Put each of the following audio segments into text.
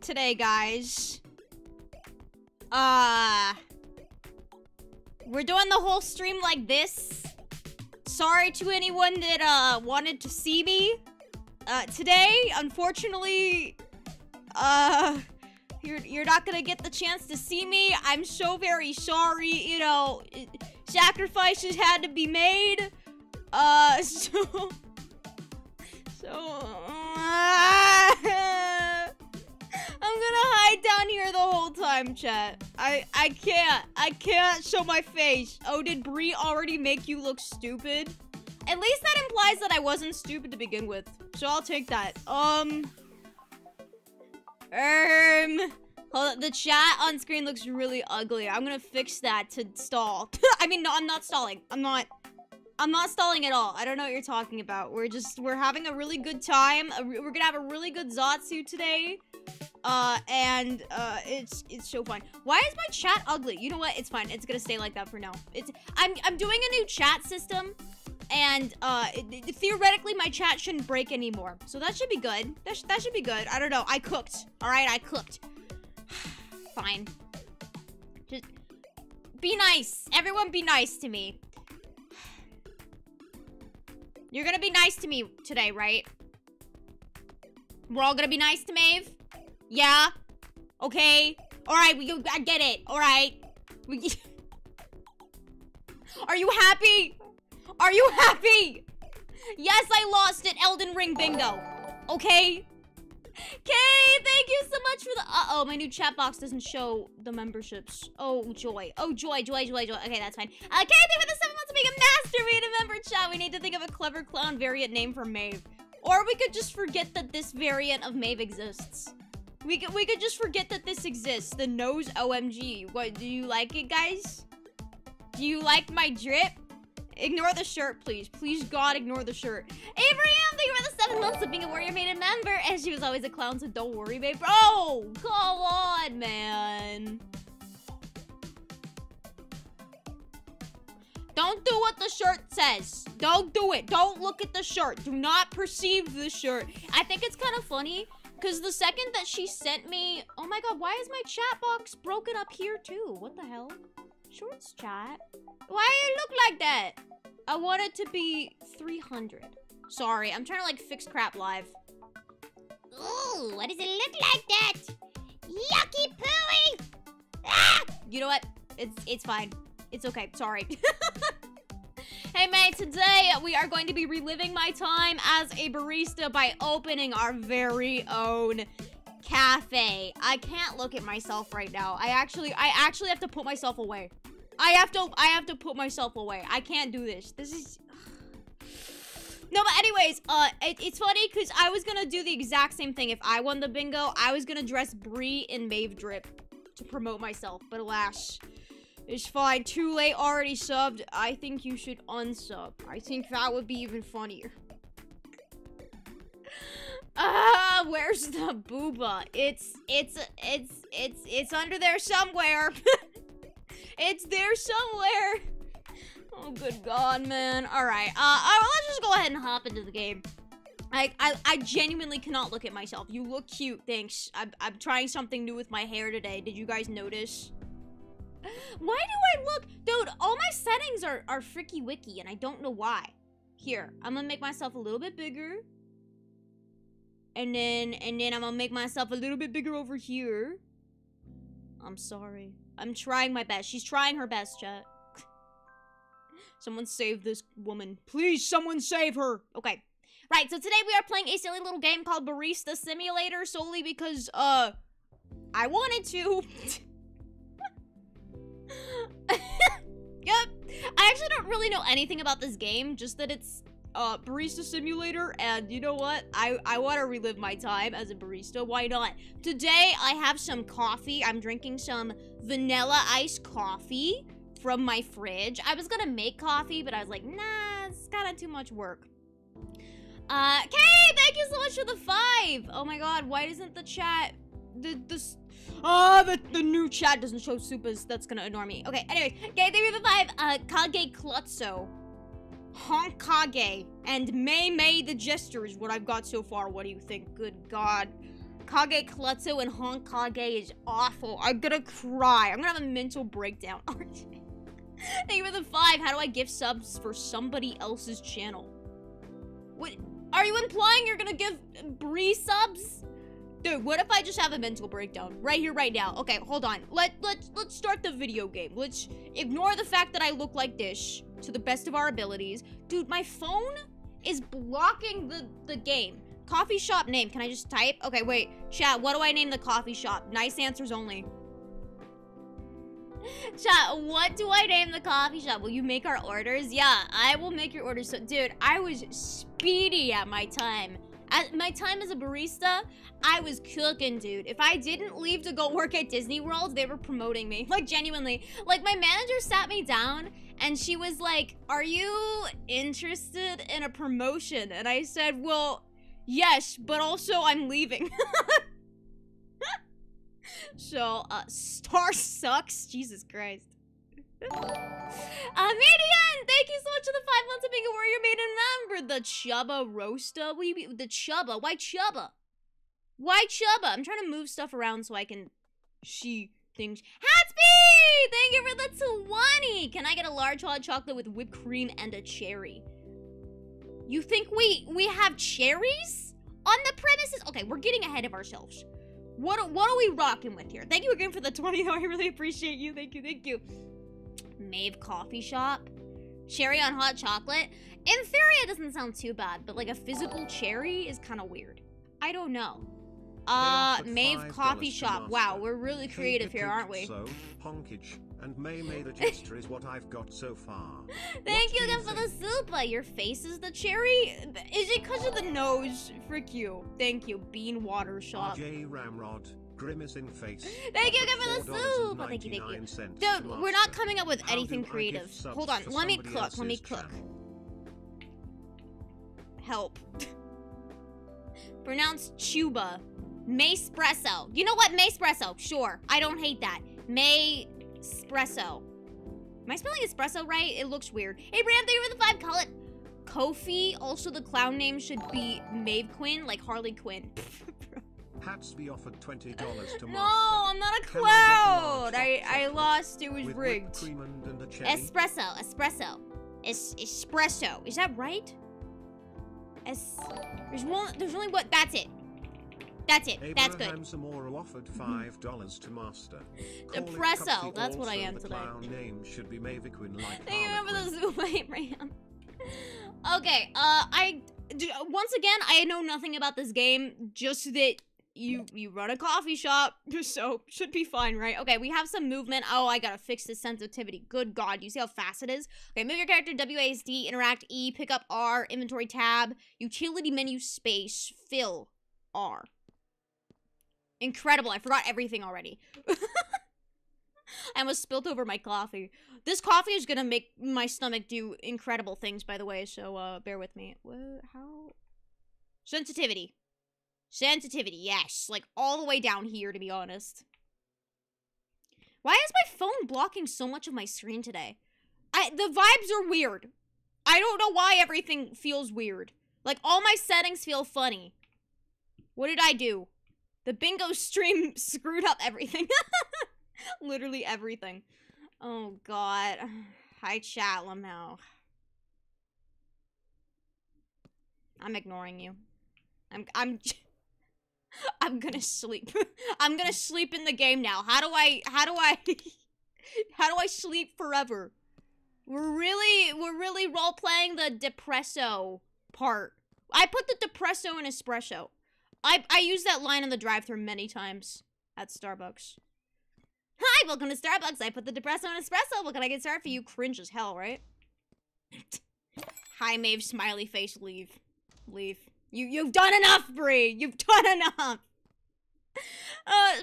today, guys. Uh... We're doing the whole stream like this. Sorry to anyone that, uh, wanted to see me. Uh, today, unfortunately, uh... You're, you're not gonna get the chance to see me. I'm so very sorry, you know, sacrifices had to be made. Uh. So... my face. Oh, did Brie already make you look stupid? At least that implies that I wasn't stupid to begin with. So I'll take that. Um... Um, hold on, the chat on screen looks really ugly. I'm gonna fix that to stall. I mean, no, I'm not stalling. I'm not. I'm not stalling at all. I don't know what you're talking about. We're just we're having a really good time. We're gonna have a really good Zatsu today. Uh, and uh, it's it's so fun. Why is my chat ugly? You know what? It's fine. It's gonna stay like that for now. It's I'm I'm doing a new chat system and uh, it- it- theoretically my chat shouldn't break anymore. So that should be good. That, sh- that should be good. I don't know. I cooked. All right, I cooked. Fine. Just be nice. Everyone be nice to me. You're gonna be nice to me today, right? We're all gonna be nice to Maeve? Yeah? Okay. All right, we, I get it. All right. We, Are you happy? Are you happy? Yes, I lost at Elden Ring Bingo. Okay? Kay, thank you so much for the- Uh-oh, my new chat box doesn't show the memberships. Oh, joy. Oh, joy, joy, joy, joy. Okay, that's fine. Uh, Kay, thank you for the seven months of being a master being a member chat. We need to think of a clever clown variant name for Maeve. Or we could just forget that this variant of Maeve exists. We could, we could just forget that this exists. The nose OMG. What, do you like it, guys? Do you like my drip? Ignore the shirt, please. Please, God, ignore the shirt. Abraham, thank you for the seven months of being a Warrior Maiden member. And she was always a clown, so don't worry, babe. Oh, come on, man. Don't do what the shirt says. Don't do it. Don't look at the shirt. Do not perceive the shirt. I think it's kind of funny because the second that she sent me, oh my god, why is my chat box broken up here too? What the hell? Shorts chat. Why it look like that? I want it to be 300. Sorry, I'm trying to like fix crap live. Ooh, what does it look like that? Yucky pooey! Ah! You know what? It's it's fine. It's okay. Sorry. hey, mate. Today we are going to be reliving my time as a barista by opening our very own cafe. I can't look at myself right now. I actually, I actually have to put myself away. I have to, I have to put myself away. I can't do this. This is. No, but anyways, uh, it, it's funny because I was gonna do the exact same thing if I won the bingo. I was gonna dress Brie in Maeve drip to promote myself, but alas, it's fine. Too late, already subbed. I think you should unsub. I think that would be even funnier. Ah, where's the booba? It's, it's, it's, it's, it's under there somewhere. it's there somewhere. Oh, good God, man. All right. Uh, all right, let's just go ahead and hop into the game. I, I, I genuinely cannot look at myself. You look cute, thanks. I'm, I'm trying something new with my hair today. Did you guys notice? Why do I look? Dude, all my settings are, are freaky wicky, and I don't know why. Here, I'm gonna make myself a little bit bigger. And then, and then I'm gonna make myself a little bit bigger over here. I'm sorry. I'm trying my best. She's trying her best, chat. Someone save this woman. Please, someone save her. Okay. Right, so today we are playing a silly little game called Barista Simulator solely because, uh, I wanted to. yep. I actually don't really know anything about this game, just that it's uh barista simulator and you know what? I I want to relive my time as a barista. Why not? Today I have some coffee. I'm drinking some vanilla iced coffee from my fridge. I was going to make coffee, but I was like, "Nah, it's kind of too much work." Uh, Kay, thank you so much for the 5. Oh my god, why doesn't the chat the this Oh, the, the new chat doesn't show supers. That's gonna annoy me. Okay, anyways, okay, you for the five. Uh, Kage Klutzo. Honkage, and Mei Mei the Jester is what I've got so far. What do you think? Good God. Kage Klutzo and Honkage is awful. I'm gonna cry. I'm gonna have a mental breakdown. Thank you for the five. How do I give subs for somebody else's channel? What? Are you implying you're gonna give Bree subs? Dude, what if I just have a mental breakdown right here, right now? Okay, hold on. Let let's let's start the video game. Let's ignore the fact that I look like this to the best of our abilities. Dude, my phone is blocking the the game. Coffee shop name. Can I just type? Okay, wait. Chat, what do I name the coffee shop? Nice answers only. Chat, what do I name the coffee shop? Will you make our orders? Yeah, I will make your orders. So, dude, I was speedy at my time. At my time as a barista, I was cooking, dude. If I didn't leave to go work at Disney World, they were promoting me. Like, genuinely. Like, my manager sat me down and she was like, Are you interested in a promotion? And I said, Well, yes, but also I'm leaving. so, uh, Star sucks. Jesus Christ. Median! Thank you so much for the five months of being a warrior maiden member. The Chubba you mean? The Chubba? Why Chubba? Why Chubba? I'm trying to move stuff around so I can see things. Hatsby! Thank you for the 20! Can I get a large hot chocolate with whipped cream and a cherry? You think we we have cherries on the premises? Okay, we're getting ahead of ourselves. What what are we rocking with here? Thank you again for the 20 though. I really appreciate you. Thank you, thank you. Maeve Coffee Shop. Cherry on hot chocolate. In theory, it doesn't sound too bad, but like a physical cherry is kind of weird. I don't know. Uh, Maeve Coffee Shop. Wow, we're really creative here, aren't we? So, Honkage and Mei Mei the Jester is what I've got so far. Thank What you again for the think? soup. Your face is the cherry? Is it because of the nose? Frick you. Thank you. Bean Water Shop. RJ Ramrod, grimace in face. Thank you again for the soup. Oh, thank you, thank you. Dude, we're not coming up with How anything creative. Hold on, let me cook, let me cook. Help. Pronounce Chuba. Maespresso. You know what? Maespresso. Sure. I don't hate that. Maespresso. Am I spelling espresso right? It looks weird. Hey, Bram, thank you for the five. Call it Kofi. Also, the clown name should be Maeve Quinn, like Harley Quinn. Hatsby offered $20 to Master. no, I'm not a Can I get a large cloud. I, I lost. It was rigged. cream and, and. Espresso, espresso, es espresso. Is that right? Es. There's one. There's only what. That's it. That's it. That's good. Abraham Zamora offered $5 to Master. Depresso, that's what I am the today. clown name should be Maviquin like Thank you for the Zoom, Abraham. Okay. Uh, I once again I know nothing about this game. Just that you you run a coffee shop, so should be fine, right? Okay, we have some movement. Oh, I gotta fix the sensitivity. Good God, you see how fast it is? Okay, move your character WASD, interact E, pick up R, inventory tab, utility menu space, fill R. Incredible! I forgot everything already. I almost spilt over my coffee. This coffee is gonna make my stomach do incredible things, by the way. So uh, bear with me. What? How? Sensitivity. Sensitivity. Yes, like all the way down here, to be honest. Why is my phone blocking so much of my screen today? I the vibes are weird. I don't know why everything feels weird. Like all my settings feel funny. What did I do? The bingo stream screwed up everything. Literally everything. Oh god. Hi chat, Lamau. I'm ignoring you. I'm I'm I'm gonna sleep. I'm gonna sleep in the game now. How do I how do I how do I sleep forever? We're really we're really role playing the depresso part. I put the depresso in espresso. I I use that line in the drive-thru many times at Starbucks. Hi, welcome to Starbucks. I put the depresso in espresso. What can I get started for you? Cringe as hell, right? Hi, Maeve. Smiley face. Leave. Leave. You you've done enough, Bree. You've done enough. Uh,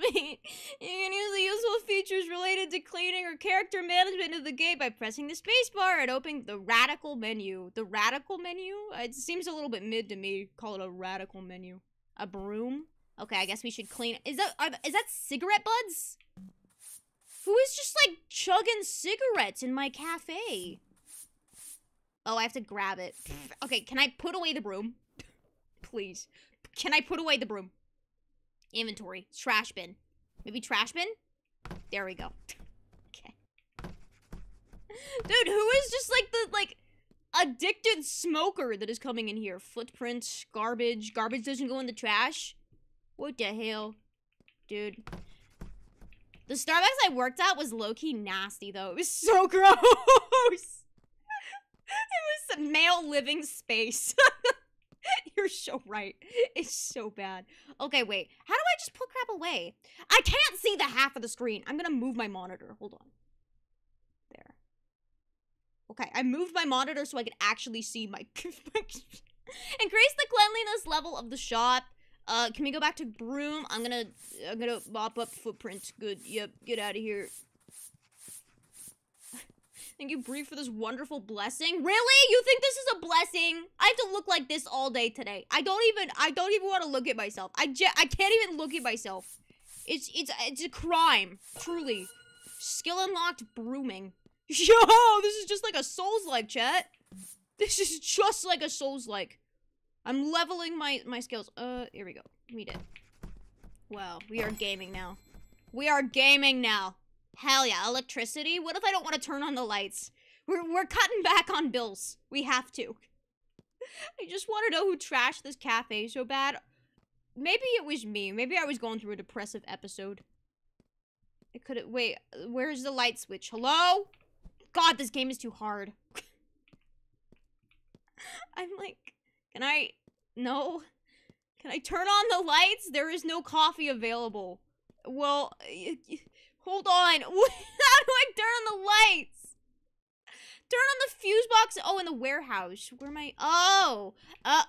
me. You can use the useful features related to cleaning or character management of the game by pressing the spacebar and opening the radical menu. The radical menu? It seems a little bit mid to me. Call it a radical menu. A broom? Okay, I guess we should clean. Is that are, is that cigarette buds? Who is just like chugging cigarettes in my cafe? Oh, I have to grab it. Okay, can I put away the broom? Please. Can I put away the broom? Inventory. Trash bin. Maybe trash bin? There we go. Okay. Dude, who is just like the, like, addicted smoker that is coming in here? Footprints, garbage. Garbage doesn't go in the trash? What the hell? Dude. The Starbucks I worked at was low-key nasty, though. It was so gross. it was male living space. You're so right. It's so bad. Okay, wait. How do I just put crap away? I can't see the half of the screen. I'm gonna move my monitor. Hold on. There. Okay, I moved my monitor so I could actually see my... Increase the cleanliness level of the shop. Uh, can we go back to broom? I'm gonna, I'm gonna mop up footprints. Good. Yep. Get out of here. Thank you, Bree, for this wonderful blessing. Really? You think this is a blessing? I have to look like this all day today. I don't even, I don't even want to look at myself. I, I can't even look at myself. It's, it's, it's a crime. Truly. Skill unlocked brooming. Yo, this is just like a Souls-like, chat. This is just like a Souls-like. I'm leveling my, my skills. Uh, here we go. We did. Wow, we are gaming now. We are gaming now. Hell yeah, electricity? What if I don't want to turn on the lights? We're, we're cutting back on bills. We have to. I just want to know who trashed this cafe so bad. Maybe it was me. Maybe I was going through a depressive episode. It could have- wait, where's the light switch? Hello? God, this game is too hard. I'm like, can I? No. Can I turn on the lights? There is no coffee available. Well, hold on. How do I turn on the lights? Turn on the fuse box. Oh, in the warehouse. Where am I? Oh. Uh.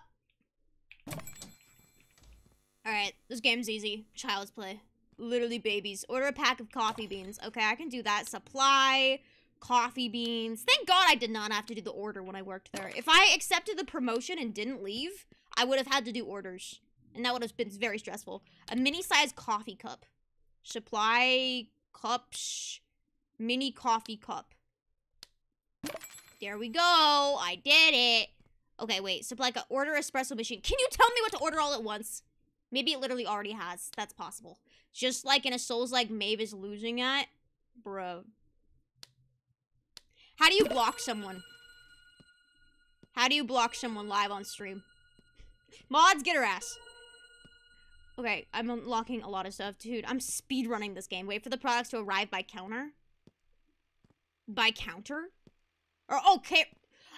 Alright, this game's easy. Child's play. Literally babies. Order a pack of coffee beans. Okay, I can do that. Supply coffee beans. Thank God I did not have to do the order when I worked there. If I accepted the promotion and didn't leave, I would have had to do orders. And that would have been very stressful. A mini-sized coffee cup. Supply cups. Mini coffee cup. There we go. I did it. Okay, wait. Supply cup. Order espresso machine. Can you tell me what to order all at once? Maybe it literally already has. That's possible. Just like in a Souls like Maeve is losing at. Bro. How do you block someone? How do you block someone live on stream? Mods, get her ass. Okay, I'm unlocking a lot of stuff. Dude, I'm speed running this game. Wait for the products to arrive by counter. By counter? Or, oh, okay.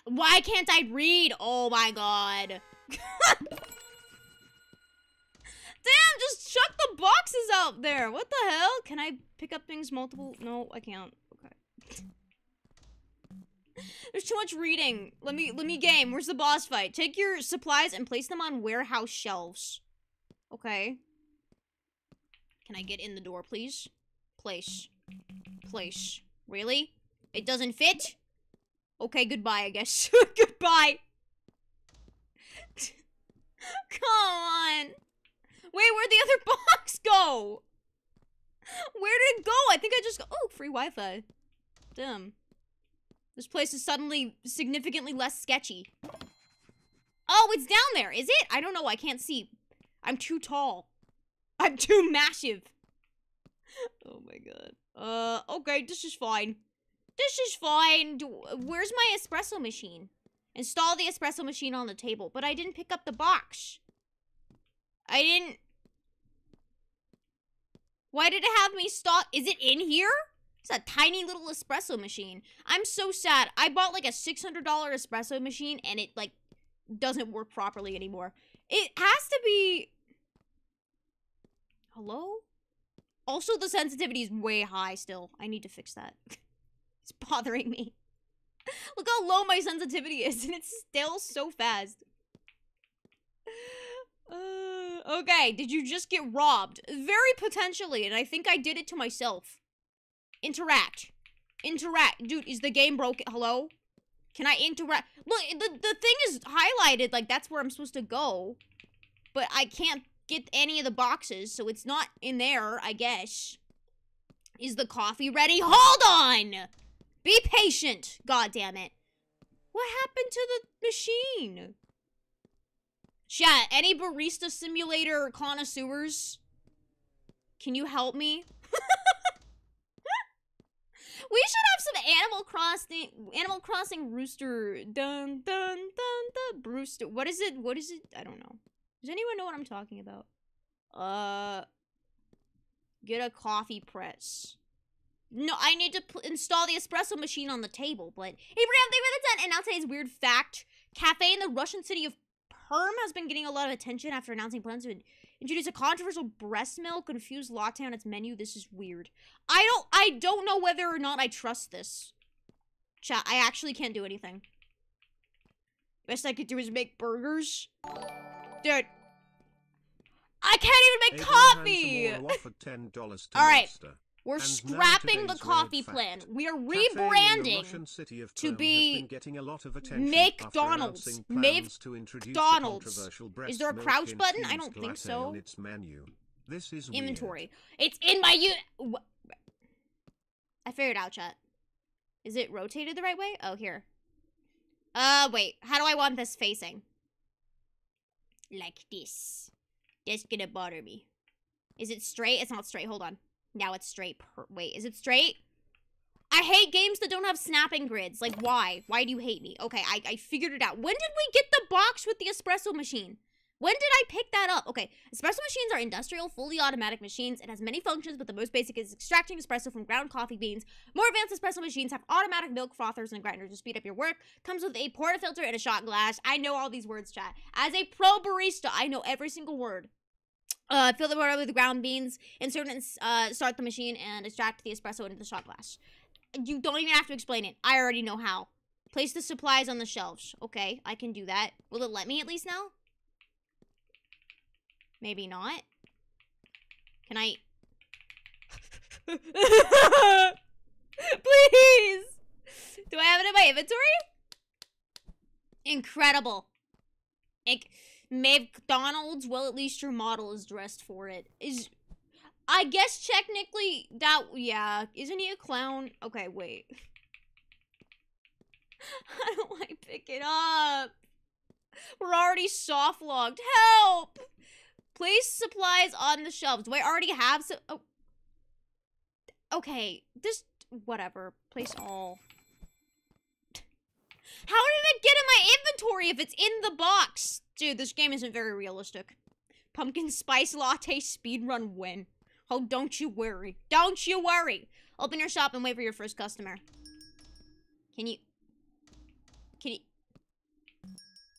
Why can't I read? Oh my god. Damn, just chuck the boxes out there. What the hell? Can I pick up things multiple? No, I can't. Okay. There's too much reading. Let me let me game. Where's the boss fight? Take your supplies and place them on warehouse shelves. Okay. Can I get in the door, please? Place. Place. Really? It doesn't fit? Okay, goodbye, I guess. goodbye. Come on. Wait, where'd the other box go? Where did it go? I think I just... Oh, free Wi-Fi. Damn. This place is suddenly significantly less sketchy. Oh, it's down there, is it? I don't know, I can't see. I'm too tall. I'm too massive. Oh my god. Uh, okay, this is fine. This is fine. Do, where's my espresso machine? Install the espresso machine on the table, but I didn't pick up the box. I didn't... Why did it have me stop? Is it in here? It's a tiny little espresso machine. I'm so sad. I bought like a $600 espresso machine and it like doesn't work properly anymore. It has to be... Hello? Also, the sensitivity is way high still. I need to fix that. it's bothering me. Look how low my sensitivity is, and it's still so fast. Uh, okay, did you just get robbed? Very potentially, and I think I did it to myself. Interact. Interact. Dude, is the game broken? Hello? Can I interact? Look, the, the thing is highlighted, like that's where I'm supposed to go. But I can't get any of the boxes, so it's not in there, I guess. Is the coffee ready? Hold on! Be patient, God damn it. What happened to the machine? Chat, any barista simulator connoisseurs? Can you help me? we should have some Animal Crossing Animal Crossing rooster dun dun dun dun Brewster. What is it? What is it? I don't know. Does anyone know what I'm talking about? Uh get a coffee press. No, I need to install the espresso machine on the table, but Abraham, they were the 10. And now today's weird fact. Cafe in the Russian city of Perm has been getting a lot of attention after announcing plans to introduce a controversial breast milk infused latte on its menu. This is weird. I don't I don't know whether or not I trust this. Chat, I actually can't do anything. Best I could do is make burgers. Dude. I can't even make coffee! Offered $10 to All right. Monster. We're scrapping the coffee plan. We are Cafe in the rebranding to be been getting a lot of McDonald's. after announcing Mav- plans to introduce the Donald's. controversial Is there a crouch button? I don't think so. Its menu. This is weird. inventory. It's in my u. I figured out, chat. Is it rotated the right way? Oh, here. Uh, wait. How do I want this facing? Like this. That's gonna bother me. Is it straight? It's not straight. Hold on. Now it's straight. Wait, is it straight? I hate games that don't have snapping grids. Like, why? Why do you hate me? Okay, I, I figured it out. When did we get the box with the espresso machine? When did I pick that up? Okay, espresso machines are industrial, fully automatic machines. It has many functions, but the most basic is extracting espresso from ground coffee beans. More advanced espresso machines have automatic milk frothers and grinders to speed up your work. Comes with a portafilter and a shot glass. I know all these words, chat. As a pro barista, I know every single word. Uh, fill the water with ground beans, insert and uh, start the machine, and extract the espresso into the shot glass. You don't even have to explain it. I already know how. Place the supplies on the shelves. Okay, I can do that. Will it let me at least now? Maybe not. Can I? Please! Do I have it in my inventory? Incredible. Inc- McDonald's, well, at least your model is dressed for it. Is I guess technically that yeah, isn't he a clown? Okay, wait. How do I pick it up? We're already soft logged. Help! Place supplies on the shelves. Do I already have some? Oh. Okay, just whatever. Place all. How did it get in my inventory if it's in the box? Dude, this game isn't very realistic. Pumpkin spice latte speedrun win. Oh, don't you worry. Don't you worry. Open your shop and wait for your first customer. Can you... Can you...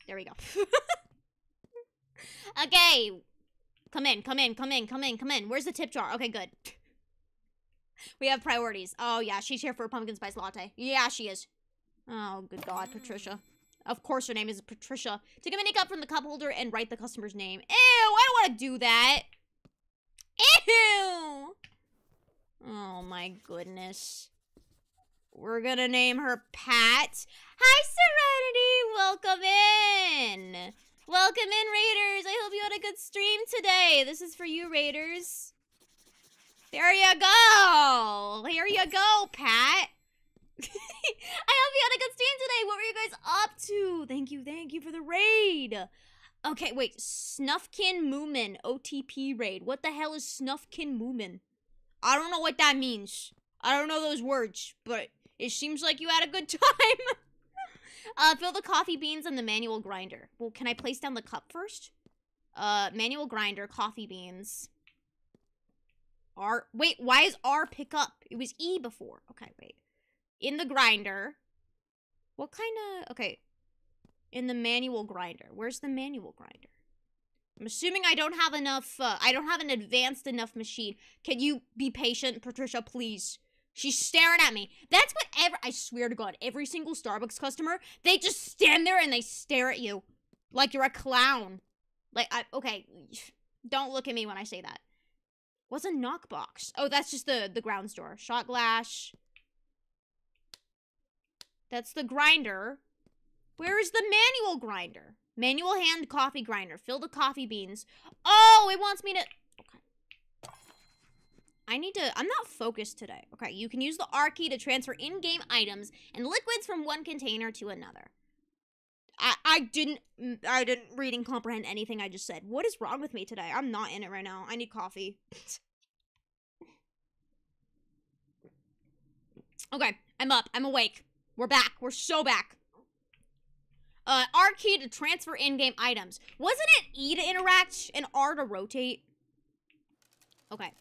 There we go. okay. Come in, come in, come in, come in, come in. Where's the tip jar? Okay, good. We have priorities. Oh, yeah, she's here for a pumpkin spice latte. Yeah, she is. Oh, good God, Patricia. Of course her name is Patricia. Take a mini cup from the cup holder and write the customer's name. Ew, I don't want to do that. Ew. Oh my goodness. We're gonna name her Pat. Hi, Serenity. Welcome in. Welcome in, Raiders. I hope you had a good stream today. This is for you, Raiders. There you go. Here you go, Pat. I hope you had What were you guys up to? Thank you, thank you for the raid. Okay, wait. Snufkin Moomin OTP raid. What the hell is Snufkin Moomin? I don't know what that means. I don't know those words, but it seems like you had a good time. uh, fill the coffee beans in the manual grinder. Well, can I place down the cup first? Uh, manual grinder, coffee beans. R. Wait, why is R pick up? It was E before. Okay, wait in the grinder. What kind of okay? In the manual grinder. Where's the manual grinder? I'm assuming I don't have enough. Uh, I don't have an advanced enough machine. Can you be patient, Patricia, please? She's staring at me. That's what ever. I swear to God, every single Starbucks customer, they just stand there and they stare at you like you're a clown. Like, I okay, don't look at me when I say that. What's a knockbox? Oh, that's just the the ground store. Shot glass. That's the grinder. Where is the manual grinder? Manual hand coffee grinder. Fill the coffee beans. Oh, it wants me to... Okay. I need to... I'm not focused today. Okay, you can use the R key to transfer in-game items and liquids from one container to another. I, I didn't mm, I didn't read and comprehend anything I just said. What is wrong with me today? I'm not in it right now. I need coffee. okay, I'm up. I'm awake. We're back. We're so back. Uh, R key to transfer in-game items. Wasn't it E to interact and R to rotate? Okay.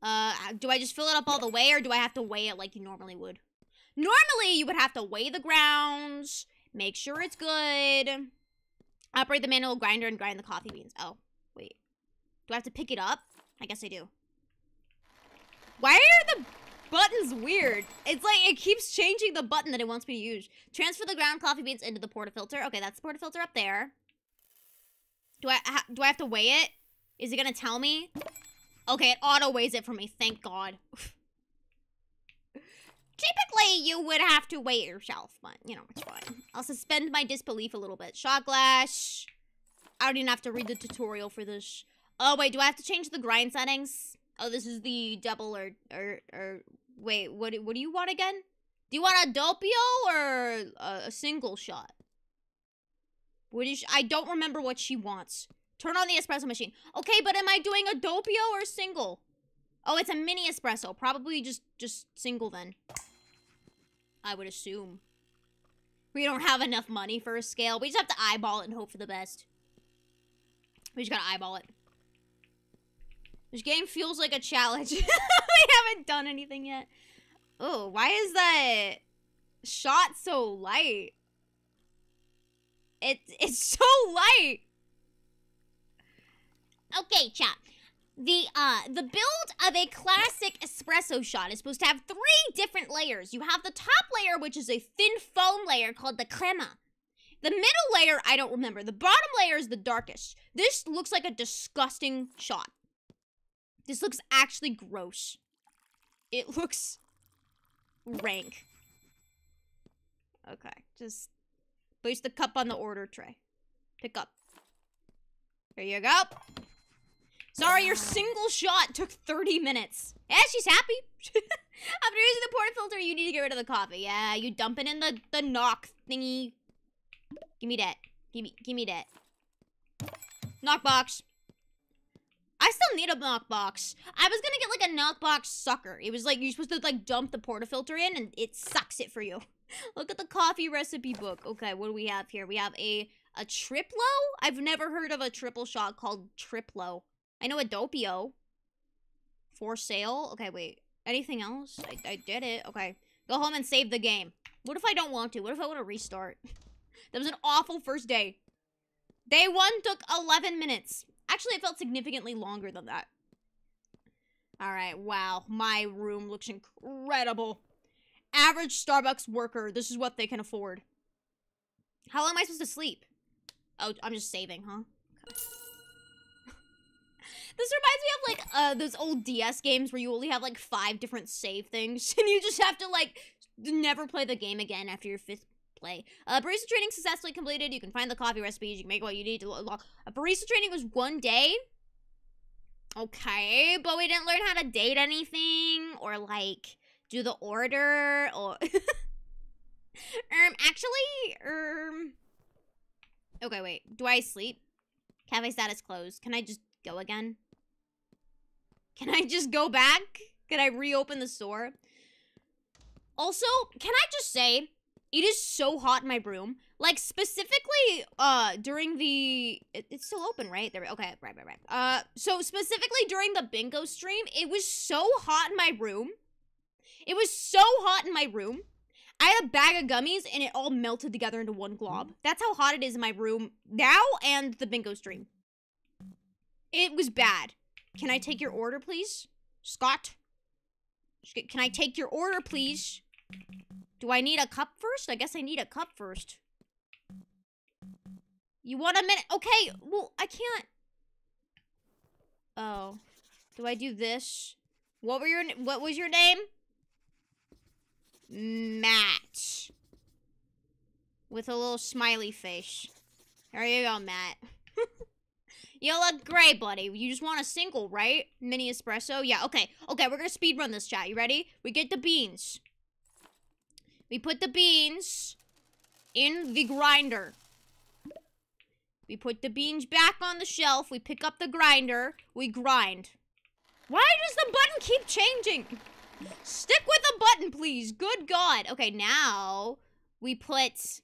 Uh, do I just fill it up all the way or do I have to weigh it like you normally would? Normally, you would have to weigh the grounds, make sure it's good, operate the manual grinder, and grind the coffee beans. Oh, wait. Do I have to pick it up? I guess I do. Why are the button's weird. It's like it keeps changing the button that it wants me to use. Transfer the ground coffee beans into the portafilter. Okay, that's the portafilter up there. Do I do I have to weigh it? Is it gonna tell me? Okay, it auto weighs it for me. Thank God. Typically, you would have to weigh it yourself, but you know it's fine. I'll suspend my disbelief a little bit. Shot glass. I don't even have to read the tutorial for this. Oh wait, do I have to change the grind settings? Oh, this is the double or or or wait, what what do you want again? Do you want a doppio or a, a single shot? What is I don't remember what she wants. Turn on the espresso machine. Okay, but am I doing a doppio or single? Oh, it's a mini espresso. Probably just just single then. I would assume. We don't have enough money for a scale. We just have to eyeball it and hope for the best. We just gotta eyeball it. This game feels like a challenge. we haven't done anything yet. Oh, why is that shot so light? It, it's so light. Okay, chat. The uh the build of a classic espresso shot is supposed to have three different layers. You have the top layer, which is a thin foam layer called the crema. The middle layer, I don't remember. The bottom layer is the darkest. This looks like a disgusting shot. This looks actually gross. It looks rank. Okay, just place the cup on the order tray. Pick up. Here you go. Sorry, your single shot took 30 minutes. Yeah, she's happy. After using the portafilter, you need to get rid of the coffee. Yeah, you dump it in the, the knock thingy. Give me that. Give me, give me that. Knock box. I still need a knockbox. I was gonna get like a knockbox sucker. It was like you're supposed to like dump the portafilter in and it sucks it for you. Look at the coffee recipe book. Okay, what do we have here? We have a a triplo. I've never heard of a triple shot called triplo. I know a doppio. For sale. Okay, wait. Anything else? I, I did it. Okay. Go home and save the game. What if I don't want to? What if I want to restart? that was an awful first day. Day one took 11 minutes. Actually, it felt significantly longer than that. All right, wow. My room looks incredible. Average Starbucks worker. This is what they can afford. How long am I supposed to sleep? Oh, I'm just saving, huh? This reminds me of, like, uh, those old DS games where you only have, like, five different save things. And you just have to, like, never play the game again after your fifth play. Uh, barista training successfully completed. You can find the coffee recipes. You can make what you need to. Uh, barista training was one day. Okay, but we didn't learn how to date anything or like do the order or. um, actually, um. Okay, wait. Do I sleep? Cafe status closed. Can I just go again? Can I just go back? Can I reopen the store? Also, can I just say, it is so hot in my room. Like specifically, uh, during the it, it's still open, right? There. Okay, right, right, right. Uh, so specifically during the bingo stream, it was so hot in my room. It was so hot in my room. I had a bag of gummies and it all melted together into one glob. That's how hot it is in my room now and the bingo stream. It was bad. Can I take your order, please? Scott? Can I take your order, please? Do I need a cup first? I guess I need a cup first. You want a minute? Okay, well, I can't. Oh. Do I do this? What were your what was your name? Matt. With a little smiley face. There you go, Matt. you look great, buddy. You just want a single, right? Mini espresso? Yeah, okay. Okay, we're gonna speed run this chat. You ready? We get the beans. We put the beans. in the grinder. We put the beans back on the shelf. We pick up the grinder. We grind. Why does the button keep changing? Stick with the button, please. Good God. Okay, now we put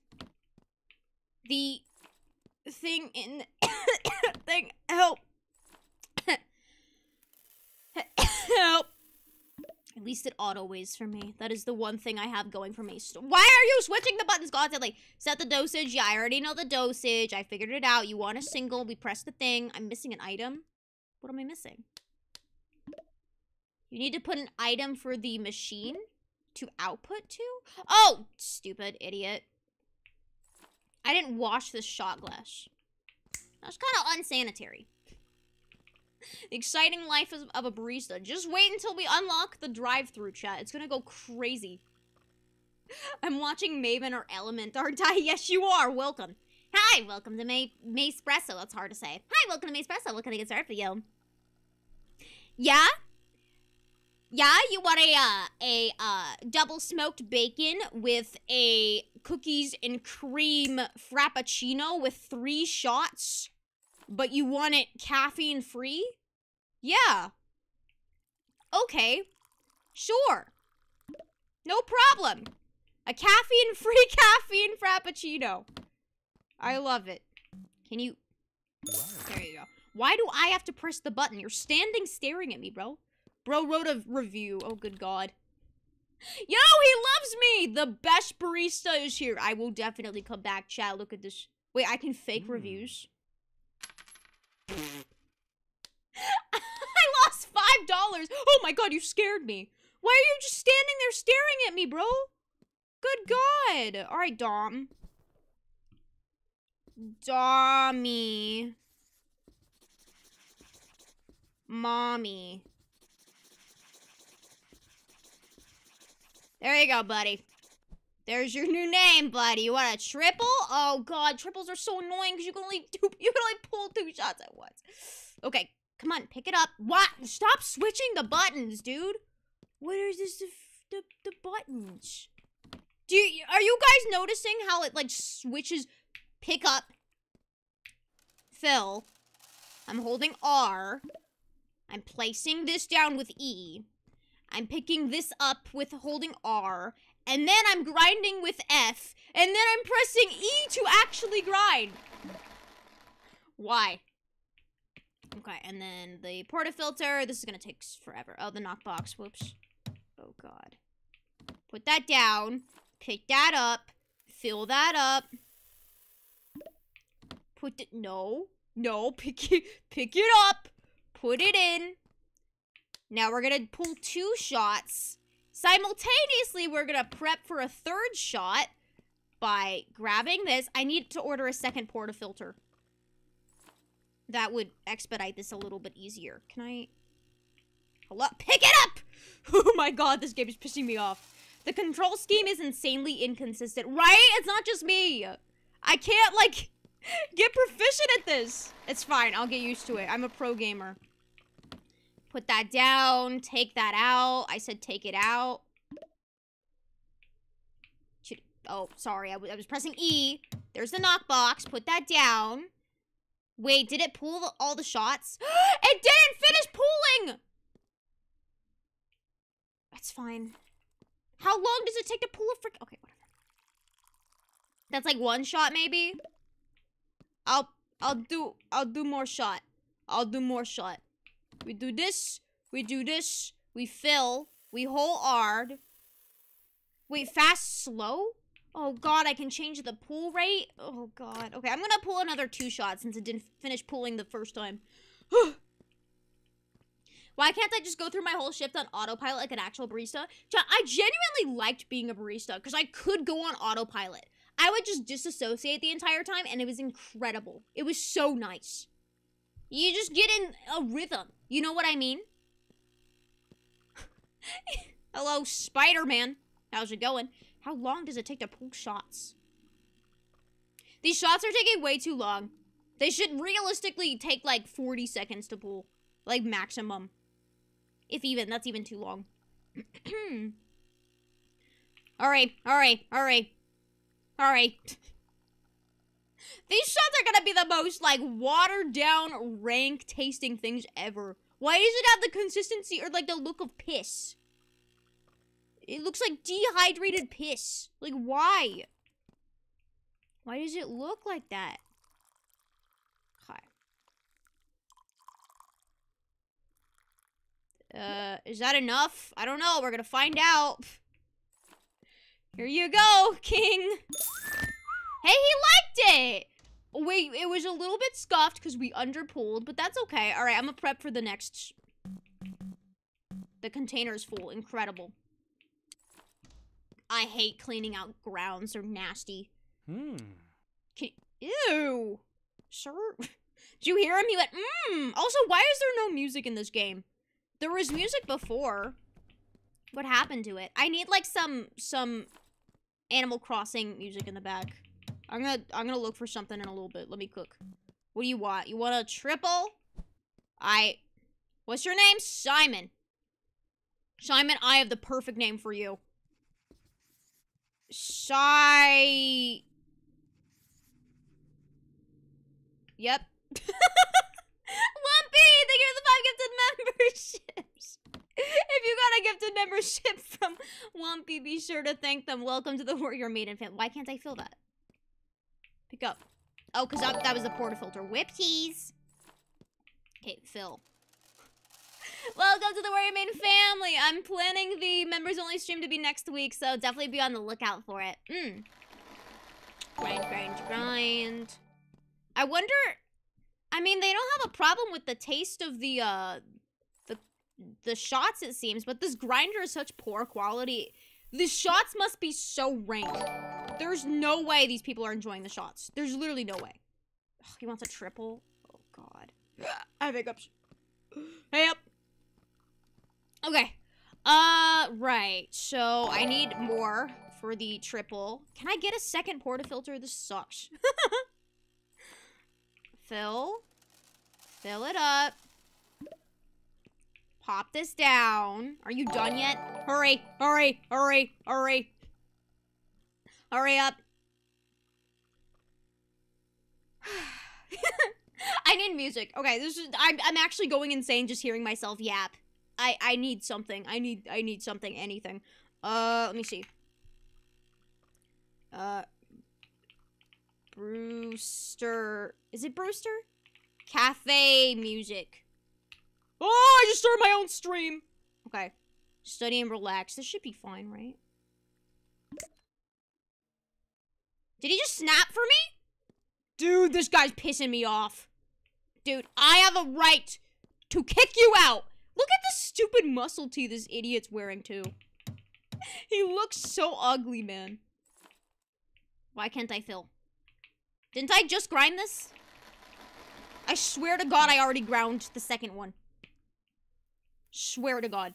the thing in thing. Help. Help. At least it auto weighs for me. That is the one thing I have going for me. Why are you switching the buttons constantly? Set the dosage. Yeah, I already know the dosage. I figured it out. You want a single. We press the thing. I'm missing an item. What am I missing? You need to put an item for the machine to output to? Oh, stupid idiot. I didn't wash this shot glass. That's kind of unsanitary. Exciting life of, a barista. Just wait until we unlock the drive-through chat. It's gonna go crazy. I'm watching Maven or Element or Die. Yes, you are. Welcome. Hi, welcome to May Maespresso. That's hard to say. Hi, welcome to Maespresso. What can I get started for you? Yeah? Yeah, you want a uh, a uh, double smoked bacon with a cookies and cream frappuccino with three shots, but you want it caffeine free? Yeah. Okay. Sure. No problem. A caffeine free caffeine frappuccino. I love it. Can you There you go. Why do I have to press the button? You're standing staring at me, bro. Bro wrote a review. Oh, good God. Yo, he loves me! The best barista is here. I will definitely come back, chat. Look at this. Wait, I can fake mm. reviews? I lost five dollars. Oh my god, you scared me. Why are you just standing there staring at me, bro? Good god. Alright, Dom. Dommy. Mommy. There you go, buddy. There's your new name, buddy. You want a triple? Oh god, triples are so annoying because you can only do you can only pull two shots at once. Okay, come on, pick it up. What? Stop switching the buttons, dude. What is this? The the, the buttons. Do you are you guys noticing how it like switches? Pick up. Phil? I'm holding R. I'm placing this down with E. I'm picking this up with holding R, and then I'm grinding with F, and then I'm pressing E to actually grind. Why? Okay, and then the portafilter. This is gonna take forever. Oh, the knockbox. Whoops. Oh, God. Put that down. Pick that up. Fill that up. Put it. No. No. Pick it. Pick it up. Put it in. Now we're gonna pull two shots. Simultaneously, we're gonna prep for a third shot by grabbing this. I need to order a second portafilter. That would expedite this a little bit easier. Can I... Hello? Pick it up! Oh my god, this game is pissing me off. The control scheme is insanely inconsistent. Right? It's not just me. I can't, like, get proficient at this. It's fine. I'll get used to it. I'm a pro gamer. Put that down. Take that out. I said take it out. Oh, sorry. I, I was pressing E. There's the knockbox. Put that down. Wait, did it pull all the shots? it didn't finish pulling! That's fine. How long does it take to pull a frick? Okay, whatever. That's like one shot, maybe? I'll, I'll do, I'll do more shot. I'll do more shot. We do this. We do this. We fill. We hold R. Wait, fast, slow? Oh god, I can change the pull rate? Oh god. Okay, I'm gonna pull another two shots since it didn't finish pulling the first time. Why can't I just go through my whole shift on autopilot like an actual barista? I genuinely liked being a barista because I could go on autopilot. I would just disassociate the entire time and it was incredible. It was so nice. You just get in a rhythm. You know what I mean? Hello, Spider-Man. How's it going? How long does it take to pull shots? These shots are taking way too long. They should realistically take like 40 seconds to pull. Like maximum. If even, that's even too long. alright, alright, alright. Alright. These shots are gonna be the most, like, watered down, rank tasting things ever. Why does it have the consistency or, like, the look of piss? It looks like dehydrated piss. Like, why? Why does it look like that? Okay. Uh, is that enough? I don't know. We're gonna find out. Here you go, King. Hey, he liked it. Wait, it was a little bit scuffed because we underpulled, but that's okay. All right, I'm gonna prep for the next. The container's full. Incredible. I hate cleaning out grounds. They're nasty. Hmm. Can, ew. Sir. Did you hear him? He went, mmm. Also, why is there no music in this game? There was music before. What happened to it? I need like some some Animal Crossing music in the back. I'm gonna I'm gonna look for something in a little bit. Let me cook. What do you want? You want a triple? I What's your name? Simon. Simon, I have the perfect name for you. Shy. Yep. Lumpy, thank you for the five gifted memberships. If you got a gifted membership from Lumpy, be sure to thank them. Welcome to the Warrior Maiden family. Why can't I feel that? Pick up. Oh, because that, that was the portafilter. Whipsies. Okay, Phil. Welcome to the Warrior Main family. I'm planning the members only stream to be next week, so definitely be on the lookout for it. Mm. Grind, grind, grind. I wonder. I mean, they don't have a problem with the taste of the uh, the the shots. It seems, but this grinder is such poor quality. The shots must be so rank. There's no way these people are enjoying the shots. There's literally no way. He wants a triple. Oh God. I have hiccups. Hey up. Okay. Uh, right. So I need more for the triple. Can I get a second portafilter? This sucks. Fill. Fill it up. Pop this down. Are you done yet? Hurry, hurry, hurry, hurry. Hurry up. I need music. Okay, this is I'm I'm actually going insane just hearing myself yap. I I need something. I need I need something anything. Uh let me see. Uh Brewster. Is it Brewster? Cafe music. Oh, I just started my own stream. Okay. Study and relax. This should be fine, right? Did he just snap for me? Dude, this guy's pissing me off. Dude, I have a right to kick you out. Look at the stupid muscle tee this idiot's wearing, too. he looks so ugly, man. Why can't I fill? Didn't I just grind this? I swear to God I already ground the second one. Swear to God.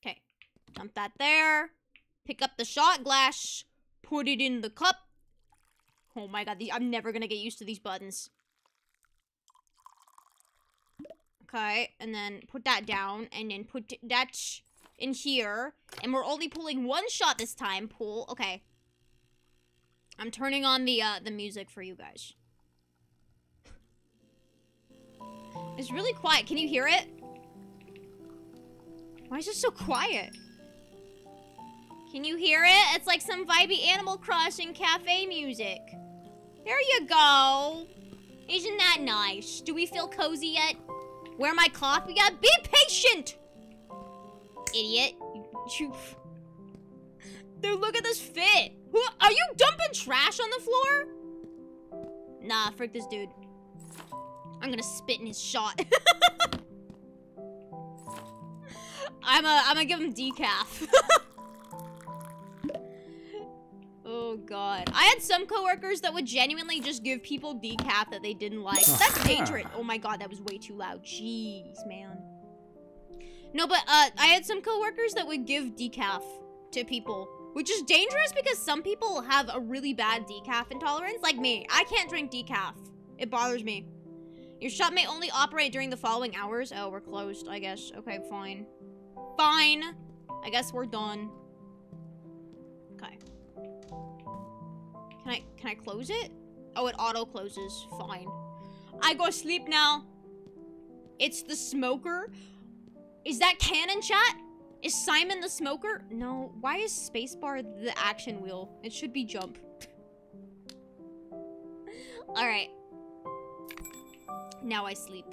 Okay. Dump that there. Pick up the shot glass. Put it in the cup. Oh my god, I'm never gonna get used to these buttons. Okay, and then put that down, and then put that in here. And we're only pulling one shot this time. Pull. Okay. I'm turning on the uh, the music for you guys. It's really quiet. Can you hear it? Why is it so quiet? Can you hear it? It's like some vibey Animal Crossing cafe music. There you go. Isn't that nice? Do we feel cozy yet? Where my coffee at? Be patient! Idiot. You... Dude, look at this fit. Are you dumping trash on the floor? Nah, frick this dude. I'm gonna spit in his shot. I'm a, I'm gonna give him decaf. oh god. I had some coworkers that would genuinely just give people decaf that they didn't like. That's dangerous. Oh my god, that was way too loud. Jeez, man. No, but uh, I had some coworkers that would give decaf to people which is dangerous because some people have a really bad decaf intolerance, like me. I can't drink decaf. It bothers me. Your shop may only operate during the following hours. Oh, we're closed, I guess. Okay, fine. Fine. I guess we're done. Okay. Can I can I close it? Oh, it auto closes. Fine. I go sleep now. It's the smoker. Is that canon chat? Is Simon the smoker? No. Why is spacebar the action wheel? It should be jump. Alright. Now I sleep.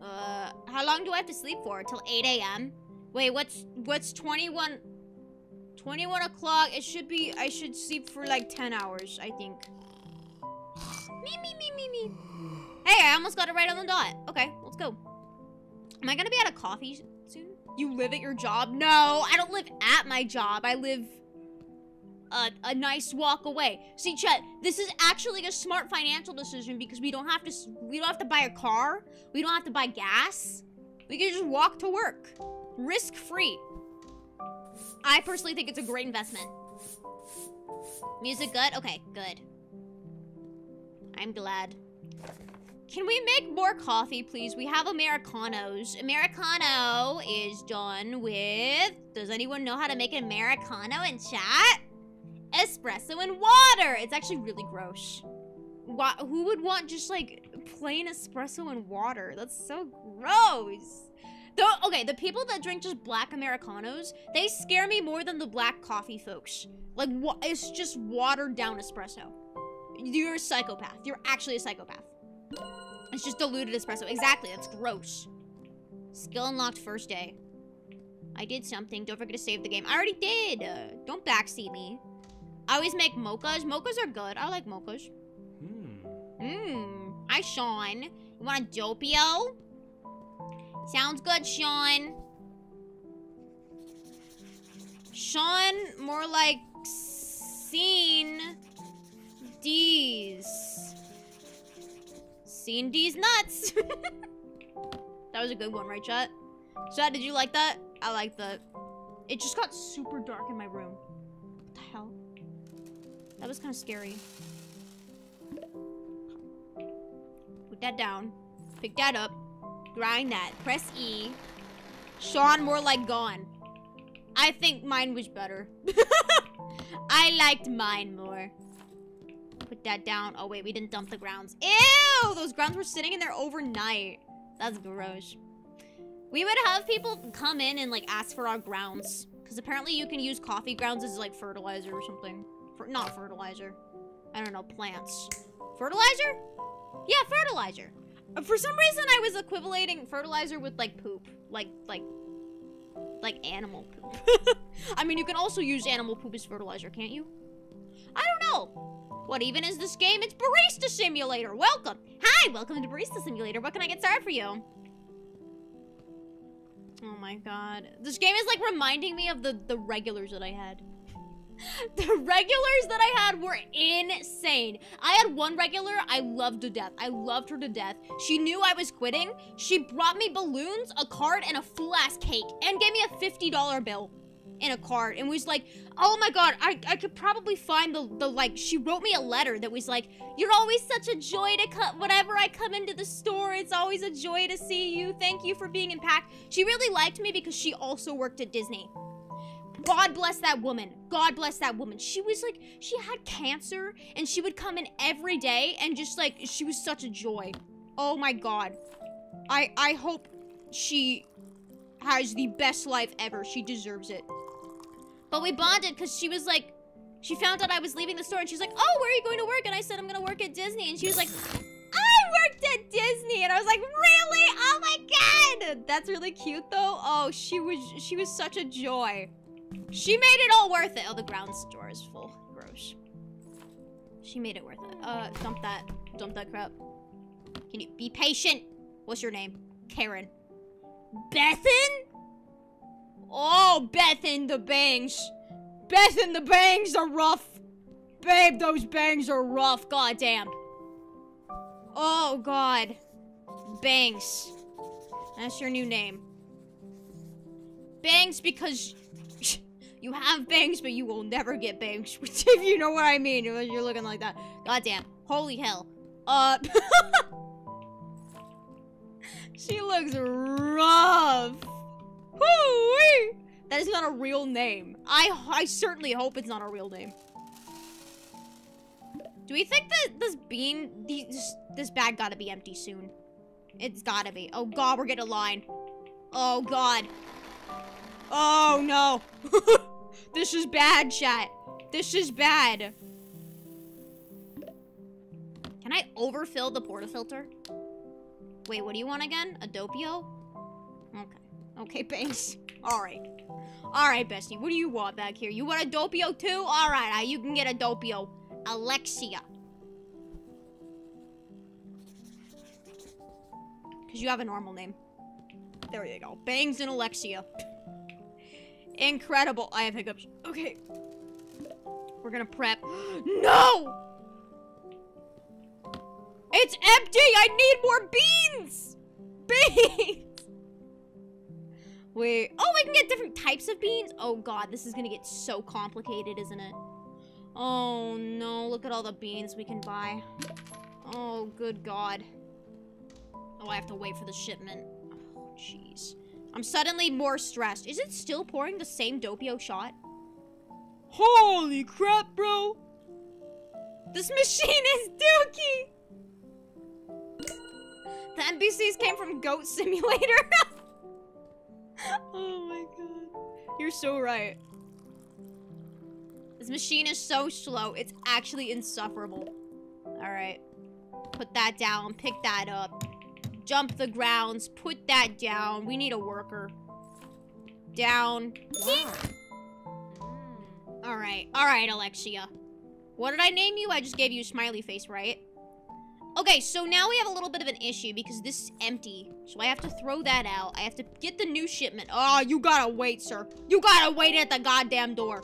Uh, how long do I have to sleep for? Till 8 a.m.? Wait, what's, what's 21, 21 o'clock? It should be, I should sleep for like 10 hours, I think. Me, me, me, me, me. Hey, I almost got it right on the dot. Okay, let's go. Am I gonna be at a coffee soon? You live at your job? No, I don't live at my job. I live a, a nice walk away. See, Chet, this is actually a smart financial decision because we don't have to we don't have to buy a car. We don't have to buy gas. We can just walk to work, risk free. I personally think it's a great investment. Music good? Okay, good. I'm glad. Can we make more coffee, please? We have Americanos. Americano is done with... Does anyone know how to make an Americano in chat? Espresso and water. It's actually really gross. Why, who would want just, like, plain espresso and water? That's so gross. The, okay, the people that drink just black Americanos, they scare me more than the black coffee folks. Like, it's just watered down espresso. You're a psychopath. You're actually a psychopath. It's just diluted espresso. Exactly, that's gross. Skill unlocked first day. I did something. Don't forget to save the game. I already did. Uh, don't backseat me. I always make mochas. Mochas are good. I like mochas. Hmm. Mmm. Hi, Sean. You want a Doppio? Sounds good, Sean. Sean, more like seen D's. Seen D's nuts. that was a good one, right, chat? Chat, did you like that? I like that. It just got super dark in my room. What the hell? That was kind of scary. Put that down. Pick that up. Grind that. Press E. Sean more like gone. I think mine was better. I liked mine more. Put that down. Oh, wait. We didn't dump the grounds. Ew! Those grounds were sitting in there overnight. That's gross. We would have people come in and, like, ask for our grounds. Because apparently you can use coffee grounds as, like, fertilizer or something. For, not fertilizer. I don't know, plants. Fertilizer? Yeah, fertilizer. For some reason, I was equivalating fertilizer with, like, poop. Like, like, like animal poop. I mean, you can also use animal poop as fertilizer, can't you? I don't know. What even is this game? It's Barista Simulator. Welcome. Hi, welcome to Barista Simulator. What can I get started for you? Oh my god. This game is like reminding me of the, the regulars that I had. the regulars that I had were insane. I had one regular I loved to death. I loved her to death. She knew I was quitting. She brought me balloons, a card, and a full-ass cake. And gave me a $50 bill in a card. And was like, oh my god, I, I could probably find the, the, like, she wrote me a letter that was like, you're always such a joy to come, whenever I come into the store, it's always a joy to see you. Thank you for being in pack. She really liked me because she also worked at Disney. God bless that woman. God bless that woman. She was like, she had cancer and she would come in every day and just like, she was such a joy. Oh my God. I, I hope she has the best life ever. She deserves it. But we bonded because she was like, she found out I was leaving the store and she's like, oh, where are you going to work? And I said, I'm going to work at Disney. And she was like, I worked at Disney. And I was like, really? Oh my God. That's really cute though. Oh, she was, she was such a joy. She made it all worth it. Oh, the ground store is full. Gross. She made it worth it. Uh, dump that. Dump that crap. Can you be patient? What's your name? Karen. Bethan? Oh, Bethan the bangs. Bethan the bangs are rough. Babe, those bangs are rough. God damn. Oh, God. Bangs. That's your new name. Bangs because you have bangs, but you will never get bangs. if you know what I mean. You're looking like that. God damn. Holy hell. Uh. she looks rough. Woo-wee. That is not a real name. I, I certainly hope it's not a real name. Do we think that this bean, these, this bag gotta be empty soon? It's gotta be. Oh god, we're getting a line. Oh god. Oh no. this is bad, chat. This is bad. Can I overfill the portafilter? Wait, what do you want again? A Doppio? Okay. Okay, Banks. Alright. Alright, bestie. What do you want back here? You want a Doppio too? Alright, uh, you can get a Doppio. Alexia. Because you have a normal name. There you go. Bangs and Alexia. Incredible. I have hiccups. Okay. We're gonna prep. no! It's empty! I need more beans! Beans! Wait. Oh, we can get different types of beans? Oh god, this is gonna get so complicated, isn't it? Oh no, look at all the beans we can buy. Oh, good god. Oh, I have to wait for the shipment. Oh, jeez. I'm suddenly more stressed. Is it still pouring the same Doppio shot? Holy crap, bro! This machine is dookie! The NPCs came from Goat Simulator. oh my god. You're so right. This machine is so slow. It's actually insufferable. Alright. Put that down. Pick that up. Jump the grounds. Put that down. We need a worker. Down. Alright. Alright, Alexia. What did I name you? I just gave you a smiley face, right? Okay, so now we have a little bit of an issue because this is empty. So I have to throw that out. I have to get the new shipment. Oh, you gotta wait, sir. You gotta wait at the goddamn door.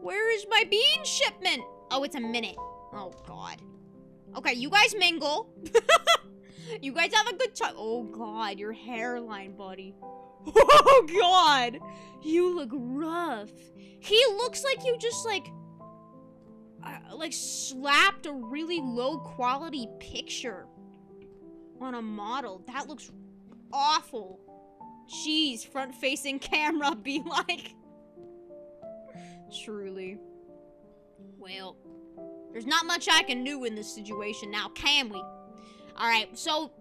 Where is my bean shipment? Oh, it's a minute. Oh, God. Okay, you guys mingle. you guys have a good time. Oh, God, your hairline, buddy. Oh, God. You look rough. He looks like you just, like, uh, like, slapped a really low quality picture on a model. That looks awful. Jeez, front facing camera be like. Truly. Well, there's not much I can do in this situation now, can we? Alright, so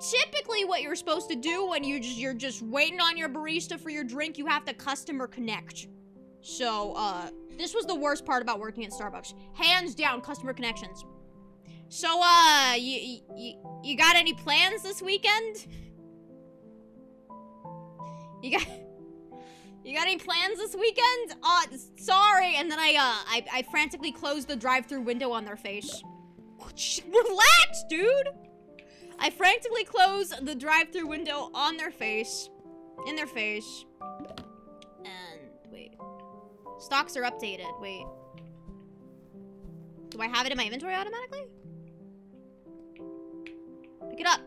typically what you're supposed to do when you just you're just waiting on your barista for your drink, you have to customer connect. So, uh, this was the worst part about working at Starbucks. Hands down, customer connections. So, uh, you, you, you got any plans this weekend? You got... You got any plans this weekend? Uh, sorry. And then I, uh, I, I frantically closed the drive-through window on their face. Relax, dude! I frantically closed the drive-through window on their face. In their face. And, wait. Stocks are updated. Wait. Do I have it in my inventory automatically? Pick it up.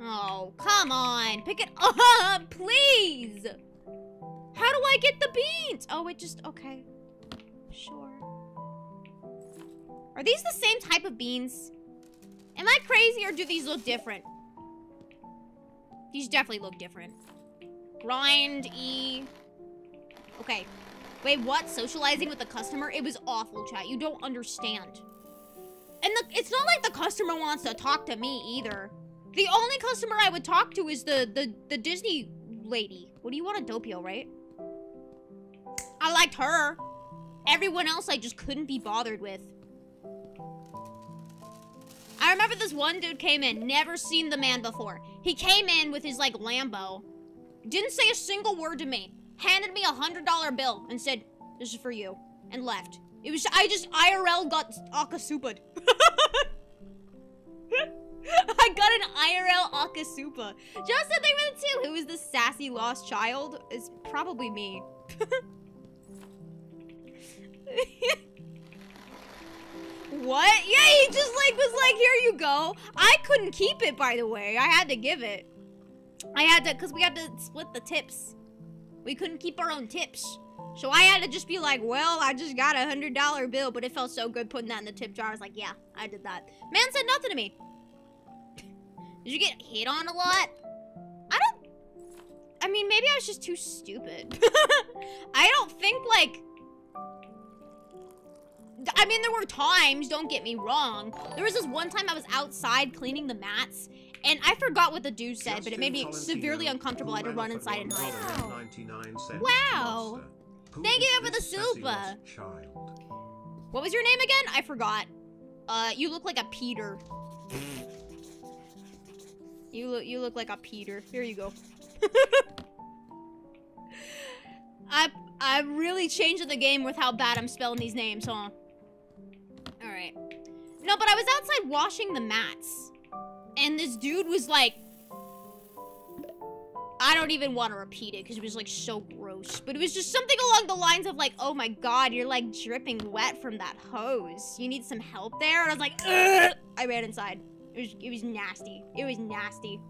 Oh, come on. Pick it up, please. How do I get the beans? Oh, it just, okay. Sure. Are these the same type of beans? Am I crazy or do these look different? These definitely look different. Grind, E. Okay. Wait, what? Socializing with the customer? It was awful, chat. You don't understand. And the, it's not like the customer wants to talk to me either. The only customer I would talk to is the, the, the Disney lady. What do you want a Doppio, right? I liked her. Everyone else I just couldn't be bothered with. I remember this one dude came in, never seen the man before. He came in with his, like, Lambo. Didn't say a single word to me. Handed me a $100 bill and said, this is for you. And left. It was, I just IRL got akasupa'd. I got an IRL akasupa. Just the thing with it too. Who is the sassy lost child? Is probably me. what? Yeah, he just like was like, here you go. I couldn't keep it, by the way. I had to give it. I had to, because we had to split the tips. We couldn't keep our own tips. So I had to just be like, well, I just got a hundred dollar bill, but it felt so good putting that in the tip jar. I was like, yeah, I did that. Man said nothing to me. Did you get hit on a lot? I don't... I mean, maybe I was just too stupid. I don't think, like... I mean, there were times, don't get me wrong. There was this one time I was outside cleaning the mats, and I forgot what the dude said, but it made me severely uncomfortable. I had to run inside and hide. Wow. Thank you for the super. What was your name again? I forgot. Uh, you look like a Peter. you look you look like a Peter. Here you go. I I'm really changing the game with how bad I'm spelling these names, huh? Alright. No, but I was outside washing the mats. And this dude was like... I don't even want to repeat it because it was like so gross. But it was just something along the lines of like, oh my god, you're like dripping wet from that hose. You need some help there? And I was like, Ugh! I ran inside. It was, it was nasty. It was nasty.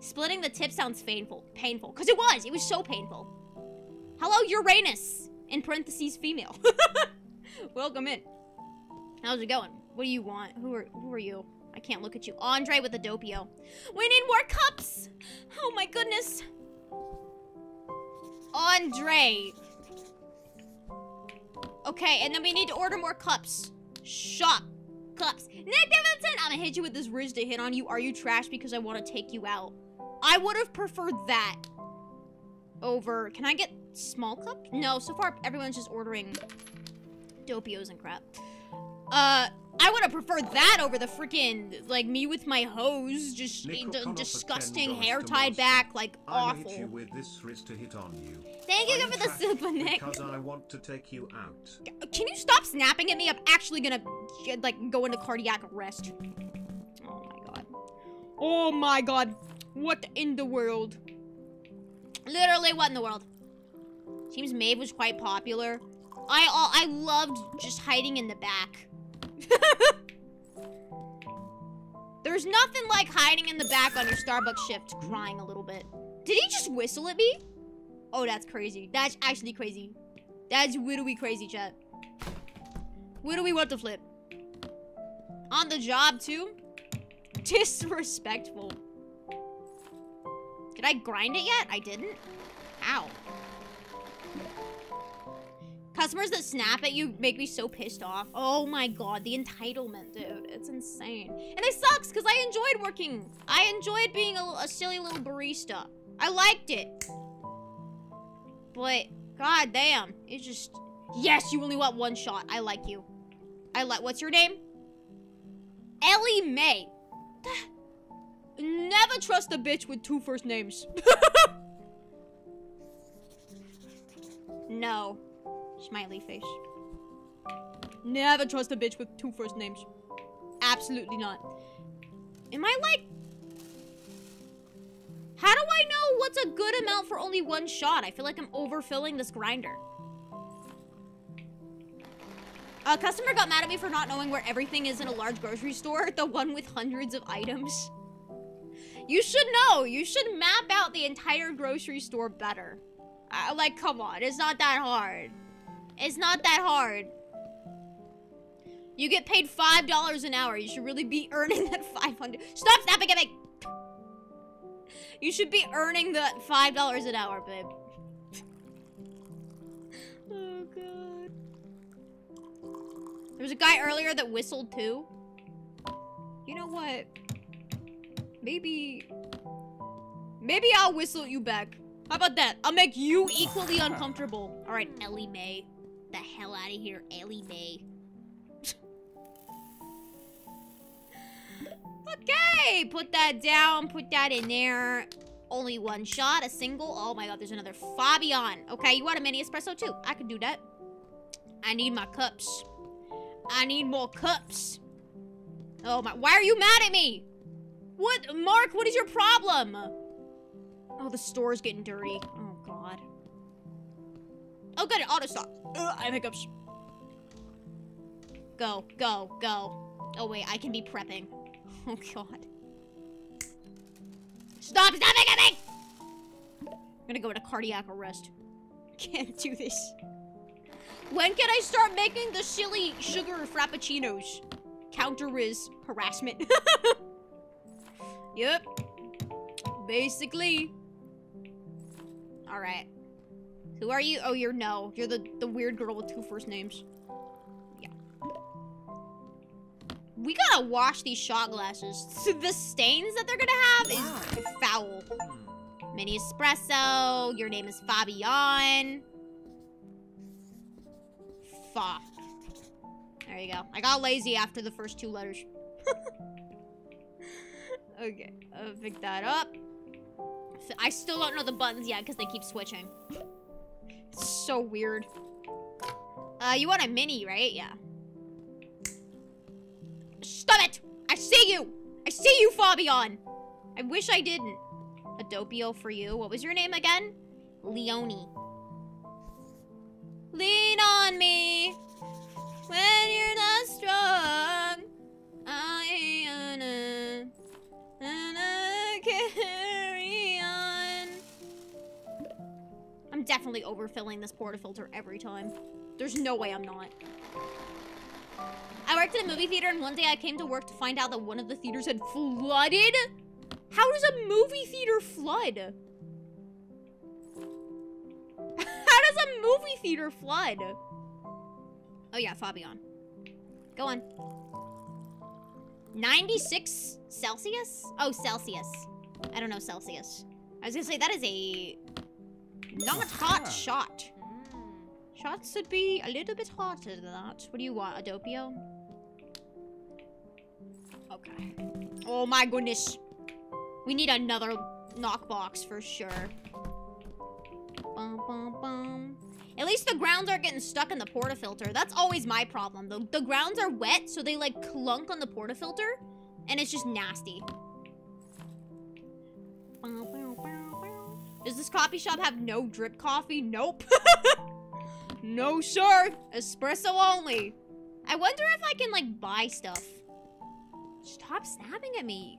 Splitting the tip sounds painful. Painful. Because it was. It was so painful. Hello, Uranus. In parentheses, female. Welcome in. How's it going? What do you want? Who are who are you? I can't look at you. Andre with the Doppio. We need more cups! Oh my goodness. Andre. Okay, and then we need to order more cups. Shop. Cups. Nick Davidson, I'm gonna hit you with this ridge to hit on you. Are you trash because I want to take you out? I would have preferred that over... Can I get small cup? No, so far everyone's just ordering Doppios and crap. Uh, I would have preferred that over the freaking like me with my hose, just disgusting hair tied back, like awful. You with this wrist to hit on you. Thank you for the super, Nick. Because I want to take you out. Can you stop snapping at me? I'm actually gonna like go into cardiac arrest. Oh my god. Oh my god. What in the world? Literally, what in the world? Seems Maeve was quite popular. I I loved just hiding in the back. There's nothing like hiding in the back on your Starbucks shift, crying a little bit. Did he just whistle at me? Oh, that's crazy. That's actually crazy. That's widowy crazy, chat. Widowy what the flip? On the job, too? Disrespectful. Did I grind it yet? I didn't. Ow. Customers that snap at you make me so pissed off. Oh my god, the entitlement, dude. It's insane. And it sucks because I enjoyed working. I enjoyed being a, a silly little barista. I liked it. But, god damn, it's just... Yes, you only want one shot. I like you. I like... What's your name? Ellie May. Never trust a bitch with two first names. no. Smiley face. Never trust a bitch with two first names. Absolutely not. Am I like... How do I know what's a good amount for only one shot? I feel like I'm overfilling this grinder. A customer got mad at me for not knowing where everything is in a large grocery store. The one with hundreds of items. You should know. You should map out the entire grocery store better. Like, come on. It's not that hard. It's not that hard. You get paid $5 an hour. You should really be earning that 500 Stop snapping at me! You should be earning that $5 an hour, babe. oh, God. There was a guy earlier that whistled, too. You know what? Maybe... Maybe I'll whistle you back. How about that? I'll make you equally uncomfortable. All right, Ellie Mae the hell out of here, Ellie Mae. okay, put that down, put that in there. Only one shot, a single. Oh my god, there's another Fabian. Okay, you want a mini espresso too? I can do that. I need my cups. I need more cups. Oh my, why are you mad at me? What, Mark, what is your problem? Oh, the store's getting dirty. Oh. Oh, good, it auto stop. Ugh, I hiccups. Go, go, go. Oh, wait, I can be prepping. Oh, God. Stop, stop me! I'm gonna go into cardiac arrest. Can't do this. When can I start making the silly sugar frappuccinos? Counter is harassment. yep. Basically. Alright. Who are you? Oh, you're no. You're the, the weird girl with two first names. Yeah. We gotta wash these shot glasses. the stains that they're gonna have is ah. foul. Mini espresso. Your name is Fabian. Fuck. There you go. I got lazy after the first two letters. okay, I'll pick that up. I still don't know the buttons yet because they keep switching. It's so weird. Uh, you want a mini, right? Yeah. Stop it! I see you! I see you, Fabian! I wish I didn't. A Doppio for you. What was your name again? Leonie. Lean on me when you're not strong. Definitely overfilling this portafilter every time. There's no way I'm not. I worked at a movie theater and one day I came to work to find out that one of the theaters had flooded. How does a movie theater flood? How does a movie theater flood? Oh yeah, Fabian. Go on. 96 Celsius? Oh, Celsius. I don't know Celsius. I was gonna say, that is a not hot shot. Shots should be a little bit hotter than that. What do you want, A Doppio? Okay. Oh my goodness. We need another knockbox for sure. Bum, bum, bum. At least the grounds aren't getting stuck in the portafilter. That's always my problem. The, the grounds are wet, so they like clunk on the portafilter, and it's just nasty. Does this coffee shop have no drip coffee? Nope. no, sir. Espresso only. I wonder if I can, like, buy stuff. Stop snapping at me.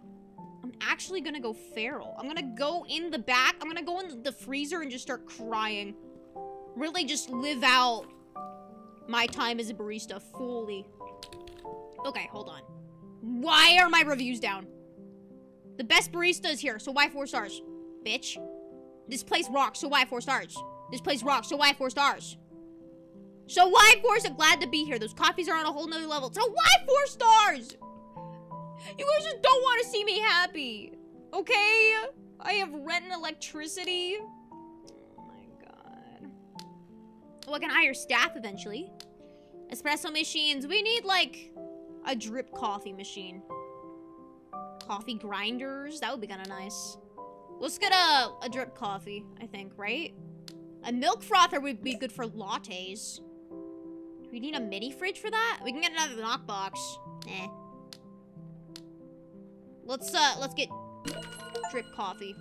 I'm actually gonna go feral. I'm gonna go in the back. I'm gonna go in the freezer and just start crying. Really just live out my time as a barista fully. Okay, hold on. Why are my reviews down? The best barista is here, so why four stars? Bitch. This place rocks, so why four stars? This place rocks, so why four stars? So why four stars? Glad to be here. Those coffees are on a whole nother level. So why four stars? You guys just don't want to see me happy. Okay? I have rent and electricity. Oh my god. Well, I can hire staff eventually. Espresso machines. We need, like, a drip coffee machine. Coffee grinders. That would be kind of nice. Let's get a, a drip coffee, I think, right? A milk frother would be good for lattes. Do we need a mini fridge for that? We can get another knockbox. Eh. Let's, uh, let's get drip coffee.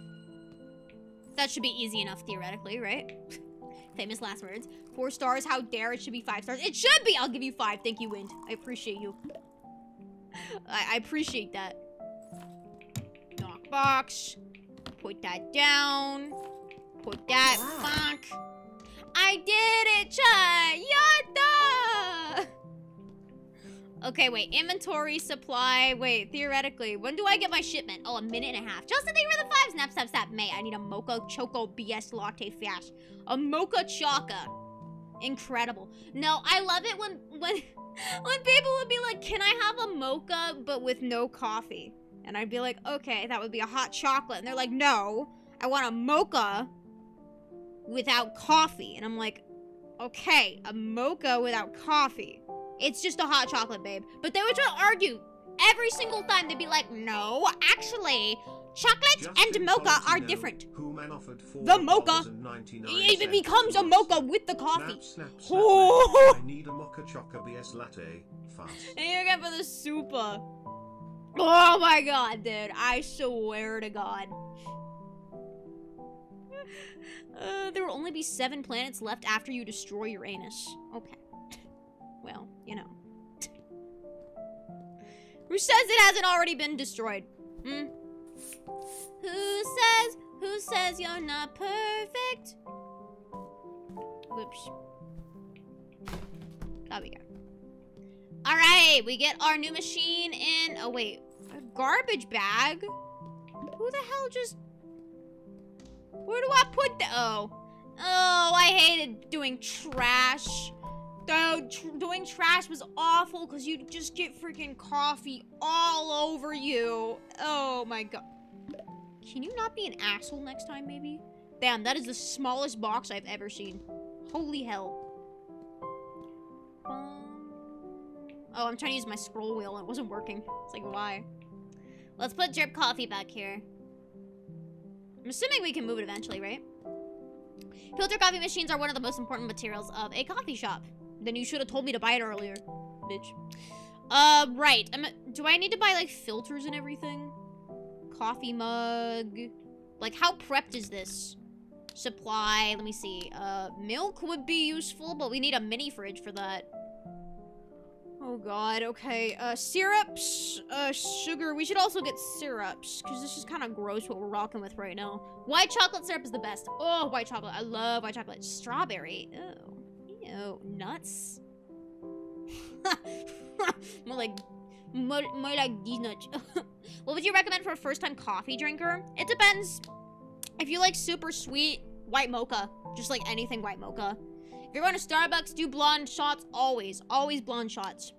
That should be easy enough, theoretically, right? Famous last words. Four stars, how dare it should be five stars. It should be! I'll give you five. Thank you, Wind. I appreciate you. I, I appreciate that. Knockbox. Put that down. Put that back. I did it, Chai! Yatta! Okay, wait. Inventory, supply. Wait, theoretically, when do I get my shipment? Oh, a minute and a half. Justin, thank you for the five. Snap, snap, snap. May, I need a Mocha Choco BS Latte fast. A Mocha Choca. Incredible. No, I love it when, when, when people would be like, can I have a mocha, but with no coffee? And I'd be like, okay, that would be a hot chocolate. And they're like, no, I want a mocha without coffee. And I'm like, okay, a mocha without coffee. It's just a hot chocolate, babe. But they would try to argue every single time. They'd be like, no, actually, chocolate and mocha are different. The mocha, it becomes a mocha with the coffee. Snap, snap, snap, Oh. I need a mocha choca BS latte. Fast. And you get for the super. Oh my god, dude. I swear to god. Uh, there will only be seven planets left after you destroy Uranus. Okay. Well, you know. Who says it hasn't already been destroyed? Hmm? Who says, who says you're not perfect? Whoops. There we go. All right, we get our new machine in. Oh wait, a garbage bag. Who the hell just? Where do I put the? Oh, oh, I hated doing trash. Dude, tr doing trash was awful because you just get freaking coffee all over you. Oh my god. Can you not be an asshole next time, maybe? Damn, that is the smallest box I've ever seen. Holy hell. Oh, I'm trying to use my scroll wheel and it wasn't working. It's like, why? Let's put drip coffee back here. I'm assuming we can move it eventually, right? Filter coffee machines are one of the most important materials of a coffee shop. Then you should have told me to buy it earlier, bitch. Uh, right. I'm, do I need to buy, like, filters and everything? Coffee mug. Like, how prepped is this? Supply, let me see. Uh, milk would be useful, but we need a mini fridge for that. Oh god, okay. Uh, syrups, uh, sugar. We should also get syrups, because this is kind of gross what we're rocking with right now. White chocolate syrup is the best. Oh, white chocolate. I love white chocolate. Strawberry. Oh, ew. Nuts. more like, more, more like these nuts. what would you recommend for a first-time coffee drinker? It depends. If you like super sweet, white mocha. Just like anything white mocha. If you're going to Starbucks, do blonde shots always. Always blonde shots.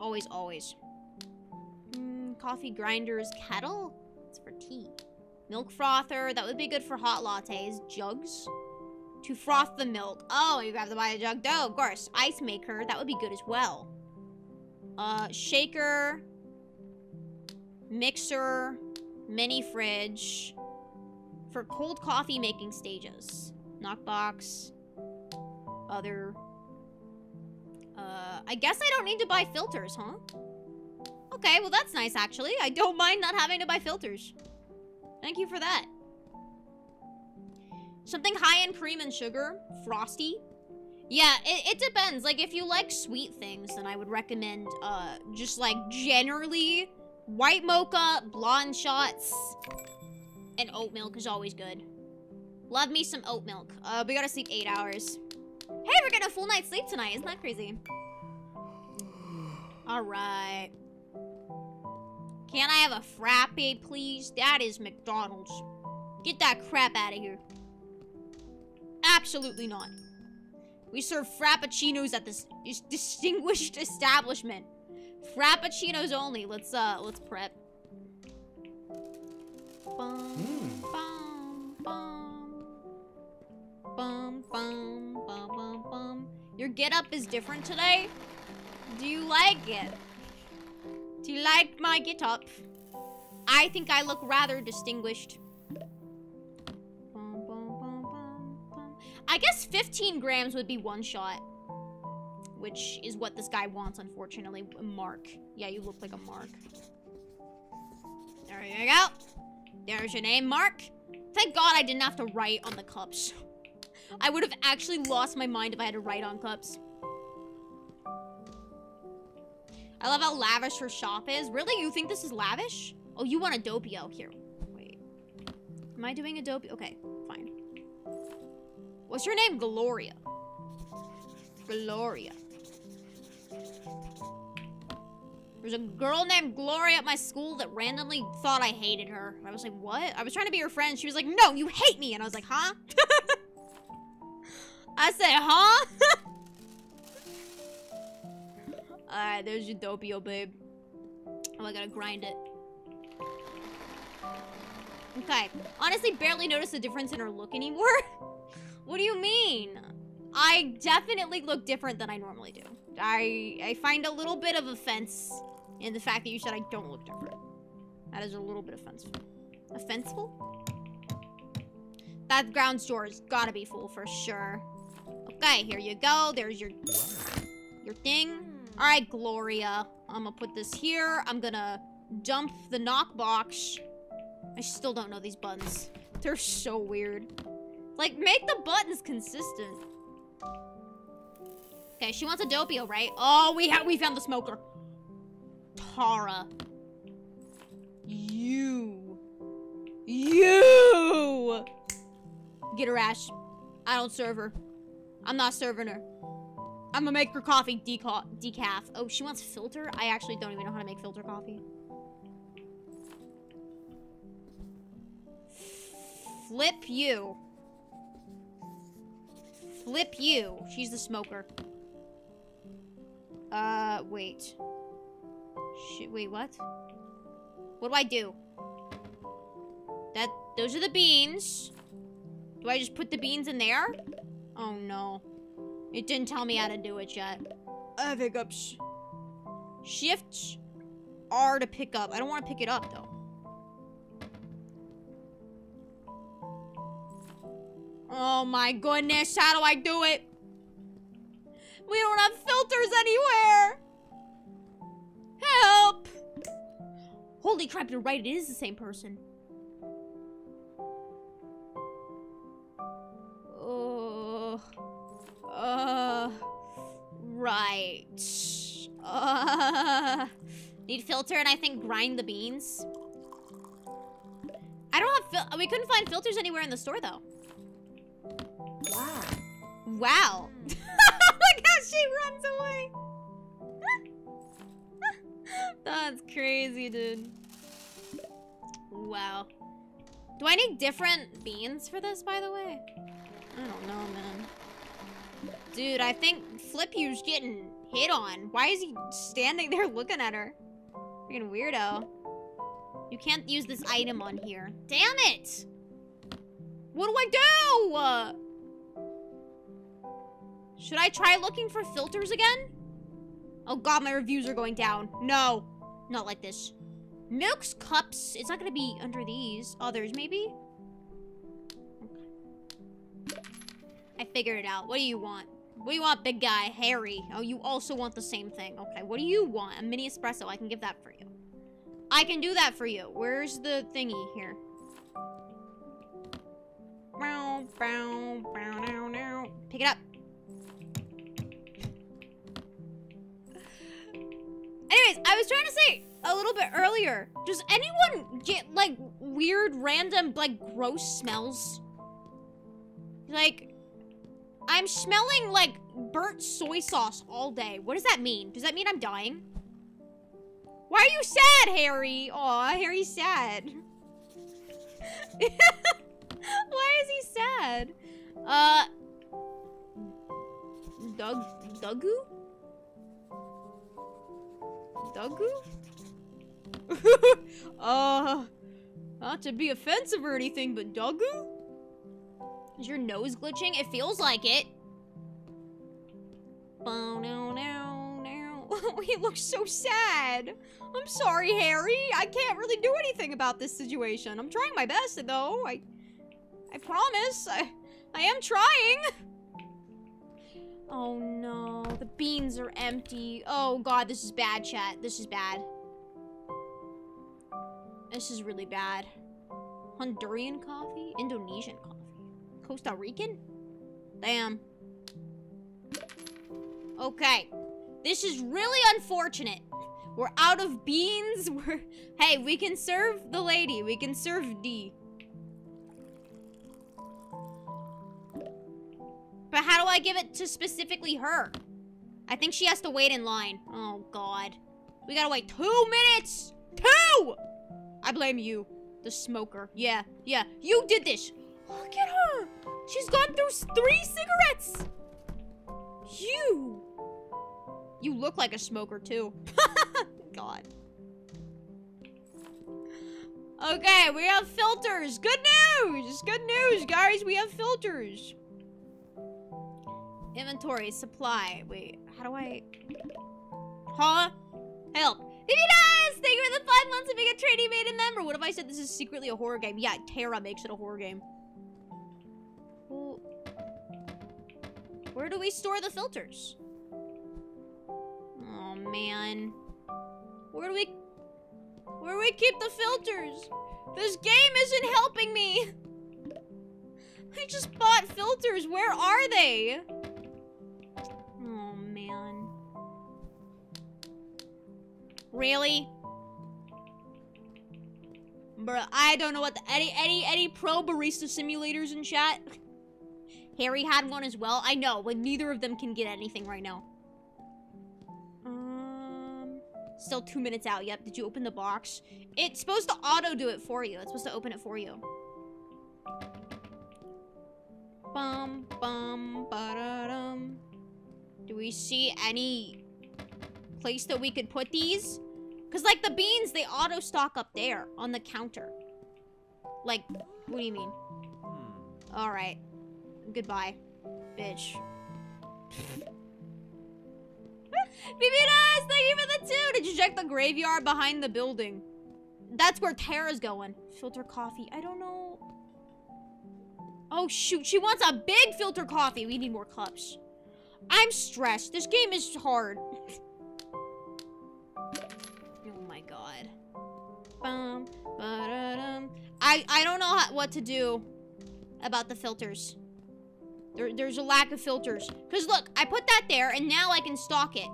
Always, always. Mm, coffee grinders kettle? It's for tea. Milk frother. That would be good for hot lattes. Jugs. To froth the milk. Oh, you have to buy a jug. Oh, of course. Ice maker. That would be good as well. Uh, shaker. Mixer. Mini fridge. For cold coffee making stages. Knockbox other... Uh, I guess I don't need to buy filters, huh? Okay, well that's nice actually. I don't mind not having to buy filters. Thank you for that. Something high in cream and sugar. Frosty. Yeah, it, it depends. Like, if you like sweet things, then I would recommend, uh, just, like, generally, white mocha, blonde shots, and oat milk is always good. Love me some oat milk. Uh, we gotta sleep eight hours. Hey, we're getting a full night's sleep tonight. Isn't that crazy? All right. Can I have a frappe, please? That is McDonald's. Get that crap out of here. Absolutely not. We serve frappuccinos at this distinguished establishment. Frappuccinos only. Let's uh, let's prep. Bum, mm. bum, bum. Bum, bum, bum, bum, bum. Your get up is different today? Do you like it? Do you like my get up? I think I look rather distinguished. I guess 15 grams would be one shot. Which is what this guy wants, unfortunately. Mark. Yeah, you look like a Mark. There you go. There's your name, Mark. Thank God I didn't have to write on the cups. I would have actually lost my mind if I had to write on cups. I love how lavish her shop is. Really? You think this is lavish? Oh, you want a Doppio. Here. Wait. Am I doing a Doppio? Okay, fine. What's your name? Gloria. Gloria. There's a girl named Gloria at my school that randomly thought I hated her. I was like, what? I was trying to be her friend. She was like, no, you hate me. And I was like, huh? I said, huh? Alright, there's your Doppio, babe. Oh, I gotta grind it. Okay. Honestly, barely noticed the difference in her look anymore. what do you mean? I definitely look different than I normally do. I I find a little bit of offense in the fact that you said I don't look different. That is a little bit offensive. Offenseful? That ground store has gotta be full for sure. Okay, here you go. There's your your thing. Hmm. All right, Gloria. I'm gonna put this here. I'm gonna dump the knock box. I still don't know these buttons. They're so weird. Like, make the buttons consistent. Okay, she wants a Doppio, right? Oh, we have we found the smoker. Tara. You. You. Get her, Ash. I don't serve her. I'm not serving her. I'm gonna make her coffee deca decaf. Oh, she wants filter? I actually don't even know how to make filter coffee. Flip you. Flip you. She's the smoker. Uh, wait. Shit, wait, what? What do I do? That, those are the beans. Do I just put the beans in there? Oh no. It didn't tell me how to do it yet. I think up. Shift R to pick up. I don't want to pick it up though. Oh my goodness, how do I do it? We don't have filters anywhere! Help! Holy crap, you're right, it is the same person. Right. Uh. Need filter and I think grind the beans. I don't have fil- we couldn't find filters anywhere in the store though. Wow. Wow. Look how she runs away. That's crazy, dude. Wow. Do I need different beans for this, by the way? I don't know, man. Dude, I think Flip You's getting hit on. Why is he standing there looking at her? Freaking weirdo. You can't use this item on here. Damn it! What do I do? Should I try looking for filters again? Oh god, my reviews are going down. No, not like this. Milk's cups, it's not gonna be under these. Others, maybe? I figured it out. What do you want? You want, big guy? Harry. Oh, you also want the same thing. Okay, what do you want? A mini espresso. I can give that for you. I can do that for you. Where's the thingy here? Pick it up. Anyways, I was trying to say a little bit earlier. Does anyone get like weird, random, like gross smells? Like, I'm smelling like burnt soy sauce all day. What does that mean? Does that mean I'm dying? Why are you sad, Harry? Aw, Harry's sad. Why is he sad? Uh, Doug, Dougu? Dougu? uh, not to be offensive or anything, but Dougu? Is your nose glitching? It feels like it. Oh, no, no, no. he looks so sad. I'm sorry, Harry. I can't really do anything about this situation. I'm trying my best, though. I, I promise. I, I am trying. Oh no, the beans are empty. Oh god, this is bad, chat. This is bad. This is really bad. Honduran coffee? Indonesian coffee? Costa Rican? Damn. Okay. This is really unfortunate. We're out of beans. We're Hey, we can serve the lady. We can serve D. But how do I give it to specifically her? I think she has to wait in line. Oh, God. We gotta wait two minutes! Two! I blame you, the smoker. Yeah, yeah, you did this. Look at her! She's gone through three cigarettes! You! You look like a smoker, too. God. Okay, we have filters. Good news! Good news, guys. We have filters. Inventory, supply. Wait, how do I... Huh? Help. Does! Thank you for the five months of being a trainee maeden member. What if I said this is secretly a horror game? Yeah, Tara makes it a horror game. Where do we store the filters? Oh, man. Where do we... Where do we keep the filters? This game isn't helping me. I just bought filters. Where are they? Oh, man. Really? Bruh, I don't know what the, any any any pro barista simulators in chat. Harry had one as well. I know, but neither of them can get anything right now. Um, still two minutes out. Yep. Did you open the box? It's supposed to auto do it for you. It's supposed to open it for you. Bum, bum, ba-da-dum. Do we see any place that we could put these? Because, like, the beans, they auto-stock up there on the counter. Like, what do you mean? Hmm. Alright. Goodbye, bitch. BBNS, thank you for the two! Did you check the graveyard behind the building? That's where Tara's going. Filter coffee. I don't know. Oh, shoot. She wants a big filter coffee. We need more cups. I'm stressed. This game is hard. oh my god. Bum. I, I don't know how, what to do about the filters. There, there's a lack of filters. Because look, I put that there and now I can stock it.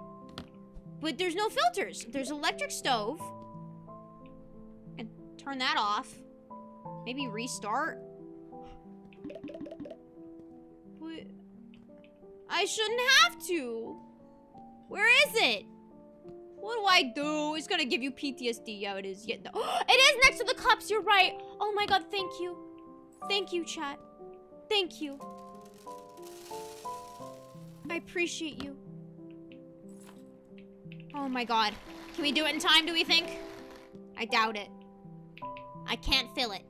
But there's no filters. There's electric stove. And turn that off. Maybe restart. What? I shouldn't have to. Where is it? What do I do? It's gonna give you PTSD. Yeah, it is. Yeah, no. it is next to the cups. You're right. Oh my god, thank you. Thank you, chat. Thank you. I appreciate you. Oh my god. Can we do it in time, do we think? I doubt it. I can't fill it.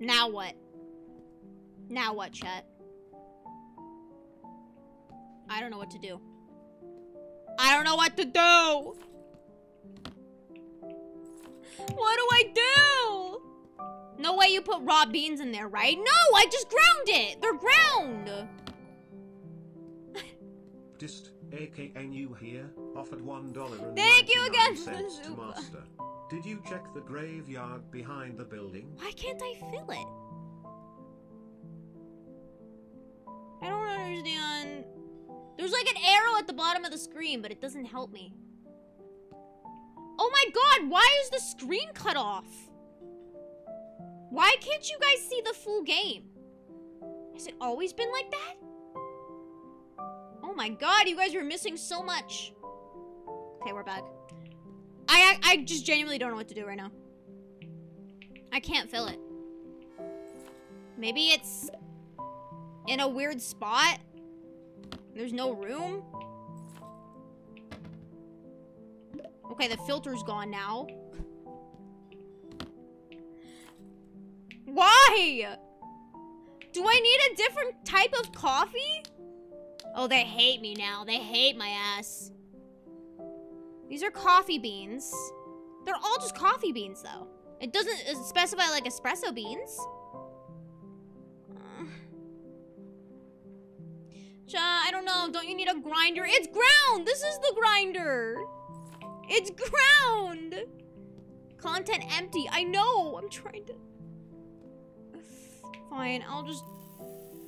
Now what? Now what, Chet? I don't know what to do. I don't know what to do! What do I do? No way you put raw beans in there, right? No, I just ground it! They're ground! Dist, aka you here, offered one dollar Thank you again for the master. Did you check the graveyard behind the building? Why can't I fill it? I don't understand. There's like an arrow at the bottom of the screen, but it doesn't help me. Oh my god, why is the screen cut off? Why can't you guys see the full game? Has it always been like that? Oh my god, you guys are missing so much. Okay, we're back. I, I, I just genuinely don't know what to do right now. I can't fill it. Maybe it's in a weird spot. There's no room. Okay, the filter's gone now. Why? Do I need a different type of coffee? Oh, they hate me now. They hate my ass. These are coffee beans. They're all just coffee beans, though. It doesn't specify, like, espresso beans. Uh. I don't know. Don't you need a grinder? It's ground! This is the grinder! It's ground! Content empty. I know. I'm trying to... Fine, I'll just...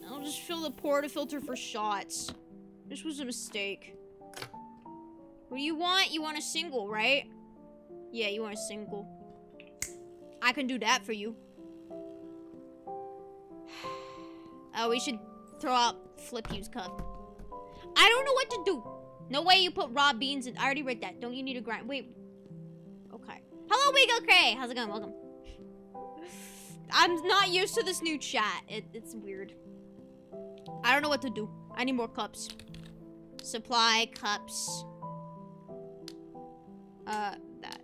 I'll just fill the portafilter for shots. This was a mistake. What do you want? You want a single, right? Yeah, you want a single. I can do that for you. Oh, we should throw out Flip U's cup. I don't know what to do. No way you put raw beans in. I already read that. Don't you need to grind? Wait. Okay. Hello, Wiggle Cray. How's it going? Welcome. I'm not used to this new chat. It, it's weird. I don't know what to do. I need more cups. Supply cups. Uh, that.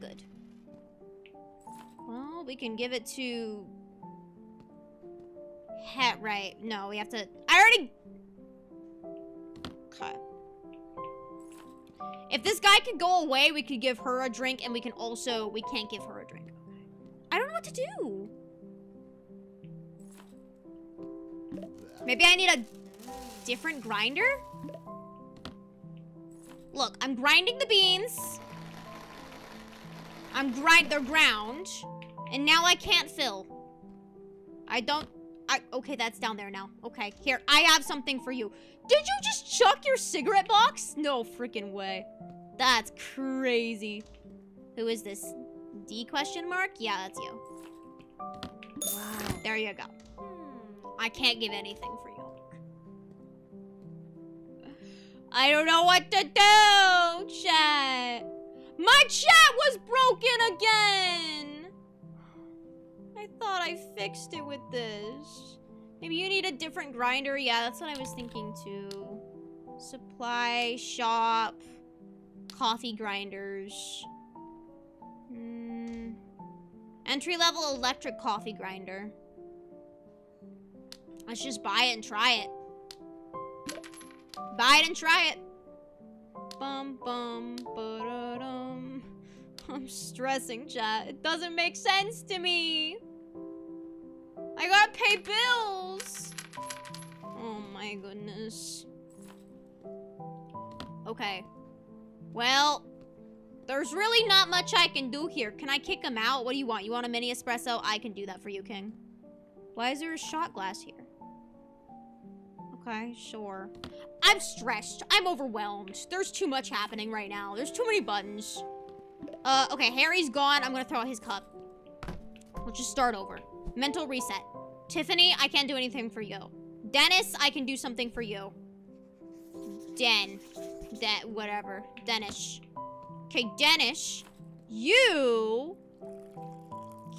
Good. Well, we can give it to... Het, right. No, we have to... I already... Okay. If this guy could go away, we could give her a drink, and we can also... We can't give her a drink. I don't know what to do. Maybe I need a different grinder? Look, I'm grinding the beans. I'm grind they're ground. And now I can't fill. I don't I okay, that's down there now. Okay, here, I have something for you. Did you just chuck your cigarette box? No freaking way. That's crazy. Who is this? D question mark? Yeah, that's you. Wow. There you go. I can't give anything for you. I don't know what to do, chat. My chat was broken again! I thought I fixed it with this. Maybe you need a different grinder? Yeah, that's what I was thinking too. Supply, shop, coffee grinders. Mm. Entry level electric coffee grinder. Let's just buy it and try it. Buy it and try it. Bum bum ba dum. I'm stressing, chat. It doesn't make sense to me. I gotta pay bills. My goodness. Okay. Well, there's really not much I can do here. Can I kick him out? What do you want? You want a mini espresso? I can do that for you, King. Why is there a shot glass here? Okay, sure. I'm stressed. I'm overwhelmed. There's too much happening right now. There's too many buttons. Uh, okay, Harry's gone. I'm gonna throw out his cup. Let's just start over. Mental reset. Tiffany, I can't do anything for you. Dennis, I can do something for you. Den. That, whatever. Dennis. Okay, Dennis, you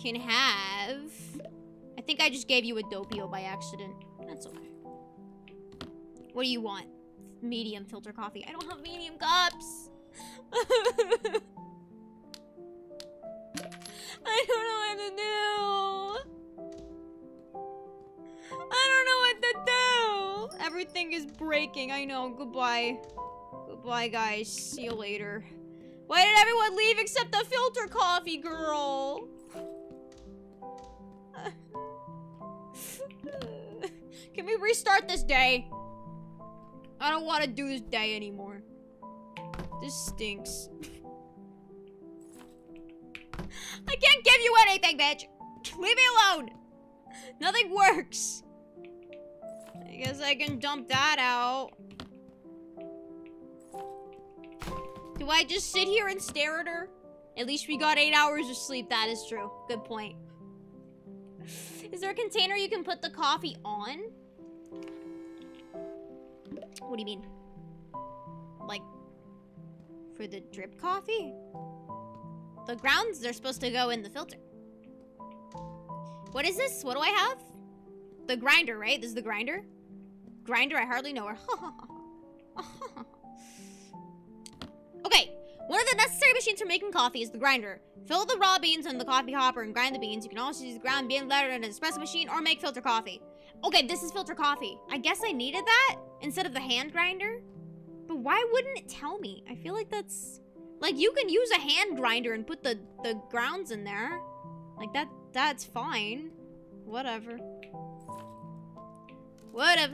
can have... I think I just gave you a Doppio by accident. That's okay. What do you want? Medium filter coffee. I don't have medium cups. I don't know what to do. I don't know Everything is breaking. I know. Goodbye. Goodbye, guys. See you later. Why did everyone leave except the filter coffee girl? Can we restart this day? I don't want to do this day anymore. This stinks. I can't give you anything, bitch. Leave me alone. Nothing works. Guess I can dump that out. Do I just sit here and stare at her? At least we got eight hours of sleep. That is true. Good point. Is there a container you can put the coffee on? What do you mean? Like, for the drip coffee? The grounds, they're supposed to go in the filter. What is this? What do I have? The grinder, right? This is the grinder? Grinder, I hardly know her. okay, one of the necessary machines for making coffee is the grinder. Fill the raw beans in the coffee hopper and grind the beans. You can also use the ground bean blender in an espresso machine or make filter coffee. Okay, this is filter coffee. I guess I needed that instead of the hand grinder. But why wouldn't it tell me? I feel like that's... Like, you can use a hand grinder and put the, the grounds in there. Like, that that's fine. Whatever. Whatever.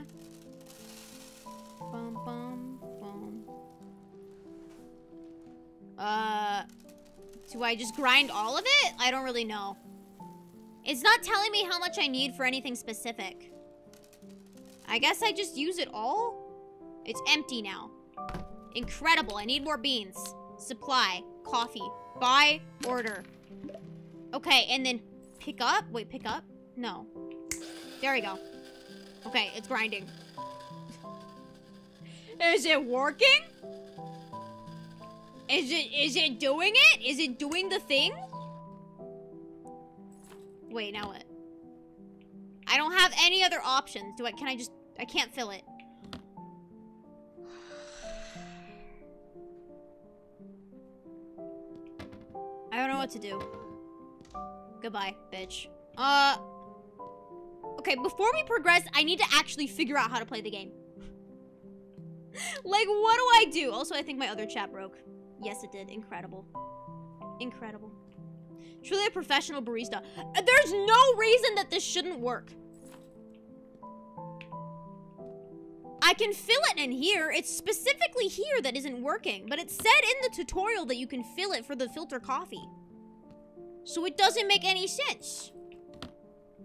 Uh... Do I just grind all of it? I don't really know. It's not telling me how much I need for anything specific. I guess I just use it all? It's empty now. Incredible. I need more beans. Supply. Coffee. Buy. Order. Okay, and then pick up? Wait, pick up? No. There we go. Okay, it's grinding. Is it working? Is it is it doing it? Is it doing the thing? Wait, now what? I don't have any other options. Do I can I just I can't fill it. I don't know what to do. Goodbye, bitch. Uh... Okay, before we progress, I need to actually figure out how to play the game. like, what do I do? Also, I think my other chat broke. Yes, it did. Incredible. Incredible. Truly a professional barista. Uh, there's no reason that this shouldn't work. I can fill it in here. It's specifically here that isn't working. But it said in the tutorial that you can fill it for the filter coffee. So it doesn't make any sense.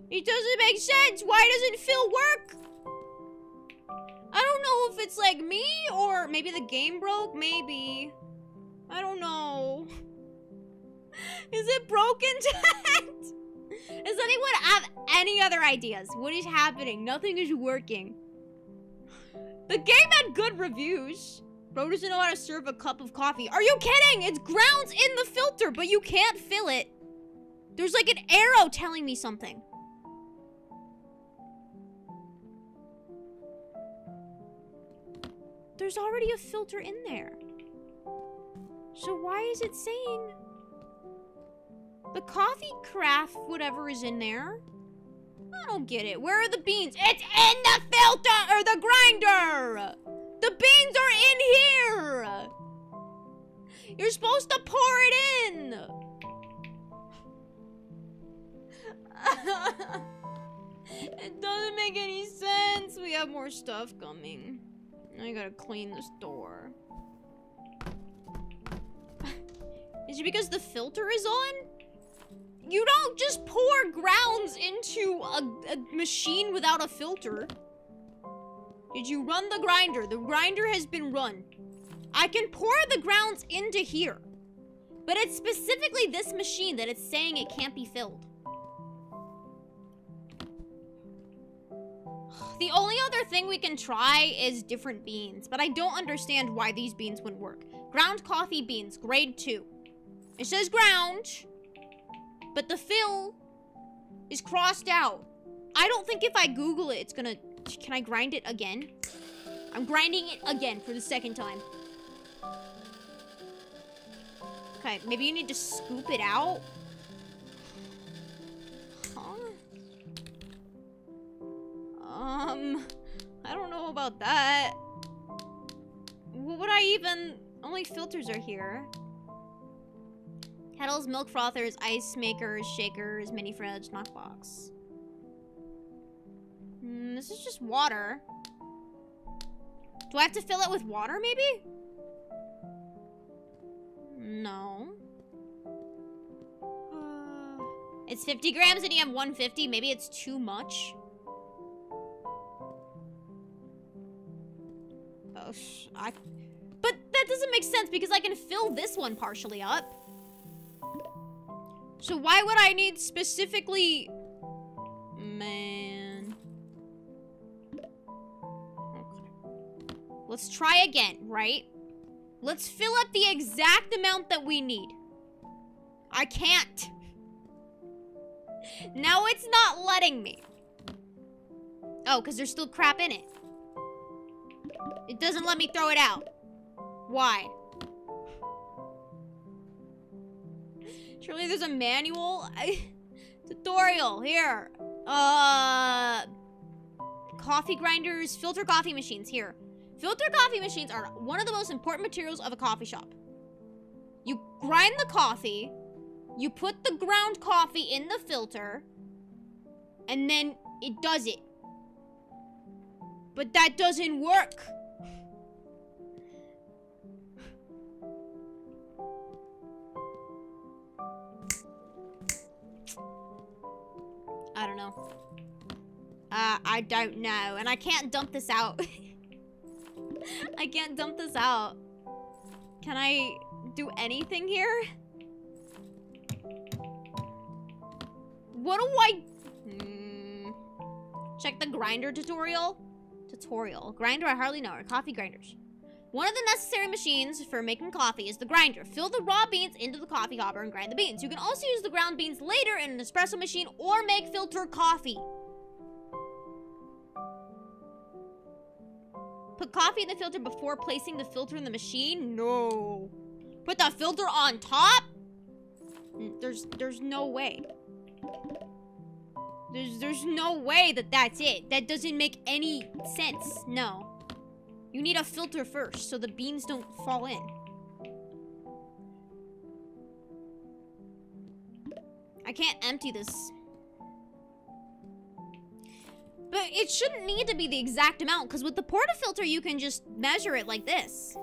It doesn't make sense. Why doesn't fill work? I don't know if it's like me or maybe the game broke. Maybe. I don't know. Is it broken, chat? Does anyone have any other ideas? What is happening? Nothing is working. The game had good reviews. Bro doesn't know how to serve a cup of coffee. Are you kidding? It's grounds in the filter, but you can't fill it. There's like an arrow telling me something. There's already a filter in there. So why is it saying the coffee craft whatever is in there? I don't get it. Where are the beans? It's in the filter or the grinder. The beans are in here. You're supposed to pour it in. it doesn't make any sense. We have more stuff coming. I gotta clean this door. Is it because the filter is on? You don't just pour grounds into a, a machine without a filter. Did you run the grinder? The grinder has been run. I can pour the grounds into here. But it's specifically this machine that it's saying it can't be filled. The only other thing we can try is different beans, but I don't understand why these beans wouldn't work. Ground coffee beans, grade 2. It says ground, but the fill is crossed out. I don't think if I Google it, it's gonna... Can I grind it again? I'm grinding it again for the second time. Okay, maybe you need to scoop it out. Huh? Um, I don't know about that. What would I even... Only filters are here. Kettles, milk frothers, ice makers, shakers, mini fridge, knockbox. Mm, this is just water. Do I have to fill it with water, maybe? No. Uh, it's 50 grams and you have 150. Maybe it's too much. Oh, I... But that doesn't make sense because I can fill this one partially up. So why would I need specifically... Man. Let's try again, right? Let's fill up the exact amount that we need. I can't. Now it's not letting me. Oh, because there's still crap in it. It doesn't let me throw it out. Why? Surely there's a manual? tutorial, here. Uh, coffee grinders, filter coffee machines, here. Filter coffee machines are one of the most important materials of a coffee shop. You grind the coffee, you put the ground coffee in the filter, and then it does it. But that doesn't work. Know. Uh, I don't know. And I can't dump this out. I can't dump this out. Can I do anything here? What do I... Hmm. Check the grinder tutorial. Tutorial. Grinder, I hardly know. Or coffee grinders. One of the necessary machines for making coffee is the grinder. Fill the raw beans into the coffee hopper and grind the beans. You can also use the ground beans later in an espresso machine or make filter coffee. Put coffee in the filter before placing the filter in the machine? No. Put the filter on top? There's there's no way. There's there's no way that that's it. That doesn't make any sense. No. You need a filter first so the beans don't fall in. I can't empty this. But it shouldn't need to be the exact amount because with the portafilter you can just measure it like this.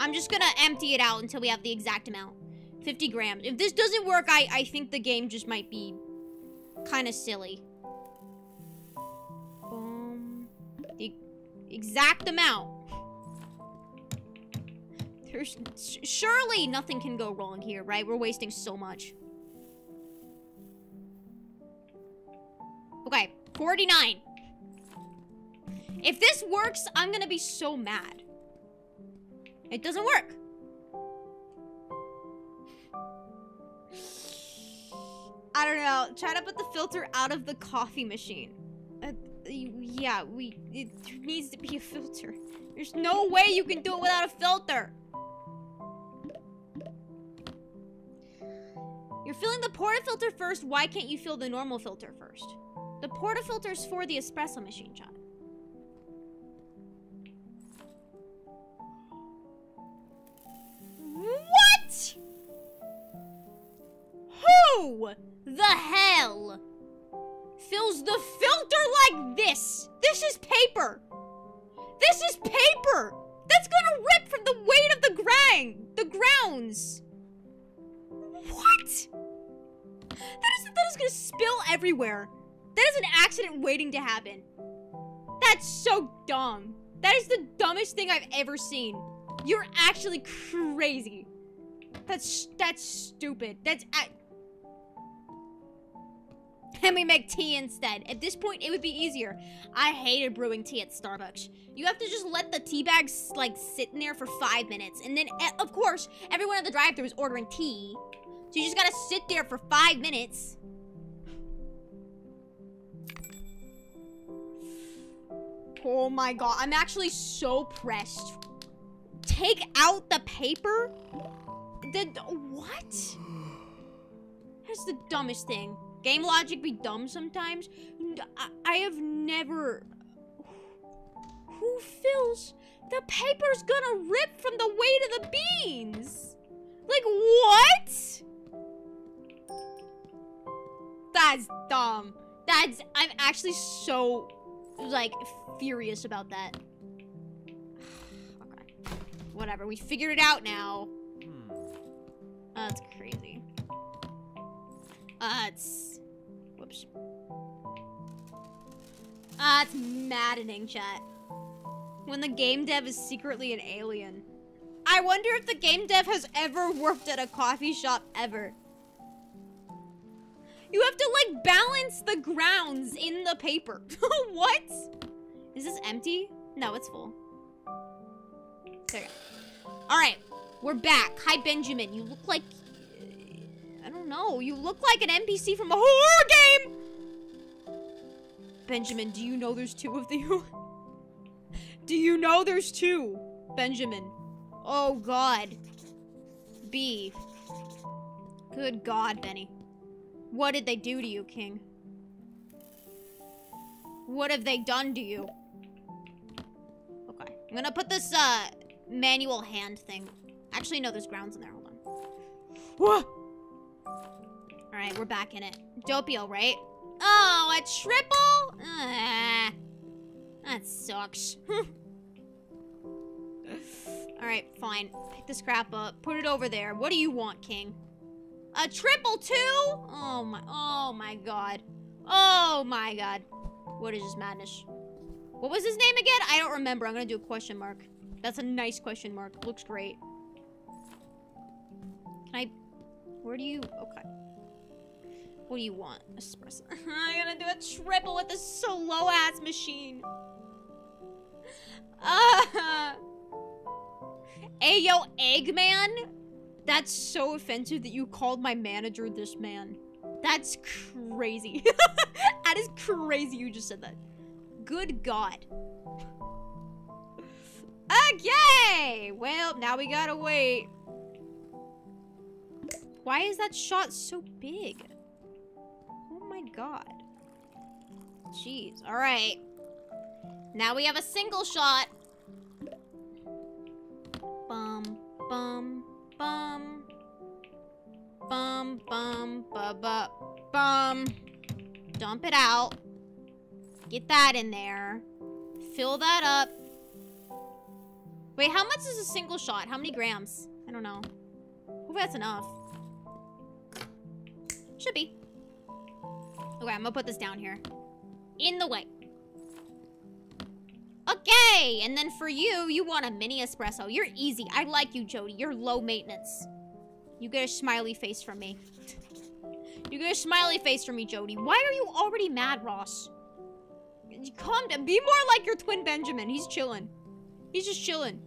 I'm just gonna empty it out until we have the exact amount. 50 grams. If this doesn't work, I, I think the game just might be kind of silly. Exact amount. There's surely nothing can go wrong here, right? We're wasting so much. Okay, 49. If this works, I'm gonna be so mad. It doesn't work. I don't know. Try to put the filter out of the coffee machine. Uh, Yeah, we. It needs to be a filter. There's no way you can do it without a filter. You're filling the portafilter first. Why can't you fill the normal filter first? The portafilter is for the espresso machine, chat. What? Who the hell fills the filter like this? This is paper. This is paper. That's gonna rip from the weight of the ground. The grounds. What? That is that is gonna spill everywhere. That is an accident waiting to happen. That's so dumb. That is the dumbest thing I've ever seen. You're actually crazy. That's that's stupid. That's and we make tea instead. At this point, it would be easier. I hated brewing tea at Starbucks. You have to just let the tea bags like sit in there for five minutes, and then eh, of course everyone at the drive-thru is ordering tea, so you just gotta sit there for five minutes. Oh my god, I'm actually so pressed. Take out the paper? The what? That's the dumbest thing. Game logic be dumb sometimes. I have never. Who fills? The paper's gonna rip from the weight of the beans. Like what? That's dumb. That's. I'm actually so, like, furious about that. okay. Whatever. We figured it out now. Hmm. That's crazy. Uh, it's... Whoops. Ah, it's maddening, chat. When the game dev is secretly an alien. I wonder if the game dev has ever worked at a coffee shop ever. You have to, like, balance the grounds in the paper. what? Is this empty? No, it's full. There you go. Alright, we're back. Hi, Benjamin. You look like I don't know. You look like an NPC from a horror game! Benjamin, do you know there's two of you? do you know there's two? Benjamin. Oh, God. B. Good God, Benny. What did they do to you, King? What have they done to you? Okay. I'm gonna put this, uh, manual hand thing. Actually, no, there's grounds in there. Hold on. Whoa! Alright, we're back in it. Doppio, right? Oh, a triple? Ah, that sucks. Alright, fine. Pick this crap up. Put it over there. What do you want, King? A triple two? Oh my, oh my god. Oh my god. What is this madness? What was his name again? I don't remember. I'm gonna do a question mark. That's a nice question mark. Looks great. Can I... Where do you... Okay. What do you want? Espresso. I'm gonna do a triple with this slow ass machine. Ah. yo, Eggman? That's so offensive that you called my manager this man. That's crazy. that is crazy you just said that. Good God. Okay! Well, now we gotta wait. Why is that shot so big? God. Jeez. Alright. Now we have a single shot. Bum, bum, bum. Bum, bum, ba, ba, bum. Dump it out. Get that in there. Fill that up. Wait, how much is a single shot? How many grams? I don't know. Hopefully that's enough. Should be. Okay, I'm gonna put this down here. In the way. Okay, and then for you, you want a mini espresso. You're easy. I like you, Jody. You're low maintenance. You get a smiley face from me. You get a smiley face from me, Jody. Why are you already mad, Ross? calm down. Be more like your twin Benjamin. He's chilling. He's just chilling.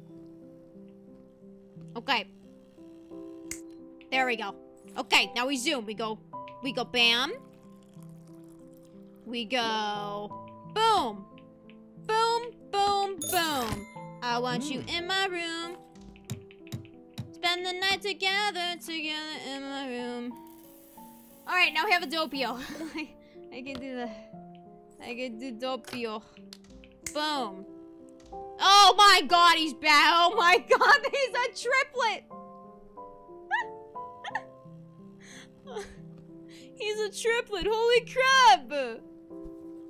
Okay. There we go. Okay, now we zoom. We go, we go bam. We go boom. Boom, boom, boom. I want you hmm. in my room. Spend the night together, together in my room. All right, now we have a Doppio. I can do the, I can do Doppio. Boom. Oh my god, he's bad. Oh my god, he's a triplet. he's a triplet. Holy crap.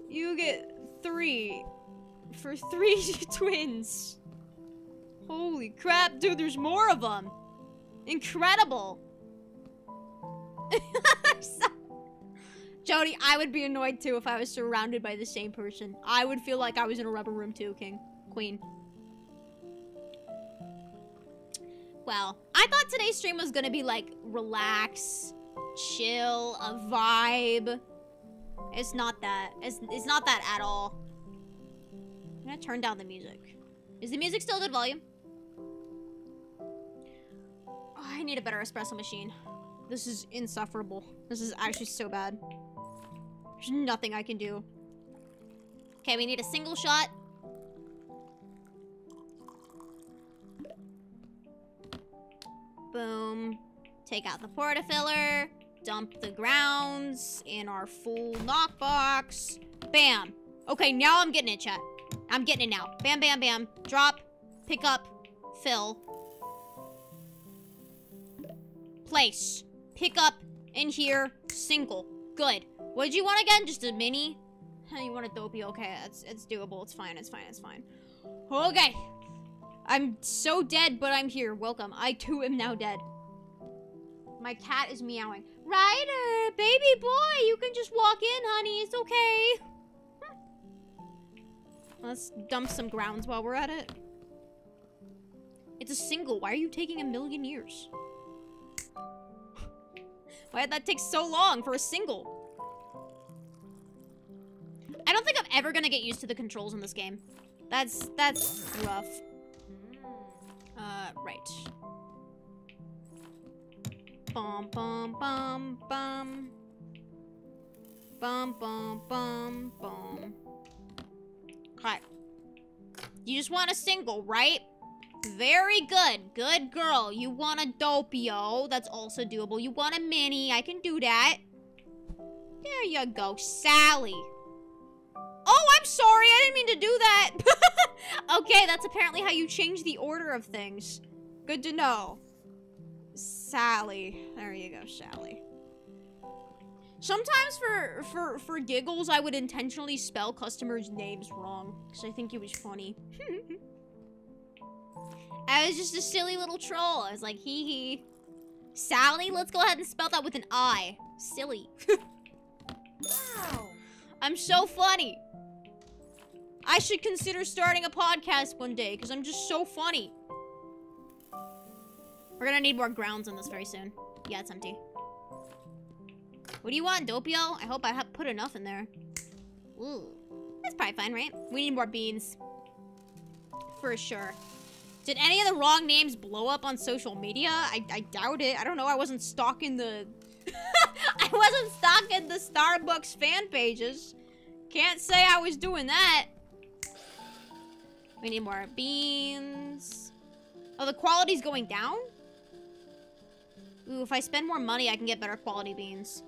You get three for three twins. Holy crap, dude, there's more of them. Incredible. Jody, I would be annoyed too if I was surrounded by the same person. I would feel like I was in a rubber room too, King. Queen. Well, I thought today's stream was gonna be like relax, chill, a vibe. It's not that. It's, it's not that at all. I'm gonna turn down the music. Is the music still good volume? Oh, I need a better espresso machine. This is insufferable. This is actually so bad. There's nothing I can do. Okay, we need a single shot. Boom. Take out the portafilter. Dump the grounds in our full knockbox. Bam. Okay, now I'm getting it, chat. I'm getting it now. Bam, bam, bam. Drop. Pick up. Fill. Place. Pick up. In here. Single. Good. What did you want again? Just a mini? You want a dopey? Okay, it's, it's doable. It's fine. It's fine. It's fine. Okay. I'm so dead, but I'm here. Welcome. I too am now dead. My cat is meowing. Ryder, baby boy, you can just walk in, honey. It's okay. Let's dump some grounds while we're at it. It's a single. Why are you taking a million years? Why did that take so long for a single? I don't think I'm ever gonna get used to the controls in this game. That's, that's rough. Uh, right. Bum, bum, bum, bum. Bum, bum, bum, bum. Okay. You just want a single, right? Very good. Good girl. You want a Doppio. That's also doable. You want a mini. I can do that. There you go. Sally. Oh, I'm sorry. I didn't mean to do that. okay, that's apparently how you change the order of things. Good to know. Sally. There you go, Sally. Sometimes for for for giggles, I would intentionally spell customers' names wrong because I think it was funny. I was just a silly little troll. I was like, hee hee. Sally, let's go ahead and spell that with an I. Silly. Wow. I'm so funny. I should consider starting a podcast one day because I'm just so funny. We're gonna need more grounds on this very soon. Yeah, it's empty. What do you want, Doppio? I hope I have put enough in there. Ooh. That's probably fine, right? We need more beans. For sure. Did any of the wrong names blow up on social media? I, I doubt it. I don't know. I wasn't stalking the... I wasn't stalking the Starbucks fan pages. Can't say I was doing that. We need more beans. Oh, the quality's going down? Ooh, if I spend more money, I can get better quality beans.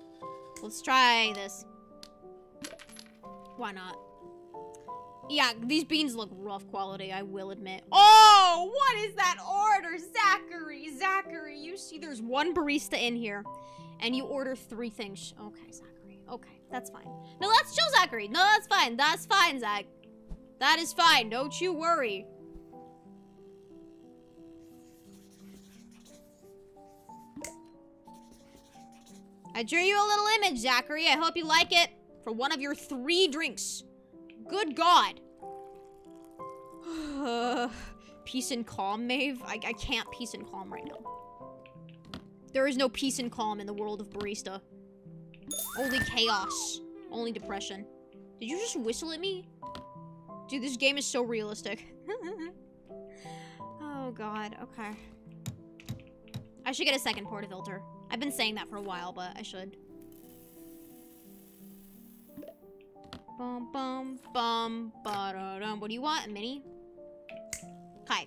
Let's try this. Why not? Yeah, these beans look rough quality, I will admit. Oh, what is that order? Zachary, Zachary, you see there's one barista in here, and you order three things. Okay, Zachary, okay, that's fine. No, that's chill, Zachary. No, that's fine. That's fine, Zach. That is fine. Don't you worry. I drew you a little image, Zachary. I hope you like it for one of your three drinks. Good God. peace and calm, Maeve? I, I can't peace and calm right now. There is no peace and calm in the world of barista. Only chaos. Only depression. Did you just whistle at me? Dude, this game is so realistic. oh god, okay. I should get a second portafilter. I've been saying that for a while, but I should. Bum bum bum ba da dum. What do you want? A mini? Hi.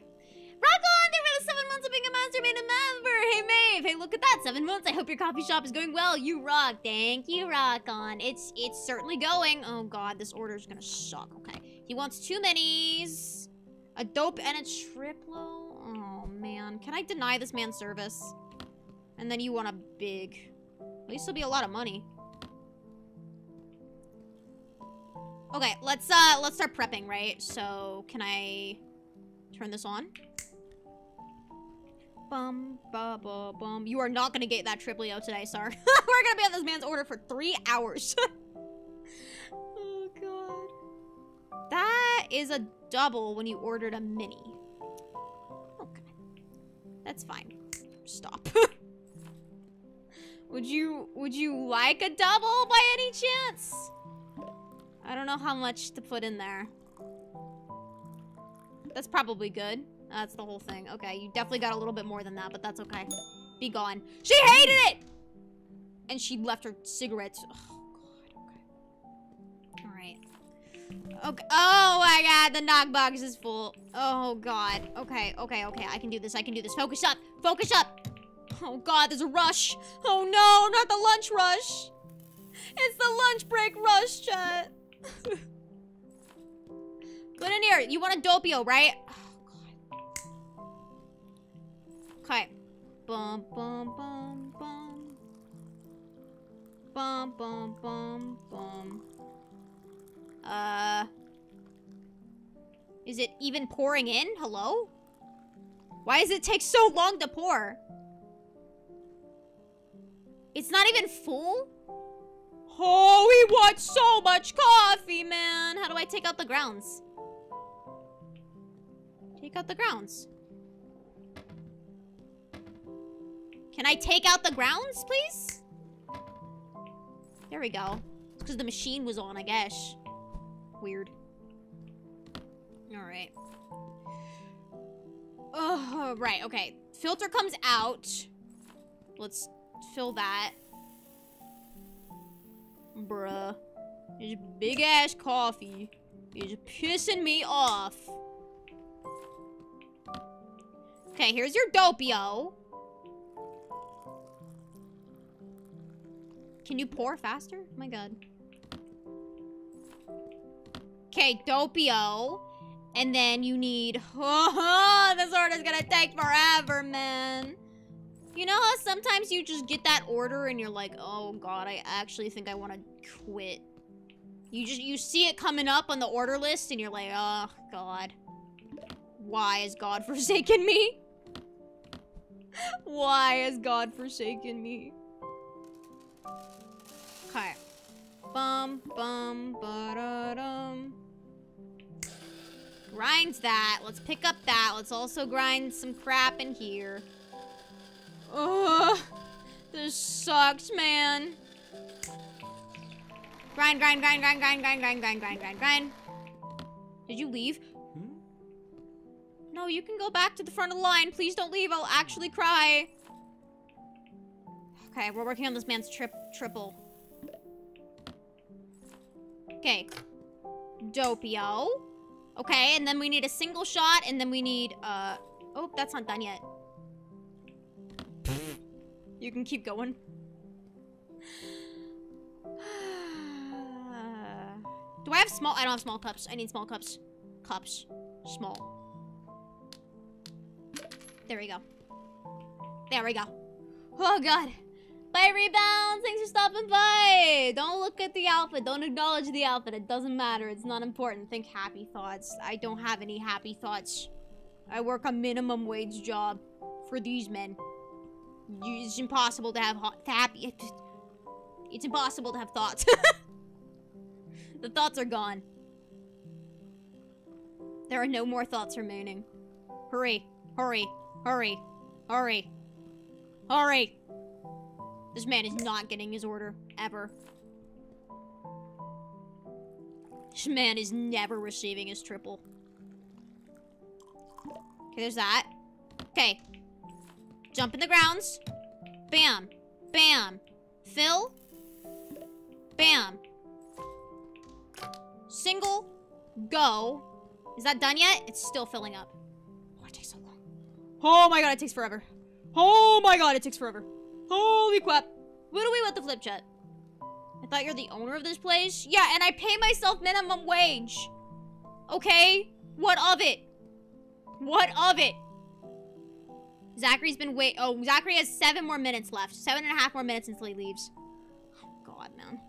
Rock on! Thank you for the seven months of being a and member! Hey Maeve! Hey, look at that! Seven months! I hope your coffee shop is going well. You rock! Thank you, Rock on. It's it's certainly going. Oh god, this order is gonna suck. Okay. He wants two minis. A dope and a triplo. Oh man. Can I deny this man service? And then you want a big. At least it'll be a lot of money. Okay, let's uh let's start prepping, right? So can I turn this on? Bum ba ba bum. You are not gonna get that triplio today, sir. We're gonna be on this man's order for three hours. oh god. That is a double when you ordered a mini. Okay. That's fine. Stop. would you would you like a double by any chance? I don't know how much to put in there. That's probably good. That's the whole thing. Okay, you definitely got a little bit more than that, but that's okay. Be gone. She hated it! And she left her cigarettes. Oh, God, okay. Alright. Okay. Oh my god, the knock box is full. Oh god. Okay, okay, okay. I can do this. I can do this. Focus up. Focus up. Oh god, there's a rush. Oh no, not the lunch rush. It's the lunch break rush, chat. Put in here. You want a Doppio, right? Oh, God. Okay. Bum, bum, bum, bum. Bum, bum, bum, bum. Uh. Is it even pouring in? Hello? Why does it take so long to pour? It's not even full? Oh, we want so much coffee, man. How do I take out the grounds? Take out the grounds. Can I take out the grounds, please? There we go. It's because the machine was on, I guess. Weird. Alright. Oh, right, okay. Filter comes out. Let's fill that. Bruh. This big ass coffee is pissing me off. Okay, here's your Doppio. Can you pour faster? Oh my god. Okay, Doppio. And then you need... Oh, this order's gonna take forever, man. You know how sometimes you just get that order and you're like, oh god, I actually think I want to quit. You just, you see it coming up on the order list and you're like, oh god. Why has God forsaken me? Why has God forsaken me? Okay. Bum, bum, ba da dum. Grind that. Let's pick up that. Let's also grind some crap in here. Ugh. This sucks, man. Grind, grind, grind, grind, grind, grind, grind, grind, grind, grind, grind. Did you leave? Hmm? No, you can go back to the front of the line. Please don't leave. I'll actually cry. Okay, we're working on this man's trip triple. Okay. Doppio. Okay, and then we need a single shot, and then we need, uh... Oh, that's not done yet. You can keep going. Do I have small? I don't have small cups. I need small cups. Cups. Small. There we go. There we go. Oh, God. Bye, Rebounds. Thanks for stopping by. Don't look at the outfit. Don't acknowledge the outfit. It doesn't matter. It's not important. Think happy thoughts. I don't have any happy thoughts. I work a minimum wage job for these men. It's impossible to have to happy. It's impossible to have thoughts. the thoughts are gone. There are no more thoughts remaining. Hurry, hurry, hurry, hurry, hurry. This man is not getting his order, ever. This man is never receiving his triple. Okay, there's that. Okay. Jump in the grounds. Bam. Bam. Fill. Bam. Single. Go. Is that done yet? It's still filling up. Oh, it takes so long. Oh my god, it takes forever. Oh my god, it takes forever. Holy crap. What do we with the flip chat? I thought you're the owner of this place? Yeah, and I pay myself minimum wage. Okay? What of it? What of it? Zachary's been wait. Oh, Zachary has seven more minutes left. Seven and a half more minutes until he leaves. Oh, God, man.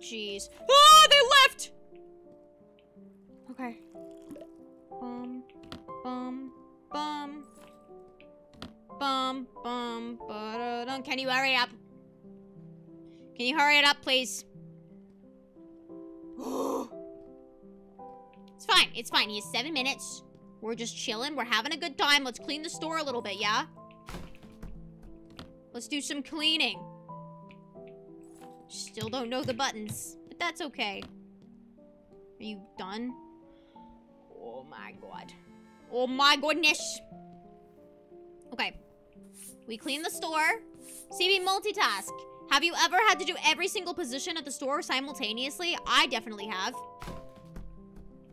Jeez. Oh, they left! Okay. Bum, bum, bum. Bum, bum, ba-da-dum. Can you hurry up? Can you hurry it up, please? it's fine. It's fine. He has seven minutes. We're just chilling. We're having a good time. Let's clean the store a little bit, yeah? Let's do some cleaning. Still don't know the buttons, but that's okay. Are you done? Oh my god. Oh my goodness. Okay. We clean the store. CB multitask. Have you ever had to do every single position at the store simultaneously? I definitely have.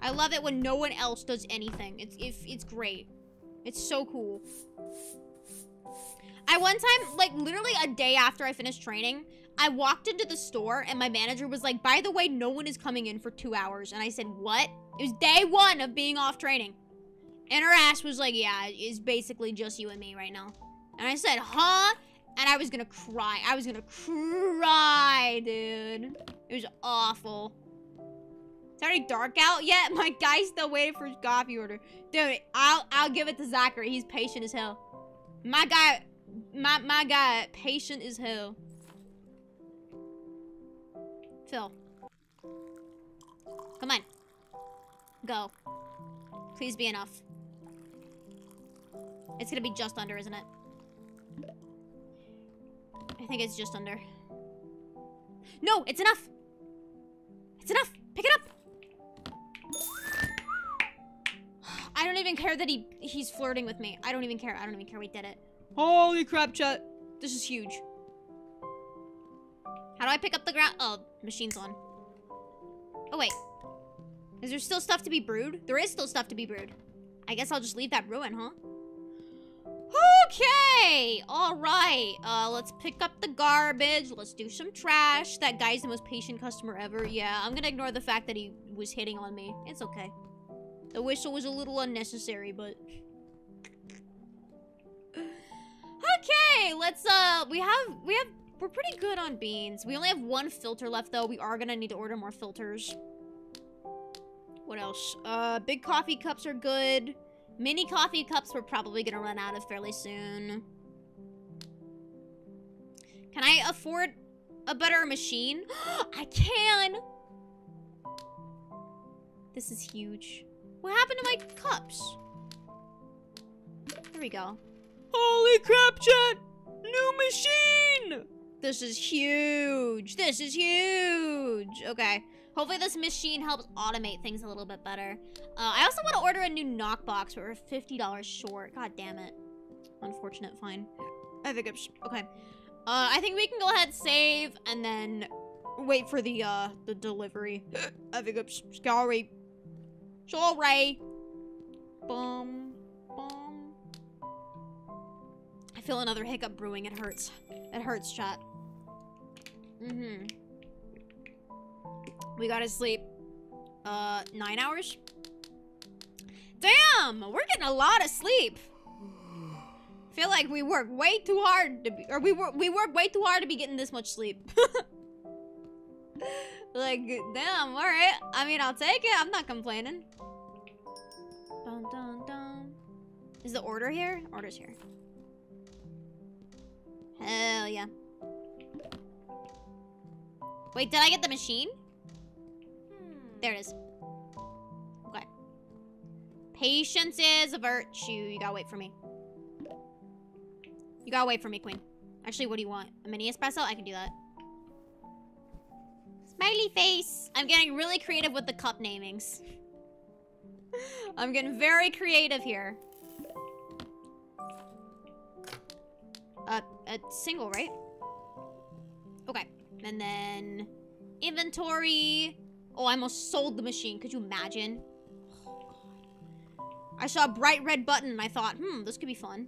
I love it when no one else does anything. It's it's, it's great. It's so cool. I one time, like literally a day after I finished training, I walked into the store and my manager was like, by the way, no one is coming in for two hours. And I said, what? It was day one of being off training. And her ass was like, yeah, it's basically just you and me right now. And I said, huh? And I was gonna cry. I was gonna cry, dude. It was awful. Already dark out yet. My guy's still waiting for his coffee order. Dude, I'll I'll give it to Zachary. He's patient as hell. My guy, my my guy, patient as hell. Phil, come on, go. Please be enough. It's gonna be just under, isn't it? I think it's just under. No, it's enough. It's enough. Pick it up. I don't even care that he he's flirting with me. I don't even care. I don't even care we did it. Holy crap, chat. This is huge. How do I pick up the ground? Oh, machine's on. Oh, wait. Is there still stuff to be brewed? There is still stuff to be brewed. I guess I'll just leave that ruin, huh? Okay, all right. Uh, let's pick up the garbage. Let's do some trash. That guy's the most patient customer ever. Yeah, I'm gonna ignore the fact that he was hitting on me. It's okay. The whistle was a little unnecessary, but... Okay, let's, uh, we have, we have, we're pretty good on beans. We only have one filter left, though. We are gonna need to order more filters. What else? Uh, big coffee cups are good. Mini coffee cups we're probably gonna run out of fairly soon. Can I afford a better machine? I can! This is huge. What happened to my cups? There we go. Holy crap, chat! New machine! This is huge. This is huge. Okay. Hopefully this machine helps automate things a little bit better. Uh, I also want to order a new knockbox, but we're $50 short. God damn it. Unfortunate, fine. I think it's, okay. Uh, I think we can go ahead, save, and then wait for the, uh, the delivery. I think it's sorry. Sorry. Bum, bum. I feel another hiccup brewing. It hurts. It hurts, chat. Mm-hmm. We gotta sleep, uh, nine hours? Damn! We're getting a lot of sleep. Feel like we work way too hard to be, or we work, we work way too hard to be getting this much sleep. like, damn, alright. I mean, I'll take it. I'm not complaining. Dun, dun, dun. Is the order here? Order's here. Hell yeah. Wait, did I get the machine? Hmm. There it is. Okay. Patience is a virtue. You gotta wait for me. You gotta wait for me, queen. Actually, what do you want? A mini espresso? I can do that. Smiley face. I'm getting really creative with the cup namings. I'm getting very creative here. Uh, a single, right? Okay. And then inventory. Oh, I almost sold the machine. Could you imagine? Oh, I saw a bright red button and I thought, hmm, this could be fun.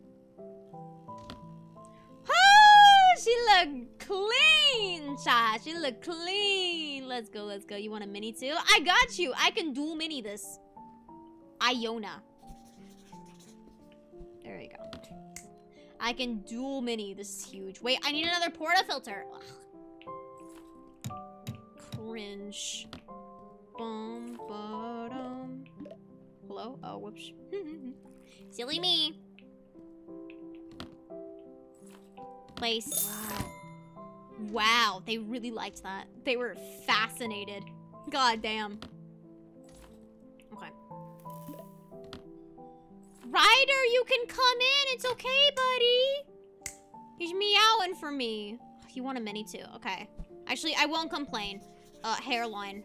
She look clean, Cha. She look clean. Let's go, let's go. You want a mini too? I got you. I can dual mini this. Iona. There you go. I can dual mini. This is huge. Wait, I need another portafilter. Ugh. Cringe. Bum, ba-dum. Hello? Oh, whoops. Silly me. Place. Wow. Wow, they really liked that. They were fascinated. God damn. Okay. Ryder, you can come in. It's okay, buddy. He's meowing for me. You want a mini too? Okay. Actually, I won't complain. Uh, hairline.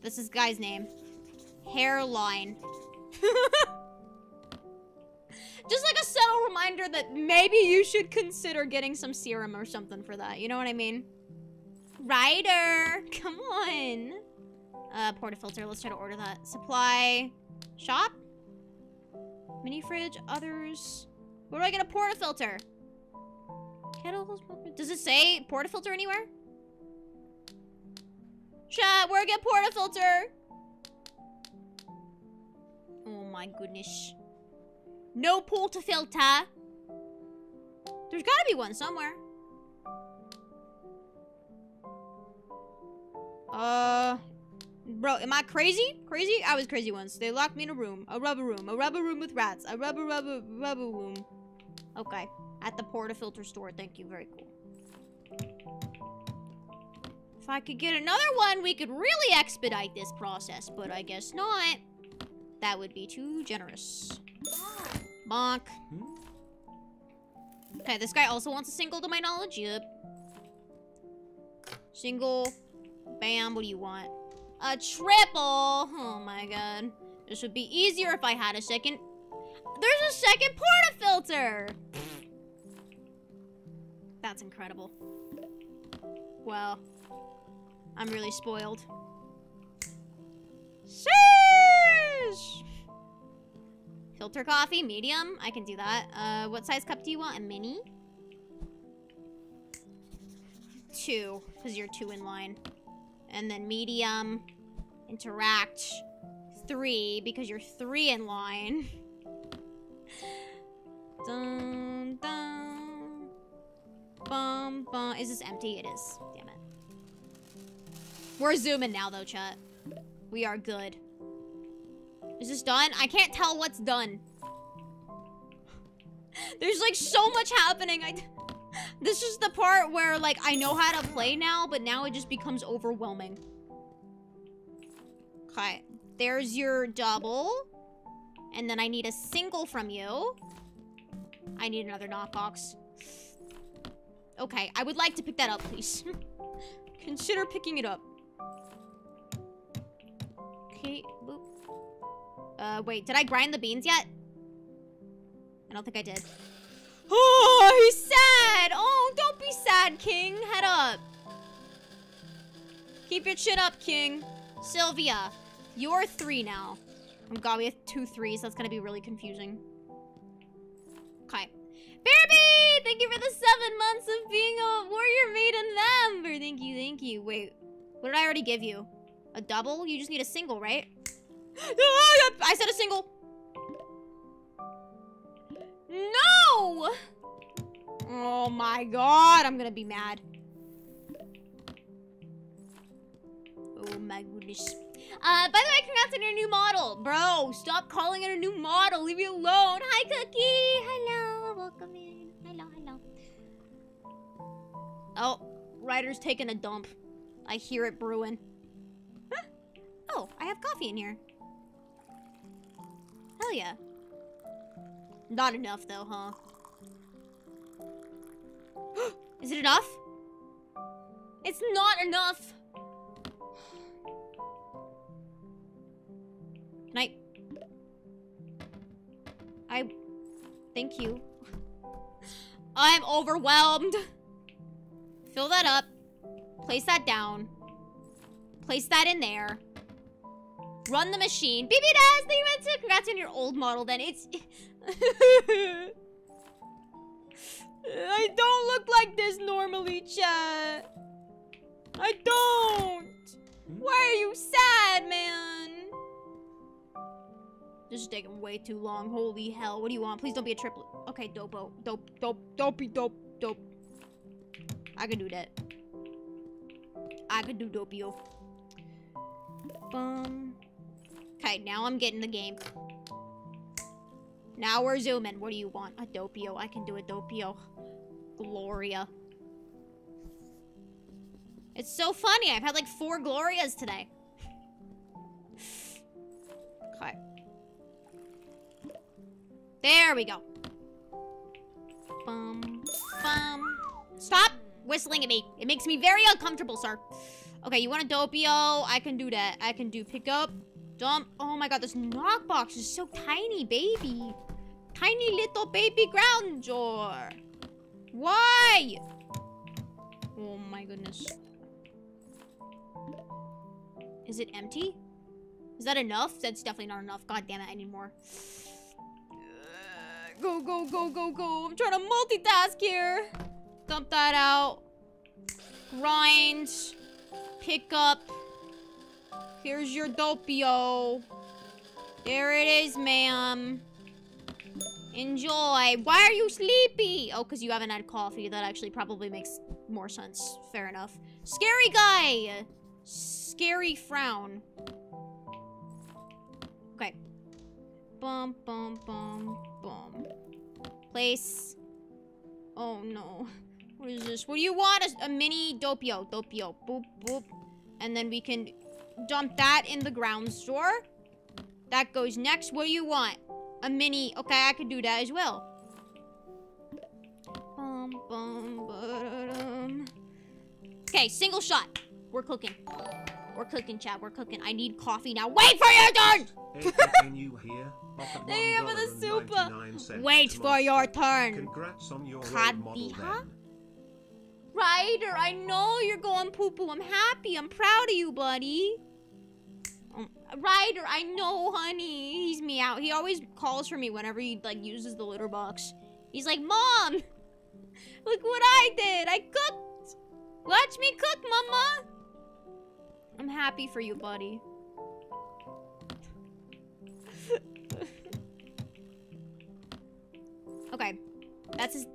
This is guy's name. Hairline. Just like a subtle reminder that maybe you should consider getting some serum or something for that. You know what I mean? Ryder, come on. Uh, portafilter. Let's try to order that. Supply. Shop. Mini fridge. Others. Where do I get a portafilter? Kettle. Does it say portafilter anywhere? Chat, where I get portafilter? Oh my goodness. No portafilter. There's gotta be one somewhere. Uh, bro, am I crazy? Crazy? I was crazy once. They locked me in a room, a rubber room, a rubber room with rats, a rubber rubber rubber room. Okay, at the portafilter store. Thank you. Very cool. If I could get another one, we could really expedite this process, but I guess not. That would be too generous. Bonk. Hmm? Okay, this guy also wants a single to my knowledge. Yep. Single. Bam, what do you want? A triple! Oh my god. This would be easier if I had a second... There's a second portafilter! That's incredible. Well, I'm really spoiled. Sheesh! Filter coffee, medium. I can do that. Uh, what size cup do you want? A mini? Two, because you're two in line. And then medium, interact, three, because you're three in line. dun, dun. Bum, bum. Is this empty? It is. Damn it. We're zooming now, though, chat. We are good. Is this done? I can't tell what's done. There's like so much happening. I. This is the part where like I know how to play now, but now it just becomes overwhelming. Okay, there's your double. And then I need a single from you. I need another knockbox. Okay, I would like to pick that up, please. Consider picking it up. Okay, boop. Uh, wait, did I grind the beans yet? I don't think I did. Oh, he's sad! Oh, don't be sad, King. Head up. Keep your chin up, King. Sylvia, you're three now. Oh god, we have two threes. That's gonna be really confusing. Okay. Bearby! Thank you for the seven months of being a warrior maiden member. Thank you, thank you. Wait, what did I already give you? A double? You just need a single, right? I said a single. No! Oh my god, I'm gonna be mad. Oh my goodness. Uh, by the way, congrats on your new model. Bro, stop calling it a new model. Leave me alone. Hi, Cookie. Hello. Welcome in. Hello, hello. Oh, Ryder's taking a dump. I hear it brewing. Huh? Oh, I have coffee in here. Hell yeah. Not enough though, huh? Is it enough? It's not enough! Can I... I... Thank you. I'm overwhelmed! Fill that up. Place that down. Place that in there. Run the machine. BB Daz, thank you, Vincent. Congrats on your old model then. It's... I don't look like this normally, chat. I don't. Why are you sad, man? This is taking way too long. Holy hell. What do you want? Please don't be a triplet. Okay, dopo. Oh, dope, dope, dopey, dope, dope. I can do that. I could do doppio. Bum. Okay, now I'm getting the game. Now we're zooming. What do you want? A doppio. I can do a doppio. Gloria. It's so funny. I've had like four Glorias today. Okay. There we go. Bum, bum. Stop whistling at me. It makes me very uncomfortable, sir. Okay, you want a Doppio? I can do that. I can do pick up, dump. Oh my god, this knockbox is so tiny, baby. Tiny little baby ground door. Why? Oh my goodness. Is it empty? Is that enough? That's definitely not enough. God damn it, I need more. Go, go, go, go, go. I'm trying to multitask here. Dump that out. Grind. Pick up. Here's your doppio. There it is, ma'am. Enjoy. Why are you sleepy? Oh, because you haven't had coffee. That actually probably makes more sense. Fair enough. Scary guy. Scary frown. Okay. Bum, bum, bum, bum. Place. Oh, no. What is this? What do you want? A, a mini Doppio. Doppio. Boop, boop. And then we can dump that in the ground store. That goes next. What do you want? A mini. Okay, I could do that as well. Bum, bum, ba-da-dum. Okay, single shot. We're cooking. We're cooking, chat. We're cooking. I need coffee now. Wait for your turn! AKK new here. Thank you for the super. Wait for your turn. Congrats on your model then. Ryder, I know you're going poo-poo. I'm happy. I'm proud of you, buddy. Um, Ryder, I know, honey. He's me out. He always calls for me whenever he, like, uses the litter box. He's like, Mom, look what I did. I cooked. Watch me cook, mama. I'm happy for you, buddy. okay. That's his...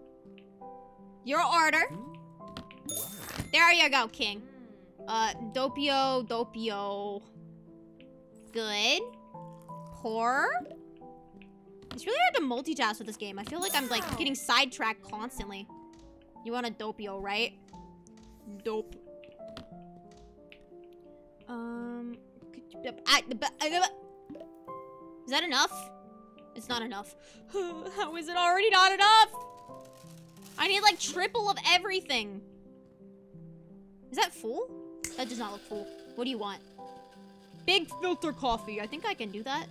Your order. There you go, King. Uh, Doppio, Doppio. Good. Poor. It's really hard to multitask with this game. I feel like I'm like getting sidetracked constantly. You want a Doppio, right? Dope. Um. Is that enough? It's not enough. How is it already not enough? I need like triple of everything. Is that full? That does not look full. What do you want? Big filter coffee. I think I can do that.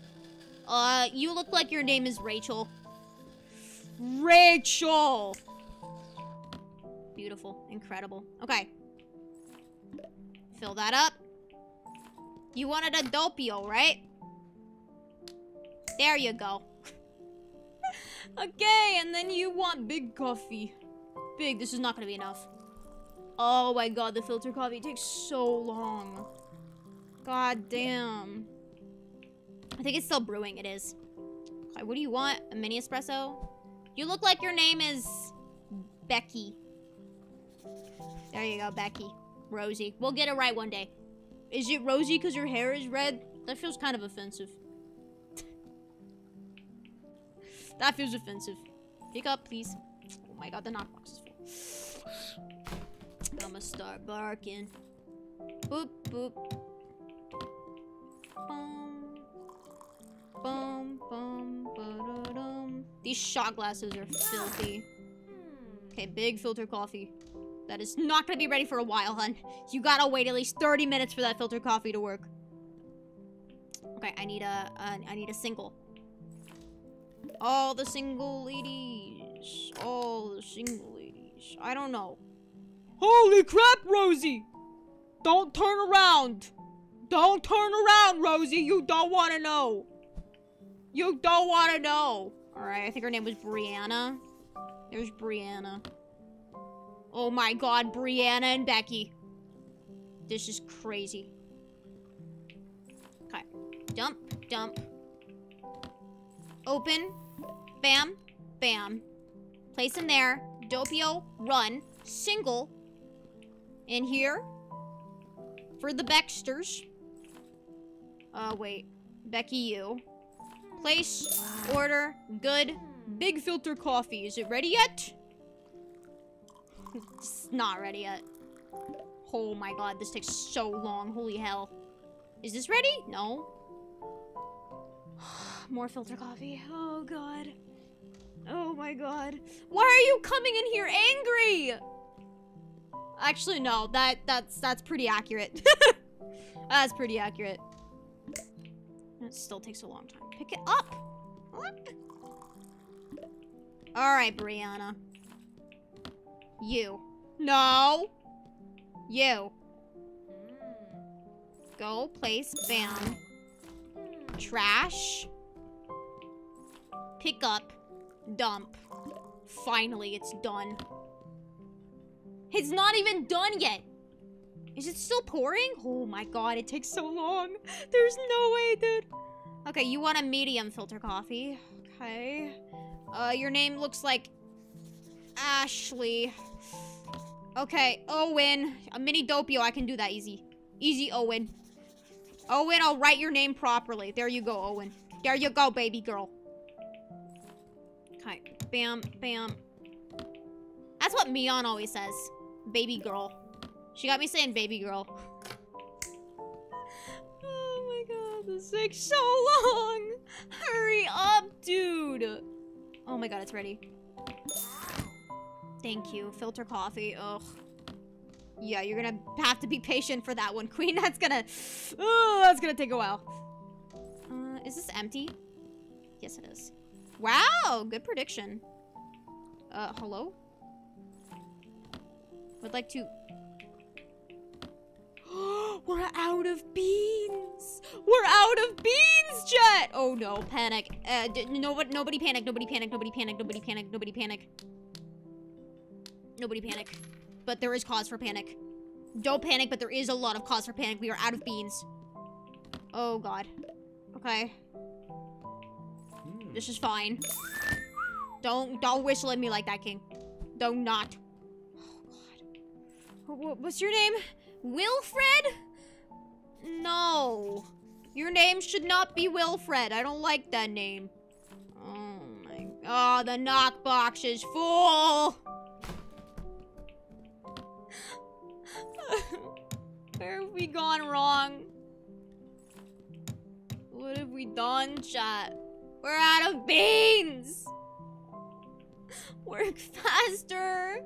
Uh, you look like your name is Rachel. Rachel! Beautiful. Incredible. Okay. Fill that up. You wanted a Doppio, right? There you go. okay, and then you want big coffee. Big. This is not gonna be enough. Oh my god, the filter coffee takes so long. God damn. I think it's still brewing. It is. Okay, what do you want? A mini espresso? You look like your name is Becky. There you go, Becky. Rosie. We'll get it right one day. Is it Rosie because your hair is red? That feels kind of offensive. that feels offensive. Pick up, please. Oh my god, the knockbox is full. I'ma start barking. Boop, boop. Bum. Bum, bum, ba-da-dum. These shot glasses are filthy. Okay, big filter coffee. That is not gonna be ready for a while, hun. You gotta wait at least 30 minutes for that filter coffee to work. Okay, I need a, a I need a single. All the single ladies. All the single ladies. I don't know. Holy crap, Rosie! Don't turn around! Don't turn around, Rosie! You don't want to know! You don't want to know! Alright, I think her name was Brianna. There's Brianna. Oh my god, Brianna and Becky. This is crazy. Okay. Dump, dump. Open. Bam, bam. Place in there. Doppio, run. Single. In here. For the Baxters. Uh, wait. Becky, you. Place, order, good. Big filter coffee. Is it ready yet? it's not ready yet. Oh my god, this takes so long. Holy hell. Is this ready? No. More filter coffee. Oh god. Oh my god. Why are you coming in here angry? Actually, no. That that's that's pretty accurate. that's pretty accurate. It still takes a long time. Pick it up. All right, Brianna. You. No. You. Go, place, bam. Trash. Pick up. Dump. Finally, it's done. It's not even done yet. Is it still pouring? Oh my god, it takes so long. There's no way, dude. Okay, you want a medium filter coffee. Okay. Uh, your name looks like Ashley. Okay, Owen. A mini Doppio, I can do that easy. Easy, Owen. Owen, I'll write your name properly. There you go, Owen. There you go, baby girl. Okay, bam, bam. That's what Mion always says. Baby girl. She got me saying baby girl. oh my god, this takes so long. Hurry up, dude. Oh my god, it's ready. Thank you. Filter coffee. Ugh. Yeah, you're gonna have to be patient for that one, Queen. That's gonna... Oh, that's gonna take a while. Uh, is this empty? Yes, it is. Wow, good prediction. Uh, hello? Would like to... We're out of beans! We're out of beans, Jet! Oh no, panic. Uh, nobody, nobody panic, nobody panic, nobody panic, nobody panic, nobody panic. Nobody panic. But there is cause for panic. Don't panic, but there is a lot of cause for panic. We are out of beans. Oh god. Okay. This is fine. Don't don't whistle at me like that, King. Don't not. What's your name? Wilfred? No. Your name should not be Wilfred. I don't like that name. Oh my. Oh, the knock box is full. Where have we gone wrong? What have we done, chat? We're out of beans! Work faster!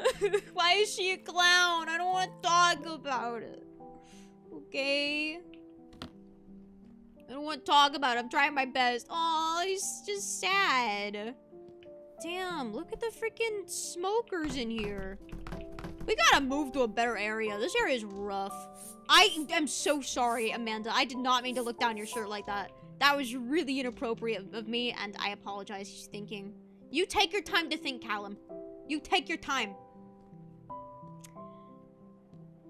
Why is she a clown? I don't want to talk about it. Okay? I don't want to talk about it. I'm trying my best. Oh, he's just sad. Damn, look at the freaking smokers in here. We gotta move to a better area. This area is rough. I am so sorry, Amanda. I did not mean to look down your shirt like that. That was really inappropriate of me, and I apologize. She's thinking. You take your time to think, Callum. You take your time.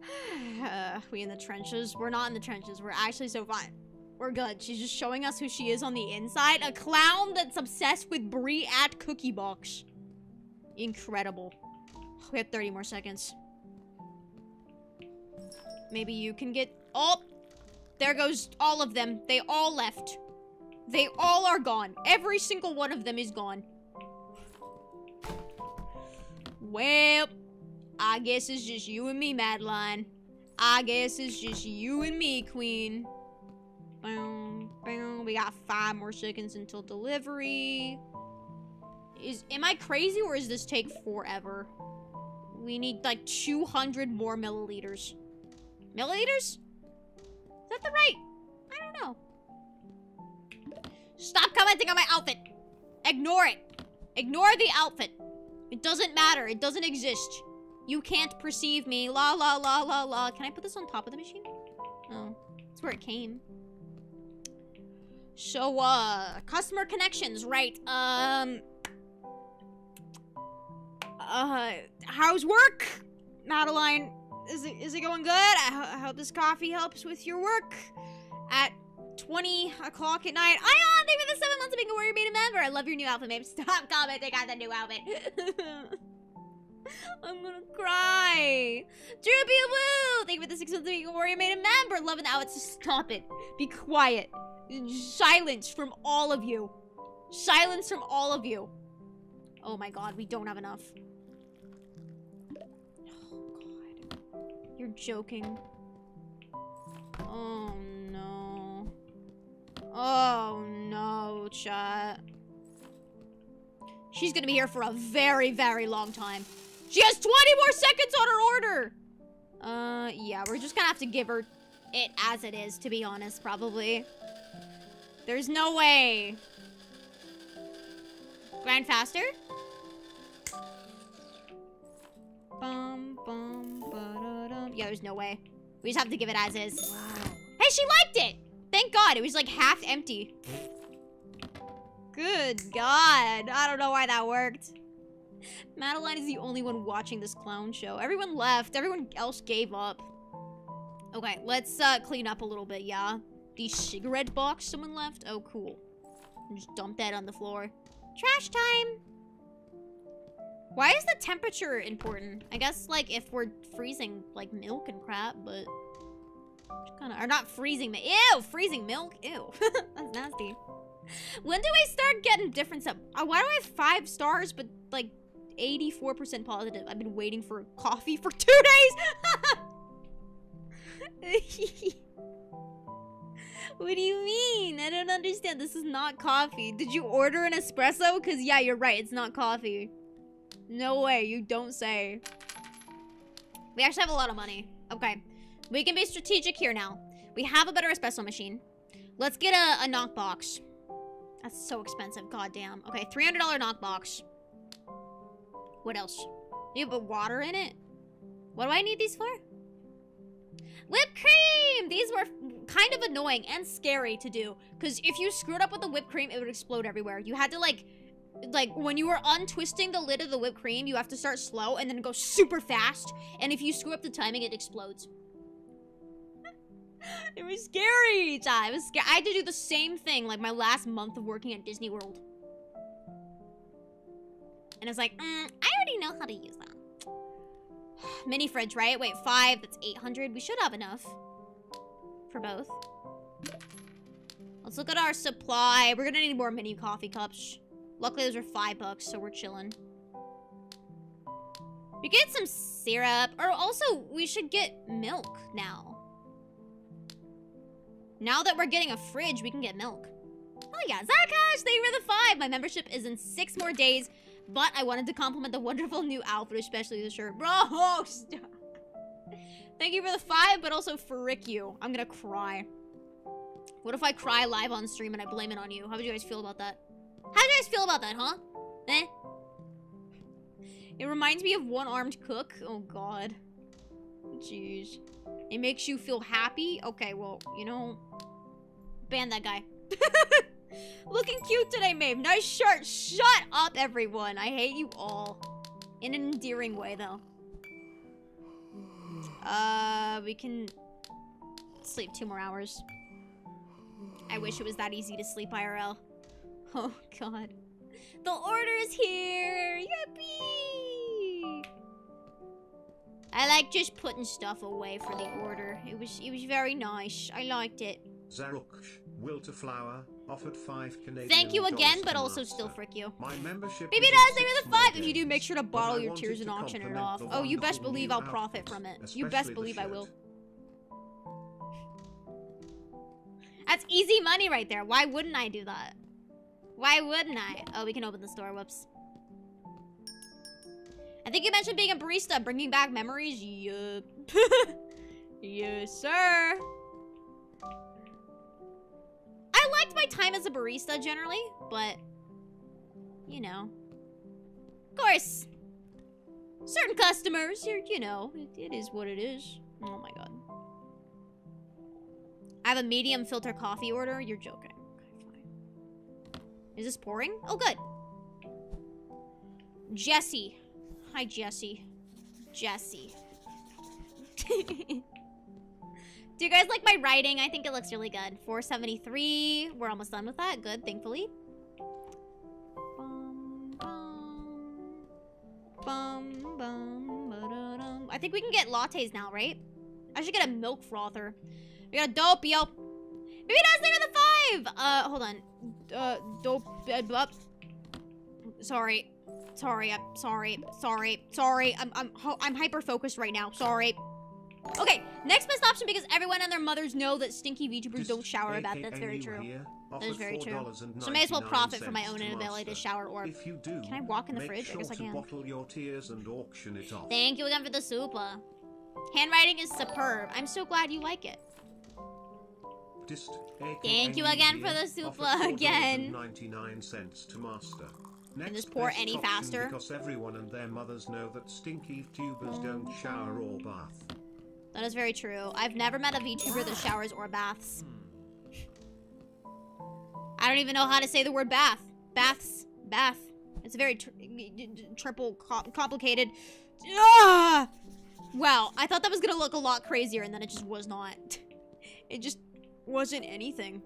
we in the trenches? We're not in the trenches. We're actually so fine. We're good. She's just showing us who she is on the inside. A clown that's obsessed with Brie at Cookie Box. Incredible. We have 30 more seconds. Maybe you can get... Oh! There goes all of them. They all left. They all are gone. Every single one of them is gone. Well, I guess it's just you and me, Madeline. I guess it's just you and me, Queen. Boom, boom. We got five more seconds until delivery. Is Am I crazy or does this take forever? We need like 200 more milliliters. Milliliters? Is that the right? I don't know. Stop commenting on my outfit. Ignore it. Ignore the outfit. It doesn't matter. It doesn't exist. You can't perceive me. La la la la la. Can I put this on top of the machine? Oh, that's where it came. So, uh, customer connections, right? Um, uh, how's work, Madeline? Is it is it going good? I, I hope this coffee helps with your work. At 20 o'clock at night. Ion, thank you for the seven months of being a Warrior Maiden member. I love your new outfit, babe. Stop commenting on the new outfit. I'm gonna cry. Droopy Woo! Thank you for the six months of being a Warrior Maiden member. Loving the outfit. Stop it. Be quiet. Silence from all of you. Silence from all of you. Oh my god, we don't have enough. Oh god. You're joking. Oh no. Oh no, chat. She's gonna be here for a very, very long time. She has 20 more seconds on her order! Uh, yeah, we're just gonna have to give her it as it is, to be honest, probably. There's no way. Grind faster? Bum, bum. Yeah, there's no way. We just have to give it as is. Wow. Hey, she liked it! Thank God, it was like half empty. Good God. I don't know why that worked. Madeline is the only one watching this clown show. Everyone left. Everyone else gave up. Okay, let's uh, clean up a little bit, yeah? The cigarette box someone left? Oh, cool. Just dump that on the floor. Trash time! Why is the temperature important? I guess, like, if we're freezing, like, milk and crap, but... Kind of, or not freezing milk. Ew! Freezing milk? Ew. That's nasty. When do I start getting different stuff? Uh, why do I have five stars, but, like, 84% positive? I've been waiting for coffee for two days! What do you mean? I don't understand. This is not coffee. Did you order an espresso? Because, yeah, you're right. It's not coffee. No way. You don't say. We actually have a lot of money. Okay. We can be strategic here now. We have a better espresso machine. Let's get a, a knockbox. That's so expensive. Goddamn. Okay, $300 knockbox. What else? You put water in it? What do I need these for? Whipped cream! These were kind of annoying and scary to do. Because if you screwed up with the whipped cream, it would explode everywhere. You had to like, like when you were untwisting the lid of the whipped cream, you have to start slow and then go super fast. And if you screw up the timing, it explodes. it was scary. It was. I had to do the same thing like my last month of working at Disney World. And I was like, mm, I already know how to use that. Mini fridge, right? Wait, five, that's 800. We should have enough for both. Let's look at our supply. We're gonna need more mini coffee cups. Luckily, those are five bucks, so we're chilling. We get some syrup. Or also, we should get milk now. Now that we're getting a fridge, we can get milk. Oh yeah, Zarkash, thank you for the five. My membership is in six more days. But I wanted to compliment the wonderful new outfit, especially the shirt. Bro, stop. Thank you for the five, but also frick you. I'm gonna cry. What if I cry live on stream and I blame it on you? How would you guys feel about that? How do you guys feel about that, huh? Eh? It reminds me of one-armed cook. Oh, God. Jeez. It makes you feel happy? Okay, well, you know... Ban that guy. Looking cute today, Maeve. Nice shirt. Shut up, everyone. I hate you all. In an endearing way, though. Uh, we can sleep two more hours. I wish it was that easy to sleep IRL. Oh, God. The order is here! Yippee! I like just putting stuff away for the order. It was it was very nice. I liked it. Zaruk, Will to Flower, offered five Canadian Thank you again, but also still frick you. My membership Maybe does, thank you the five. If you do, make sure to bottle your tears and auction it off. Oh, you best believe I'll profit from it. You best believe I will. That's easy money right there. Why wouldn't I do that? Why wouldn't I? Oh, we can open the store. Whoops. I think you mentioned being a barista, bringing back memories. Yup. yes, sir. I liked my time as a barista generally, but you know. Of course. Certain customers, you're, you know, it, it is what it is. Oh my god. I have a medium filter coffee order. You're joking. Okay, fine. Is this pouring? Oh, good. Jesse. Hi, Jesse. Jesse. Do you guys like my writing? I think it looks really good. 473. We're almost done with that. Good, thankfully. I think we can get lattes now, right? I should get a milk frother. We got a dope, yo. Maybe that's there the five. Uh, hold on. Uh, dope. Uh, sorry. Sorry, I'm sorry, sorry, sorry. I'm I'm I'm hyper focused right now. Sorry. Okay, next best option because everyone and their mothers know that stinky VTubers don't shower about. That's very true. That is very true. So I may as well profit from my own inability to shower or. If you do, Can I walk in the fridge? I guess I can. bottle your tears and auction it off. Thank you again for the super. Uh. Handwriting is superb. I'm so glad you like it. Thank you again for the offered supla again. $4.99 cents to master. Next this pour any faster? Because everyone and their mothers know that stinky tubers don't shower or bath. That is very true. I've never met a VTuber that showers or baths. I don't even know how to say the word bath. Baths. Bath. It's very tr triple co complicated. Ah! Wow, I thought that was gonna look a lot crazier and then it just was not. It just wasn't anything.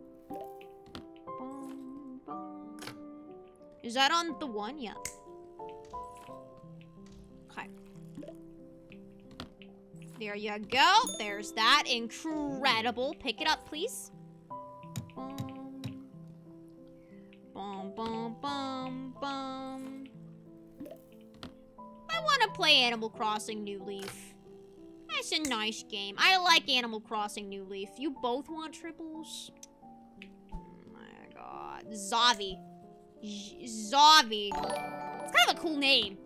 Is that on the one? Yeah. Okay. There you go. There's that. Incredible. Pick it up, please. Bum. Bum, bum, bum, bum. I want to play Animal Crossing New Leaf. That's a nice game. I like Animal Crossing New Leaf. You both want triples? Oh my god. Zavi. Zavi. It's kind of a cool name.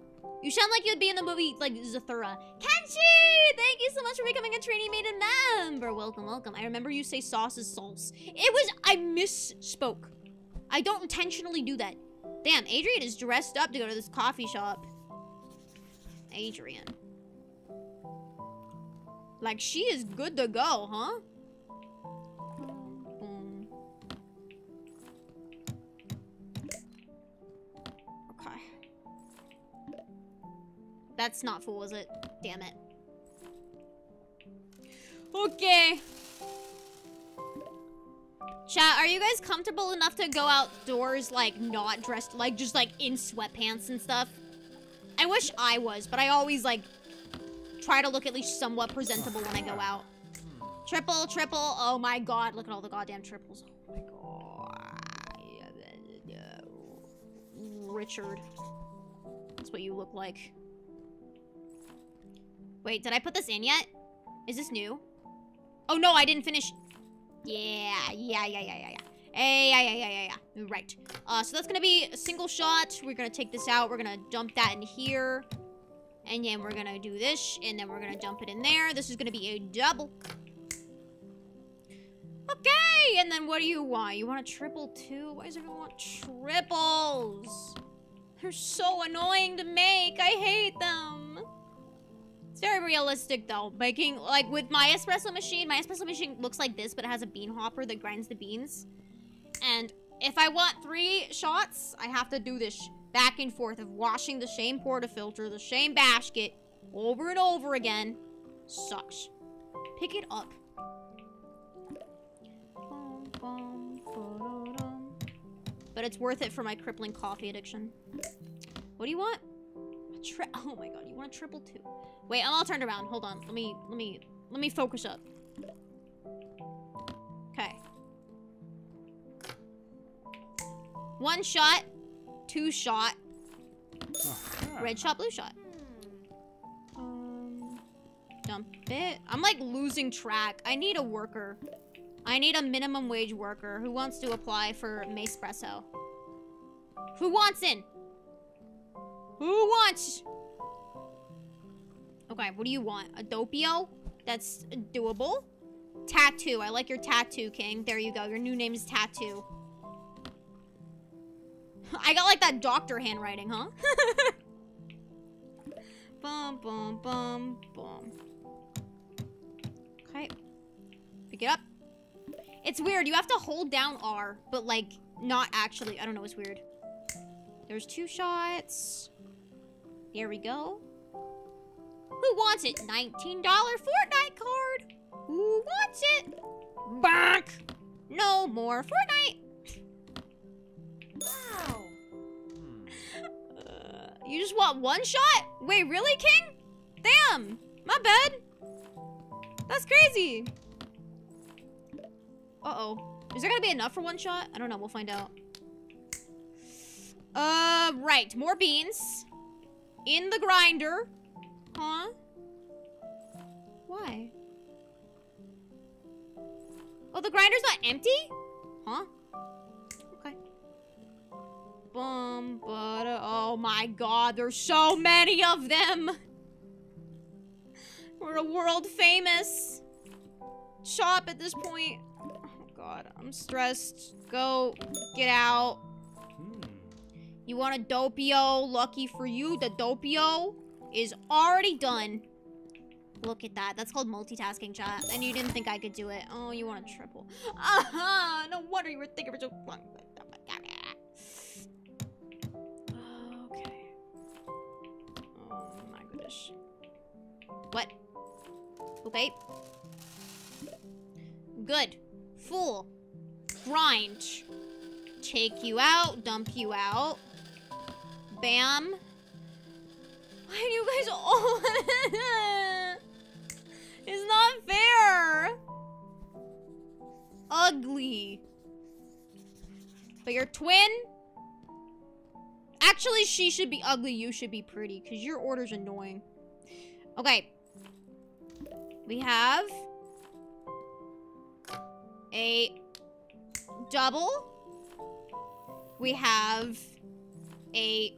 You sound like you'd be in the movie, like, Zathura. Kenshi! Thank you so much for becoming a trainee maiden member. Welcome, welcome. I remember you say sauce is sauce. It was, I misspoke. I don't intentionally do that. Damn, Adrian is dressed up to go to this coffee shop. Adrian. Like, she is good to go, huh? That's not full, is it? Damn it. Okay. Chat, are you guys comfortable enough to go outdoors, like, not dressed, like, just, like, in sweatpants and stuff? I wish I was, but I always, like, try to look at least somewhat presentable when I go out. Triple, triple. Oh my god, look at all the goddamn triples. Oh my god. Richard. That's what you look like. Wait, did I put this in yet? Is this new? Oh no, I didn't finish. Yeah, yeah, yeah, yeah, yeah, yeah. Hey, yeah, yeah, yeah, yeah, yeah. Right. Uh, so that's gonna be a single shot. We're gonna take this out. We're gonna dump that in here. And then we're gonna do this, and then we're gonna dump it in there. This is gonna be a double. Okay, and then what do you want? You want a triple too? Why does everyone want triples? They're so annoying to make. I hate them. It's very realistic though. Making, like with my espresso machine, my espresso machine looks like this, but it has a bean hopper that grinds the beans. And if I want three shots, I have to do this back and forth of washing the same portafilter, the same basket, over and over again. Sucks. Pick it up. But it's worth it for my crippling coffee addiction. What do you want? A tri- oh my god, you want a triple two? Wait, I'm all turned around. Hold on. Let me, let me, let me focus up. Okay. One shot, two shot, red shot, blue shot. Um, dump it. I'm like losing track. I need a worker. I need a minimum wage worker who wants to apply for Macepresso. Who wants in? Who wants? Okay, what do you want? A Doppio? That's doable. Tattoo. I like your tattoo, King. There you go. Your new name is Tattoo. I got like that doctor handwriting, huh? bum, bum, bum, bum. Okay. Pick it up. It's weird. You have to hold down R, but like not actually. I don't know. It's weird. There's two shots. Here we go. Who wants it? $19 Fortnite card. Who wants it? Back. No more Fortnite. Wow. Uh, you just want one shot? Wait, really, King? Damn. My bad. That's crazy. Uh-oh. Is there gonna be enough for one shot? I don't know. We'll find out. Uh, right. More beans. In the grinder. Huh? Why? Oh, the grinder's not empty? Huh? Okay. Bum, but, oh my god, there's so many of them! We're a world famous shop at this point. Oh god, I'm stressed. Go, get out. You want a Doppio? Lucky for you, the Doppio is already done. Look at that. That's called multitasking, chat. And you didn't think I could do it. Oh, you want a triple. Uh-huh. No wonder you were thinking for so long. Oh my goodness. What? Okay. Good. Full. Grind. Take you out. Dump you out. Bam. Why do you guys all... it's not fair. Ugly. But your twin? Actually, she should be ugly. You should be pretty. Because your order's annoying. Okay. We have... A double. We have a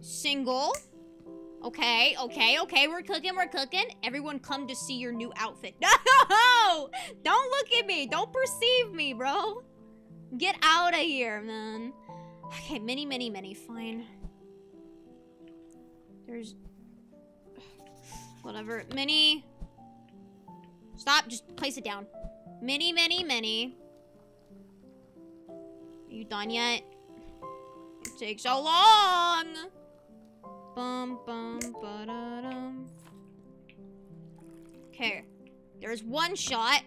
single. Okay, okay, okay, we're cooking, we're cooking. Everyone come to see your new outfit. No! Don't look at me. Don't perceive me, bro. Get out of here, man. Okay, many, many, many. Fine. There's... Whatever. Mini. Stop. Just place it down. Many, many, many. Are you done yet? It takes so long. Bum, bum, ba-da-dum. Okay. There's one shot.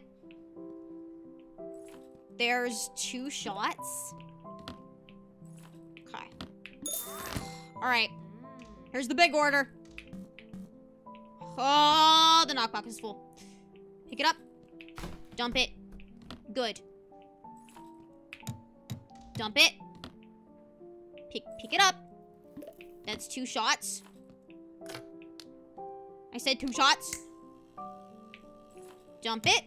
There's two shots. Okay. Alright. Here's the big order. Oh, the knockbox is full. Pick it up. Dump it. Good. Dump it. Pick, pick it up. That's two shots. I said two shots. Jump it.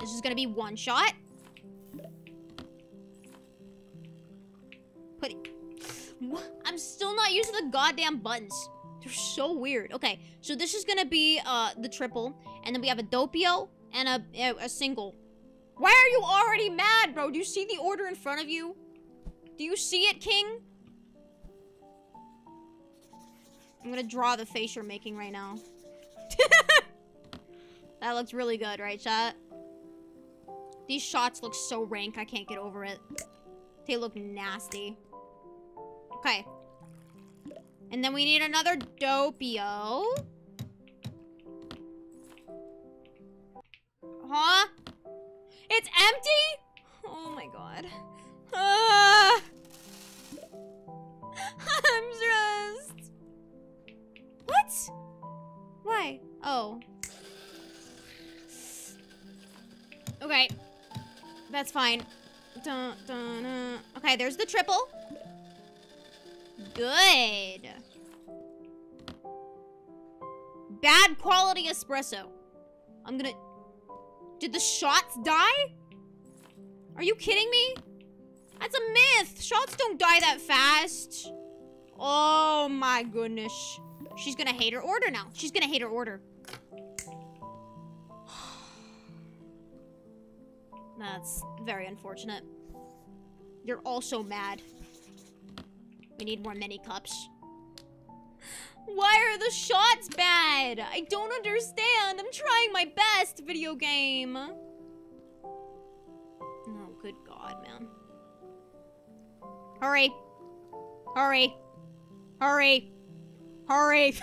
This is gonna be one shot. Put it. I'm still not using the goddamn buttons. They're so weird. Okay, so this is gonna be uh the triple, and then we have a Doppio and a, a, a single. Why are you already mad, bro? Do you see the order in front of you? Do you see it, King? I'm gonna draw the face you're making right now. that looks really good, right, chat? These shots look so rank, I can't get over it. They look nasty. Okay. And then we need another Doppio. Huh? It's empty? Oh my god. I'm stressed. What? Why? Oh. Okay. That's fine. Dun, dun, dun. Okay, there's the triple. Good. Bad quality espresso. I'm gonna... Did the shots die? Are you kidding me? That's a myth. Shots don't die that fast. Oh my goodness. She's gonna hate her order now. She's gonna hate her order. That's very unfortunate. You're also mad. We need more mini cups. Why are the shots bad? I don't understand. I'm trying my best, video game. Oh, good God, man. Hurry. Hurry. Hurry. Hurry.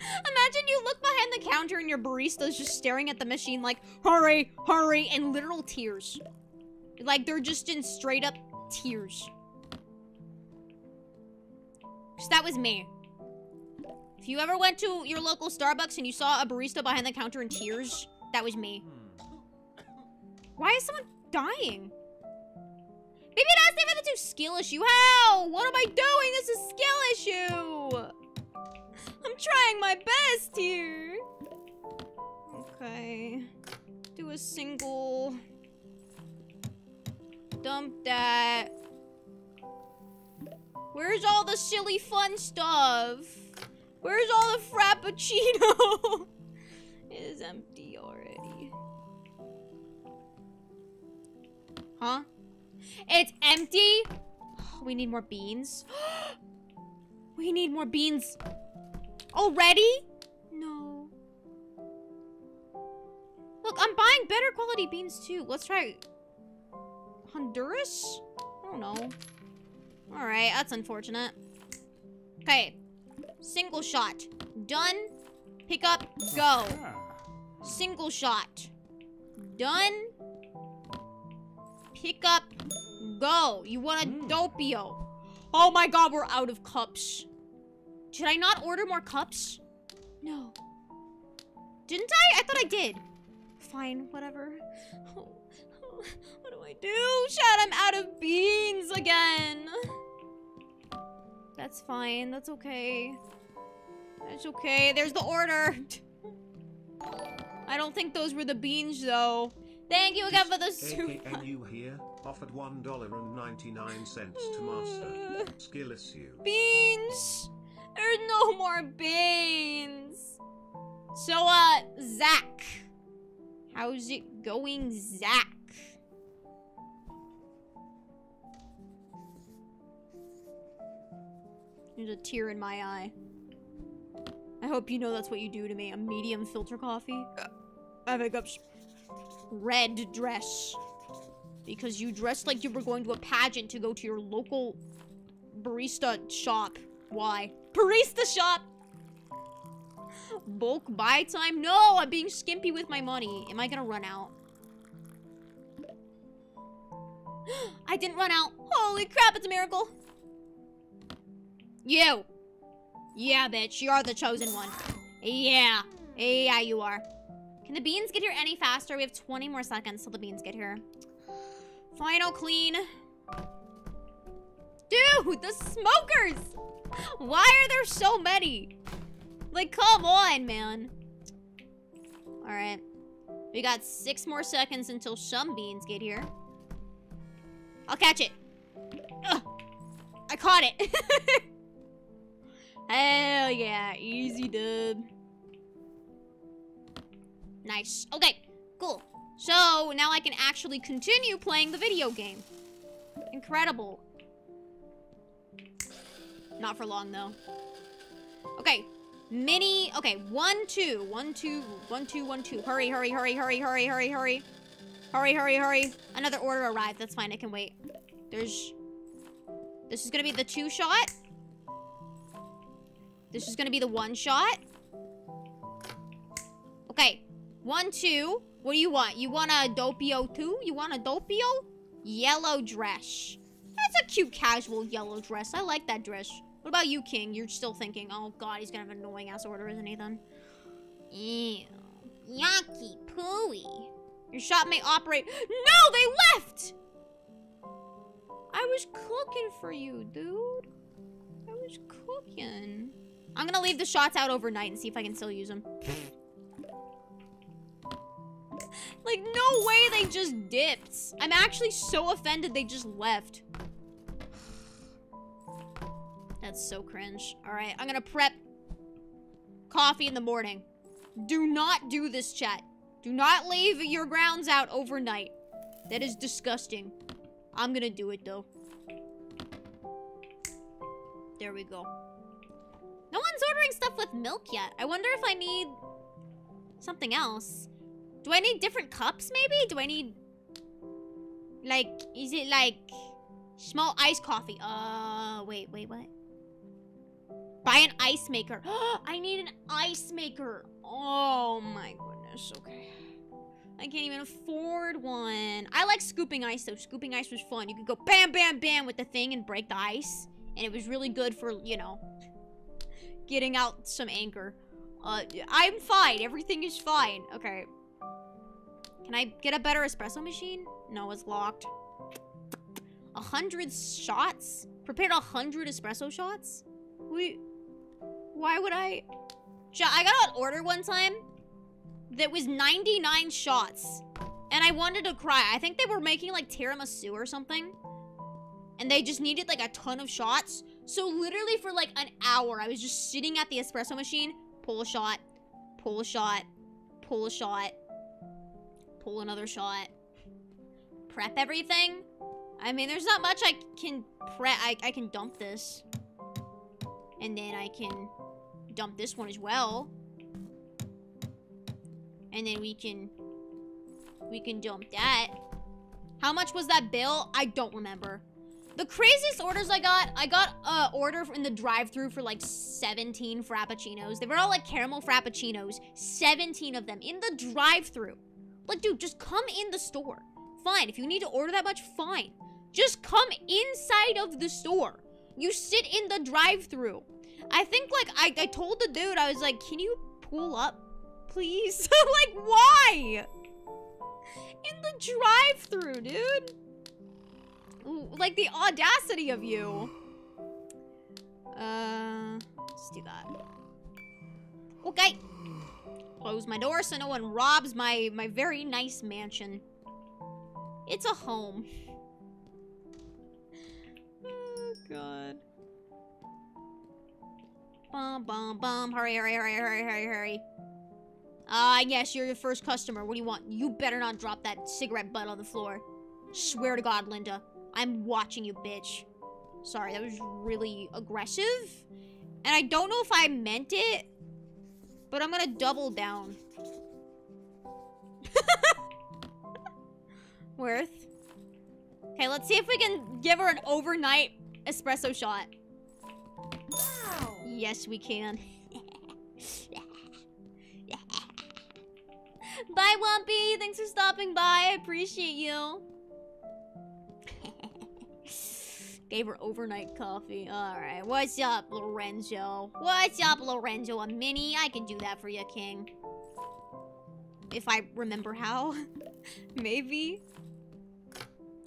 Imagine you look behind the counter and your barista's just staring at the machine like, hurry, hurry, and literal tears. Like, they're just in straight up tears. Cause that was me. If you ever went to your local Starbucks and you saw a barista behind the counter in tears, that was me. Why is someone dying? Maybe to have to do skill issue. How? What am I doing? This is skill issue. Trying my best here. Okay. Do a single. Dump that. Where's all the silly fun stuff? Where's all the frappuccino? it is empty already. Huh? It's empty? We need more beans. we need more beans. Already? No. Look, I'm buying better quality beans too. Let's try Honduras? I don't know. Alright, that's unfortunate. Okay. Single shot. Done. Pick up. Go. Ah. Single shot. Done. Pick up. Go. You want a hmm. Doppio. Oh my god, we're out of cups. Should I not order more cups? No. Didn't I? I thought I did. Fine, whatever. Oh, oh, what do I do? Chad, I'm out of beans again. That's fine. That's okay. That's okay. There's the order. I don't think those were the beans, though. Thank you again for the soup. AKNU here, offered $1.99 to master. Uh. Skill issue. Beans! There's no more beans! So, uh, Zach. How's it going, Zach? There's a tear in my eye. I hope you know that's what you do to me. A medium filter coffee. I pick up red dress. Because you dressed like you were going to a pageant to go to your local barista shop. Why? Barista shop! Bulk buy time? No, I'm being skimpy with my money. Am I gonna run out? I didn't run out. Holy crap, it's a miracle. You. Yeah, bitch. You're the chosen one. Yeah. Yeah, you are. Can the beans get here any faster? We have 20 more seconds till the beans get here. Final clean. Dude, the smokers! Why are there so many? Like, come on, man. Alright. We got six more seconds until some beans get here. I'll catch it. Ugh. I caught it. Hell yeah. Easy dub. Nice. Okay, cool. So, now I can actually continue playing the video game. Incredible. Not for long, though. Okay, mini... Okay, one, two, one, two, one, two, one, two. Hurry, hurry, hurry, hurry, hurry, hurry, hurry. Hurry, hurry, hurry. Another order arrived. That's fine. I can wait. There's... This is gonna be the two shot. This is gonna be the one shot. Okay. One, two. What do you want? You want a Doppio too? You want a Doppio? Yellow dress. That's a cute casual yellow dress. I like that dress. What about you, King? You're still thinking, oh god, he's gonna have an annoying ass order, isn't he then? Ew. Yucky pooey. Your shop may operate- No, they left! I was cooking for you, dude. I was cooking. I'm gonna leave the shots out overnight and see if I can still use them. like, no way they just dipped. I'm actually so offended they just left. That's so cringe. All right, I'm gonna prep coffee in the morning. Do not do this, chat. Do not leave your grounds out overnight. That is disgusting. I'm gonna do it though. There we go. No one's ordering stuff with milk yet. I wonder if I need something else. Do I need different cups maybe? Do I need like is it like small iced coffee? Uh wait, wait, what? Buy an ice maker. I need an ice maker. Oh my goodness. Okay. I can't even afford one. I like scooping ice though. Scooping ice was fun. You could go bam, bam, bam with the thing and break the ice. And it was really good for, you know, getting out some anger. Uh, I'm fine. Everything is fine. Okay. Can I get a better espresso machine? No, it's locked. A hundred shots? Prepared a hundred espresso shots? We... Why would I... I got an order one time that was 99 shots. And I wanted to cry. I think they were making like tiramisu or something. And they just needed like a ton of shots. So literally for like an hour, I was just sitting at the espresso machine. Pull a shot. Pull a shot. Pull a shot. Pull another shot. Prep everything. I mean, there's not much I can prep. I, I can dump this. And then I can dump this one as well. And then we can... We can dump that. How much was that bill? I don't remember. The craziest orders I got, I got a order in the drive-through for like 17 frappuccinos. They were all like caramel frappuccinos. 17 of them in the drive-through. Like, dude, just come in the store. Fine, if you need to order that much, fine. Just come inside of the store. You sit in the drive-through. I think, like, I, I told the dude, I was like, can you pull up, please? like, why? In the drive-through, dude. Ooh, like, the audacity of you. Uh, let's do that. Okay. Close my door so no one robs my, my very nice mansion. It's a home. oh, God. Bum, bum, bum. Hurry, hurry, hurry, hurry, hurry, hurry. Ah, uh, yes, you're the first customer. What do you want? You better not drop that cigarette butt on the floor. Swear to God, Linda. I'm watching you, bitch. Sorry, that was really aggressive. And I don't know if I meant it, but I'm gonna double down. Worth. Okay, let's see if we can give her an overnight espresso shot. Wow. Yes, we can. Bye, Wumpy. Thanks for stopping by. I appreciate you. Gave her overnight coffee. Alright. What's up, Lorenzo? What's up, Lorenzo? A mini? I can do that for you, King. If I remember how. Maybe.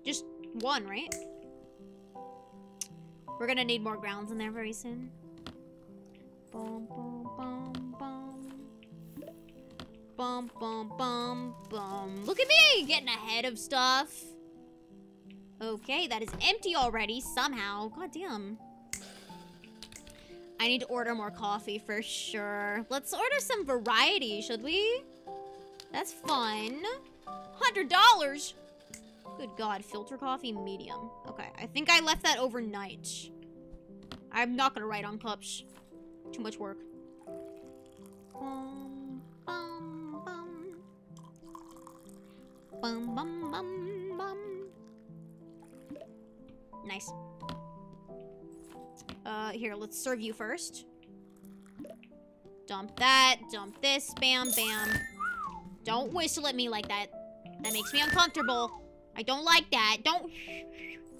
Just one, right? We're gonna need more grounds in there very soon. Bum, bum, bum, bum. Bum, bum, bum. Look at me getting ahead of stuff. Okay, that is empty already, somehow. God damn. I need to order more coffee for sure. Let's order some variety, should we? That's fun. $100? Good God, filter coffee medium. Okay, I think I left that overnight. I'm not gonna write on cups. Too much work. Bum, bum, bum. Bum, bum, bum, bum. Nice. Uh, here, let's serve you first. Dump that, dump this, bam, bam. Don't whistle at me like that. That makes me uncomfortable. I don't like that. Don't...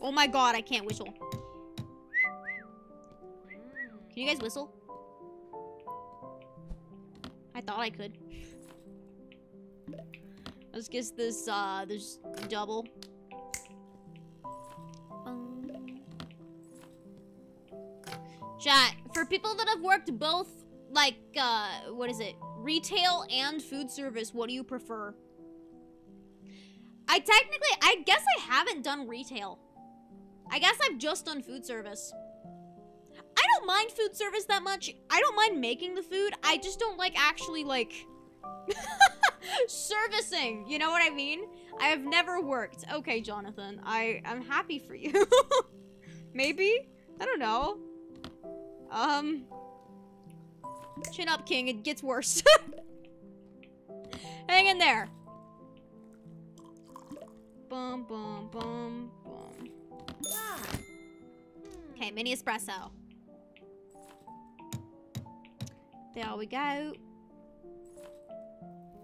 Oh my god, I can't whistle. Can you guys whistle? I thought I could. Let's guess this, uh, this double. Chat, for people that have worked both, like, uh, what is it? Retail and food service, what do you prefer? I technically, I guess I haven't done retail. I guess I've just done food service. Don't mind food service that much. I don't mind making the food. I just don't like actually like servicing. You know what I mean? I have never worked. Okay, Jonathan. I I'm happy for you. Maybe? I don't know. Um Chin up, King. It gets worse. Hang in there. Boom, boom, boom, boom. Ah. Okay, mini espresso. There we go.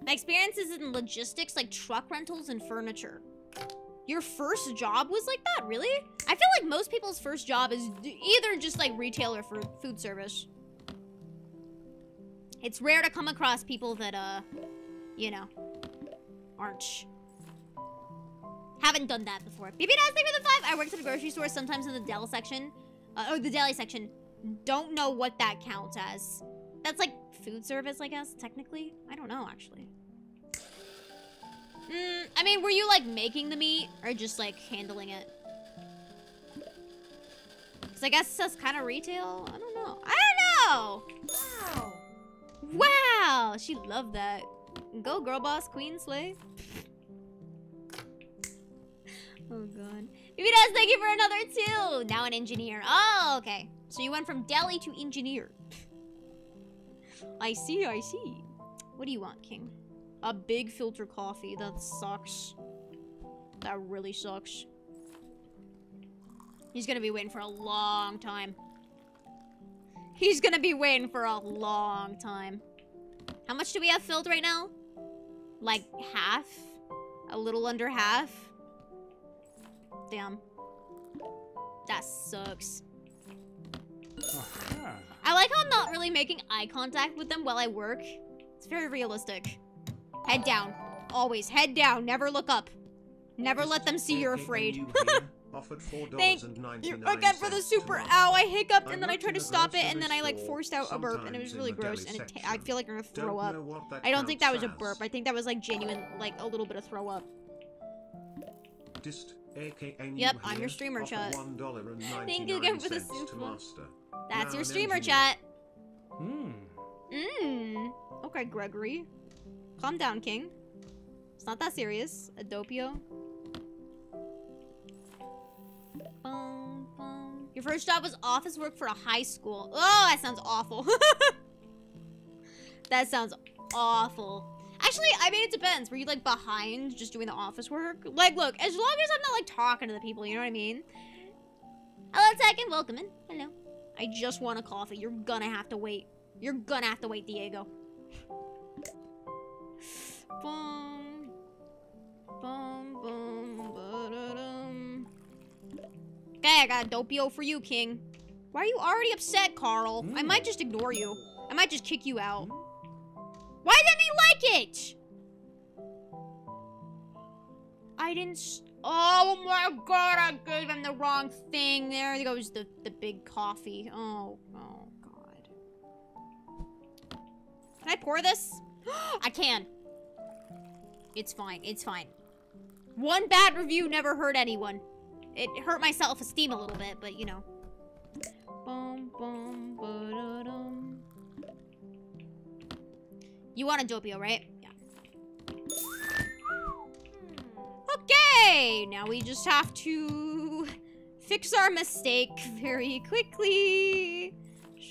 My experience is in logistics, like truck rentals and furniture. Your first job was like that, really? I feel like most people's first job is either just like retail or food service. It's rare to come across people that, uh, you know, aren't. Haven't done that before. BB does thank you the five. I worked at a grocery store, sometimes in the deli section. Uh, the deli section. Don't know what that counts as. That's like food service, I guess, technically. I don't know, actually. Mm, I mean, were you like making the meat or just like handling it? Because I guess that's kind of retail. I don't know. I don't know. Wow. Wow, she loved that. Go, girl boss, queen slay. oh god. Does thank you for another two. Now an engineer. Oh, okay. So you went from deli to engineer. I see, I see. What do you want, King? A big filter coffee. That sucks. That really sucks. He's gonna be waiting for a long time. He's gonna be waiting for a long time. How much do we have filled right now? Like half? A little under half? Damn. That sucks. Aha. I like how I'm not really making eye contact with them while I work. It's very realistic. Head down. Always head down. Never look up. Never let them see you're afraid. Offered $4.99 Thank you again for the super. Ow! I hiccuped and then I tried to stop it and then I like forced out a burp and it was really gross and it I feel like I'm gonna throw up. know what that I don't think that was a burp. I think that was like genuine, like a little bit of throw up. Dist, aka Yep, I'm your streamer chat. Thank you again for the super. That's your streamer chat. Hmm. Mmm. Okay, Gregory. Calm down, King. It's not that serious. A Doppio. Bum, bum. Your first job was office work for a high school. Oh, that sounds awful. that sounds awful. Actually, I mean, it depends. Were you like behind just doing the office work? Like, look, as long as I'm not like talking to the people, you know what I mean? Hello, Tekken. Welcome in. Hello. I just want a coffee. You're gonna have to wait. You're gonna have to wait, Diego. Boom. Boom, boom, ba-da-dum. Okay, I got a Doppio for you, King. Why are you already upset, Carl? I might just ignore you. I might just kick you out. Why didn't he like it? I didn't. Oh my god! I gave him the wrong thing. There goes the the big coffee. Oh, oh god. Can I pour this? I can. It's fine. It's fine. One bad review never hurt anyone. It hurt my self-esteem a little bit, but you know. Bum, bum, ba-da-dum. You want a Doppio, right? Yeah. Okay, now we just have to fix our mistake very quickly.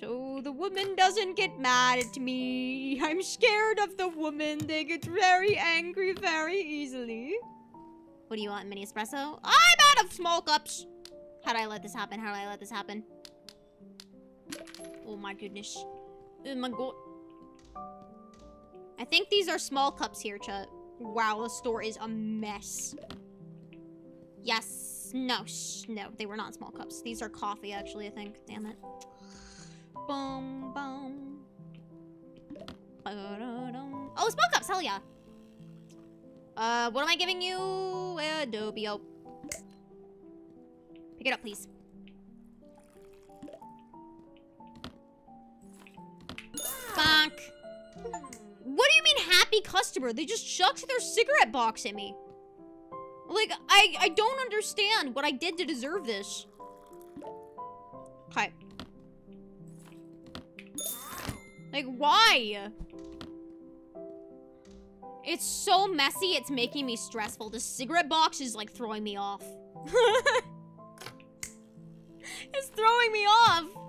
So the woman doesn't get mad at me. I'm scared of the woman. They get very angry very easily. What do you want, mini espresso? I'm out of small cups. How do I let this happen? How do I let this happen? Oh my goodness. Oh my god. I think these are small cups here, chat. Wow, the store is a mess. Yes. No. No, they were not small cups. These are coffee, actually, I think. Damn it. Boom, boom. Oh, small cups. Hell yeah. Uh, what am I giving you? A Doppio. Pick it up, please. Bonk. What do you mean happy customer? They just chucked their cigarette box at me. Like, I, I don't understand what I did to deserve this. Okay. Like, why? It's so messy, it's making me stressful. The cigarette box is like throwing me off. it's throwing me off.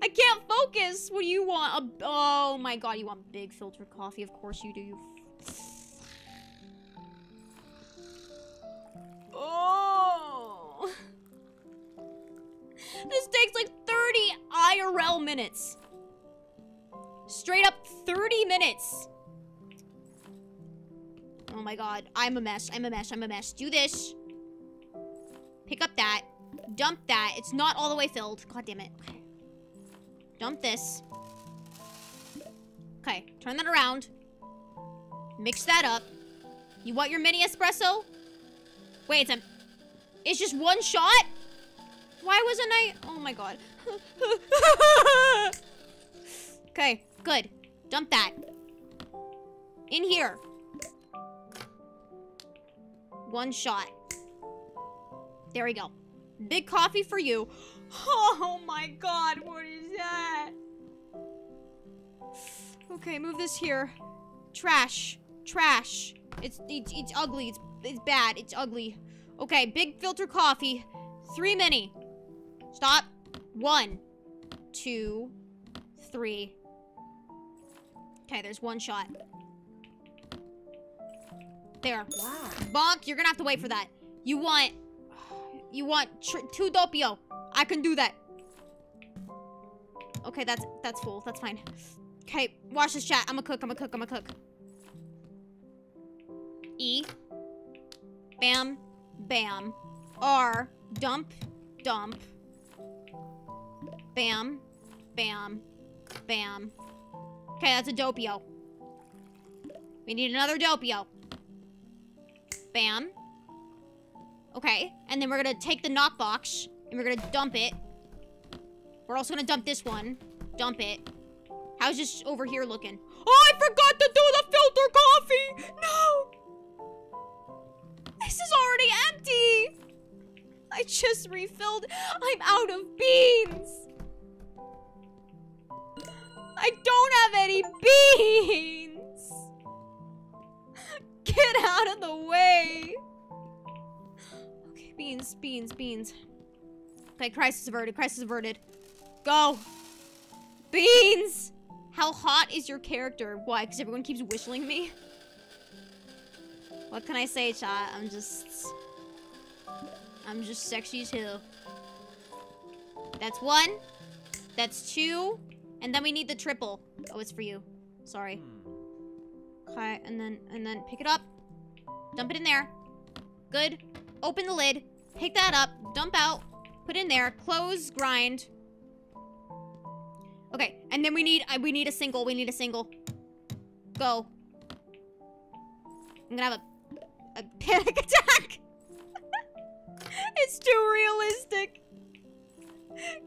I can't focus. What do you want? A, oh my god, you want big filtered coffee? Of course you do. Oh. This takes like 30 IRL minutes. Straight up 30 minutes. Oh my god. I'm a mess. I'm a mess. I'm a mess. Do this. Pick up that. Dump that. It's not all the way filled. God damn it. Okay. Dump this. Okay. Turn that around. Mix that up. You want your mini espresso? Wait, it's a... It's just one shot? Why wasn't I... Oh my god. okay, good. Dump that. In here. One shot. There we go. Big coffee for you. Oh my god, what is that? Okay, move this here. Trash. Trash. It's it's, it's ugly. It's it's bad. It's ugly. Okay, big filter coffee. Three mini. Stop. One, two, three. Okay, there's one shot. There. Wow. Bonk, you're gonna have to wait for that. You want... You want two doppio. I can do that. Okay, that's that's full. That's fine. Okay, watch this chat. I'm a cook. I'm a cook. I'm a cook. E. Bam. Bam. R. Dump. Dump. Bam. Bam. Bam. Okay, that's a doppio. We need another doppio. Bam. Okay, and then we're gonna take the knockbox and we're gonna dump it. We're also gonna dump this one. Dump it. How's this over here looking? Oh, I forgot to do the filter coffee! No! This is already empty! I just refilled. I'm out of beans! I don't have any beans! Get out of the way! Beans, beans, beans. Okay, crisis averted, crisis averted. Go! Beans! How hot is your character? Why? Because everyone keeps whistling me? What can I say, chat? I'm just... I'm just sexy as hell. That's one. That's two. And then we need the triple. Oh, it's for you. Sorry. Hmm. Okay, and then and then pick it up. Dump it in there. Good. Open the lid. Pick that up. Dump out. Put in there. Close. Grind. Okay, and then we need uh, we need a single. We need a single. Go. I'm gonna have a a panic attack. it's too realistic.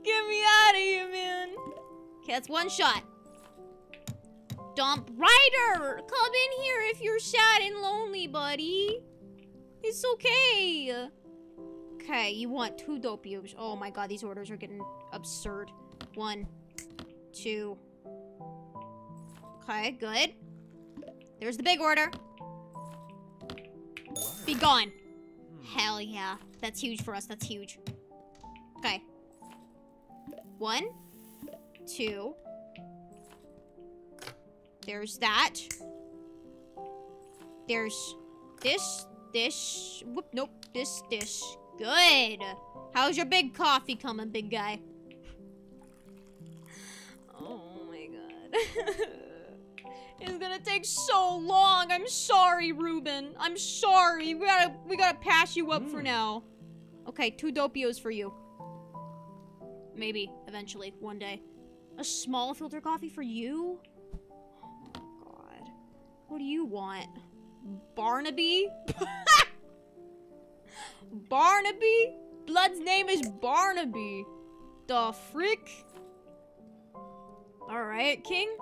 Get me out of here, man. Okay, that's one shot. Dump Ryder! Come in here if you're sad and lonely, buddy. It's okay. Okay, you want two doppios. Oh my god, these orders are getting absurd. One, two. Okay, good. There's the big order. Be gone. Hmm. Hell yeah. That's huge for us. That's huge. Okay. One, two. There's that. There's this, this. Whoop, nope. This, this. Good. How's your big coffee coming, big guy? Oh my god. it's gonna take so long. I'm sorry, Ruben. I'm sorry. We gotta we gotta pass you up for Mm. now. Okay, two doppios for you. Maybe, eventually, one day. A small filter coffee for you? Oh god. What do you want? Barnaby? Barnaby? Blood's name is Barnaby. The frick? Alright, King.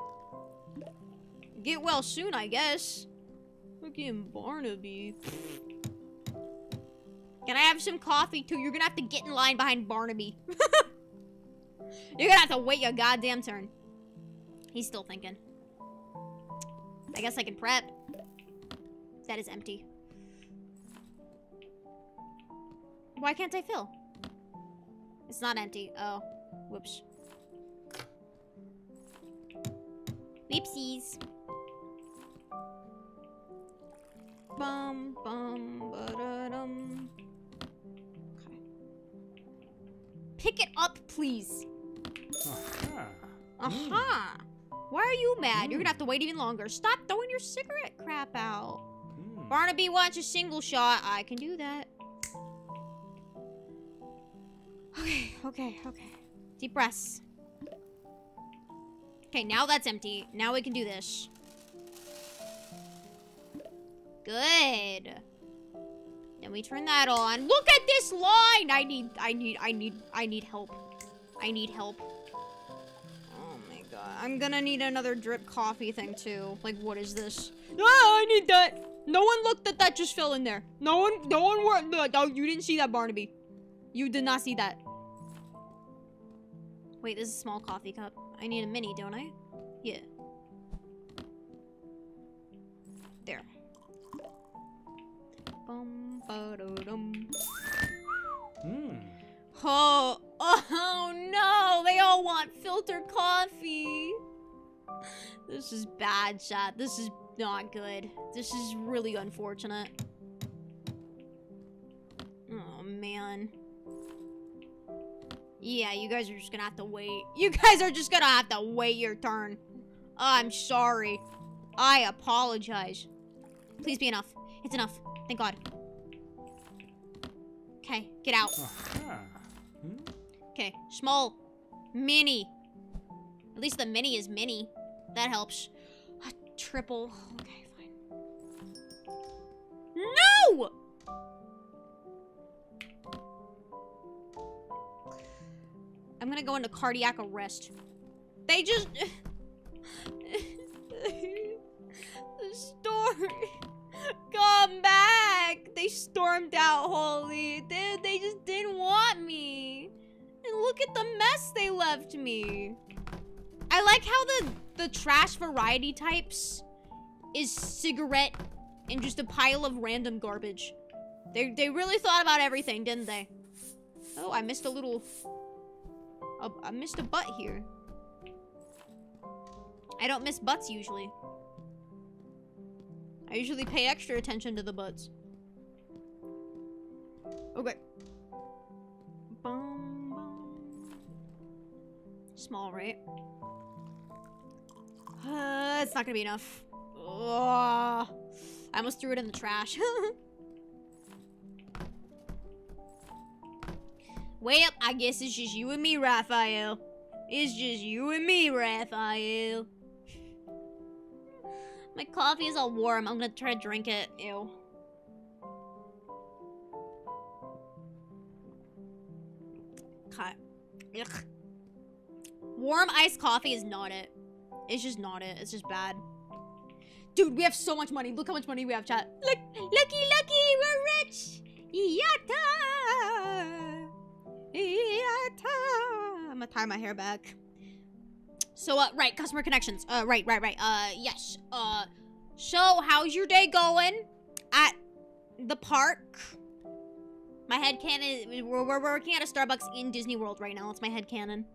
Get well soon, I guess. Fucking Barnaby. Can I have some coffee too? You're gonna have to get in line behind Barnaby. You're gonna have to wait your goddamn turn. He's still thinking. I guess I can prep. That is empty. Why can't I fill? It's not empty. Oh. Whoops. Whoopsies. Bum bum ba-da-dum. Okay. Pick it up, please. Aha. Aha. Hmm. Why are you mad? You're gonna hmm. have to wait even longer. Stop throwing your cigarette crap out. Barnaby wants a single shot. I can do that. Okay, okay, okay. Deep breaths. Okay, now that's empty. Now we can do this. Good. Then we turn that on. Look at this line! I need, I need, I need, I need help. I need help. Oh my god. I'm gonna need another drip coffee thing too. Like, what is this? Ah, I need that! No one looked at that just fell in there. No one, no one were, no, no, you didn't see that, Barnaby. You did not see that. Wait, this is a small coffee cup. I need a mini, don't I? Yeah. There. Bum, ba-do-dum. Hmm. Oh, oh no! They all want filter coffee. This is bad, chat. This is not good. This is really unfortunate. Oh man. Yeah, you guys are just gonna have to wait. You guys are just gonna have to wait your turn. Oh, I'm sorry. I apologize. Please be enough. It's enough. Thank God. Okay, get out. Okay, small, mini. At least the mini is mini. That helps. Triple. Oh, okay, fine. No! I'm gonna go into cardiac arrest. They just. the storm. Come back! They stormed out, holy. They, they just didn't want me. And look at the mess they left me. I like how the, the trash variety types is cigarette and just a pile of random garbage. They, they really thought about everything, didn't they? Oh, I missed a little... I missed a butt here. I don't miss butts usually. I usually pay extra attention to the butts. Okay. Bum, bum. Small, right? Uh, it's not gonna be enough. Ugh. I almost threw it in the trash. well, I guess it's just you and me, Raphael. It's just you and me, Raphael. My coffee is all warm. I'm gonna try to drink it. Ew. Ugh. Warm iced coffee is not it. It's just not it. It's just bad. Dude, we have so much money. Look how much money we have, chat. Look, lucky, lucky, we're rich. Yatta. Yatta. I'm gonna tie my hair back. So, uh, right, customer connections. Uh, right, right, right. Uh, yes. Uh, so, how's your day going at the park? My head canon. We're, we're working at a Starbucks in Disney World right now. That's my head canon.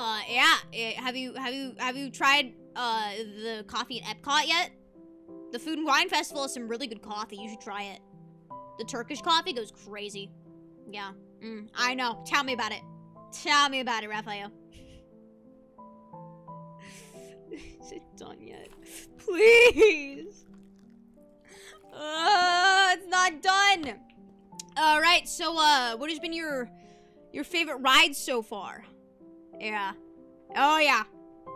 Uh, yeah. eh, Have you have you have you tried uh the coffee at Epcot yet? The Food and Wine Festival has some really good coffee. You should try it. The Turkish coffee goes crazy. Yeah. Mm, I know. Tell me about it. Tell me about it, Raphael. Is it done yet? Please. Uh, it's not done. All right. So, uh, what has been your your favorite ride so far? Yeah. Oh yeah.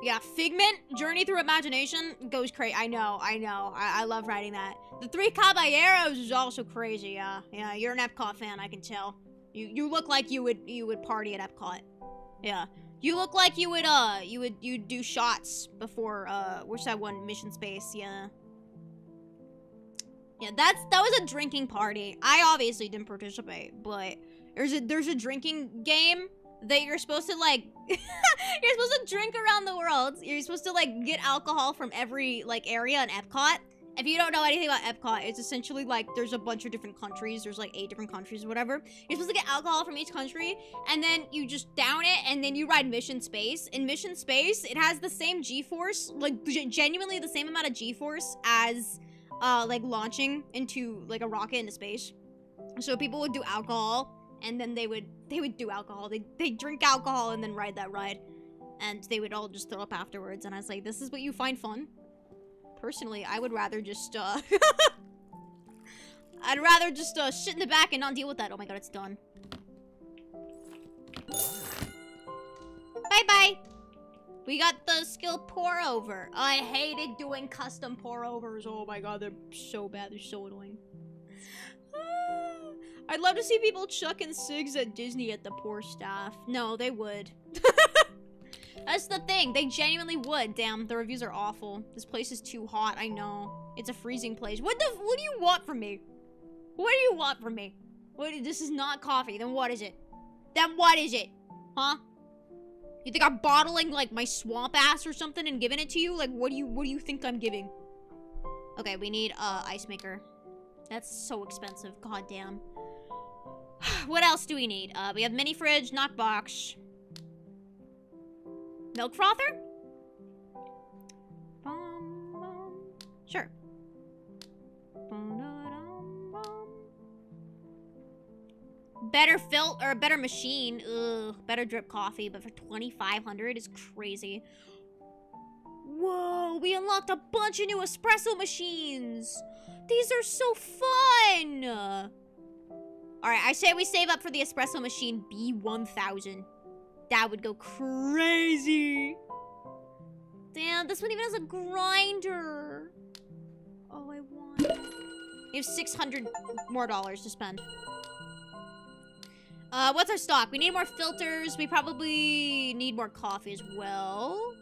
Yeah, Figment, Journey Through Imagination goes crazy. I know, I know. I, I love writing that. The Three Caballeros is also crazy, yeah. Yeah, you're an Epcot fan, I can tell. You you look like you would you would party at Epcot. Yeah. You look like you would uh you would you do shots before uh what's that one mission space, yeah. Yeah, that's that was a drinking party. I obviously didn't participate, but there's a there's a drinking game that you're supposed to like you're supposed to drink around the world. You're supposed to like get alcohol from every like area in Epcot If you don't know anything about Epcot, it's essentially like there's a bunch of different countries. There's like eight different countries or whatever. You're supposed to get alcohol from each country, and then you just down it, and then you ride Mission Space. In Mission Space, it has the same G-force, like genuinely the same amount of G-force as, uh, like launching into like a rocket into space. So people would do alcohol, and then they would they would do alcohol. They they drink alcohol and then ride that ride, and they would all just throw up afterwards. And I was like, this is what you find fun. Personally, I would rather just uh, I'd rather just uh sit in the back and not deal with that. Oh my god, it's done. Bye bye. We got the skill pour over. I hated doing custom pour overs. Oh my god, they're so bad. They're so annoying. I'd love to see people chucking cigs at Disney at the poor staff. No, they would. That's the thing. They genuinely would. Damn, the reviews are awful. This place is too hot. I know. It's a freezing place. What the? What do you want from me? What do you want from me? What? This is not coffee. Then what is it? Then what is it? Huh? You think I'm bottling like my swamp ass or something and giving it to you? Like, what do you? What do you think I'm giving? Okay, we need uh ice maker. That's so expensive. God damn. what else do we need? Uh, we have mini fridge, knock box. Milk frother? Sure. Better filter or a better machine. Ugh, better drip coffee, but for 2500 is crazy. Whoa, we unlocked a bunch of new espresso machines. These are so fun. All right, I say we save up for the espresso machine B1000. That would go crazy. Damn, this one even has a grinder. Oh, I want. We have 600 more dollars to spend. Uh, what's our stock? We need more filters. We probably need more coffee as well.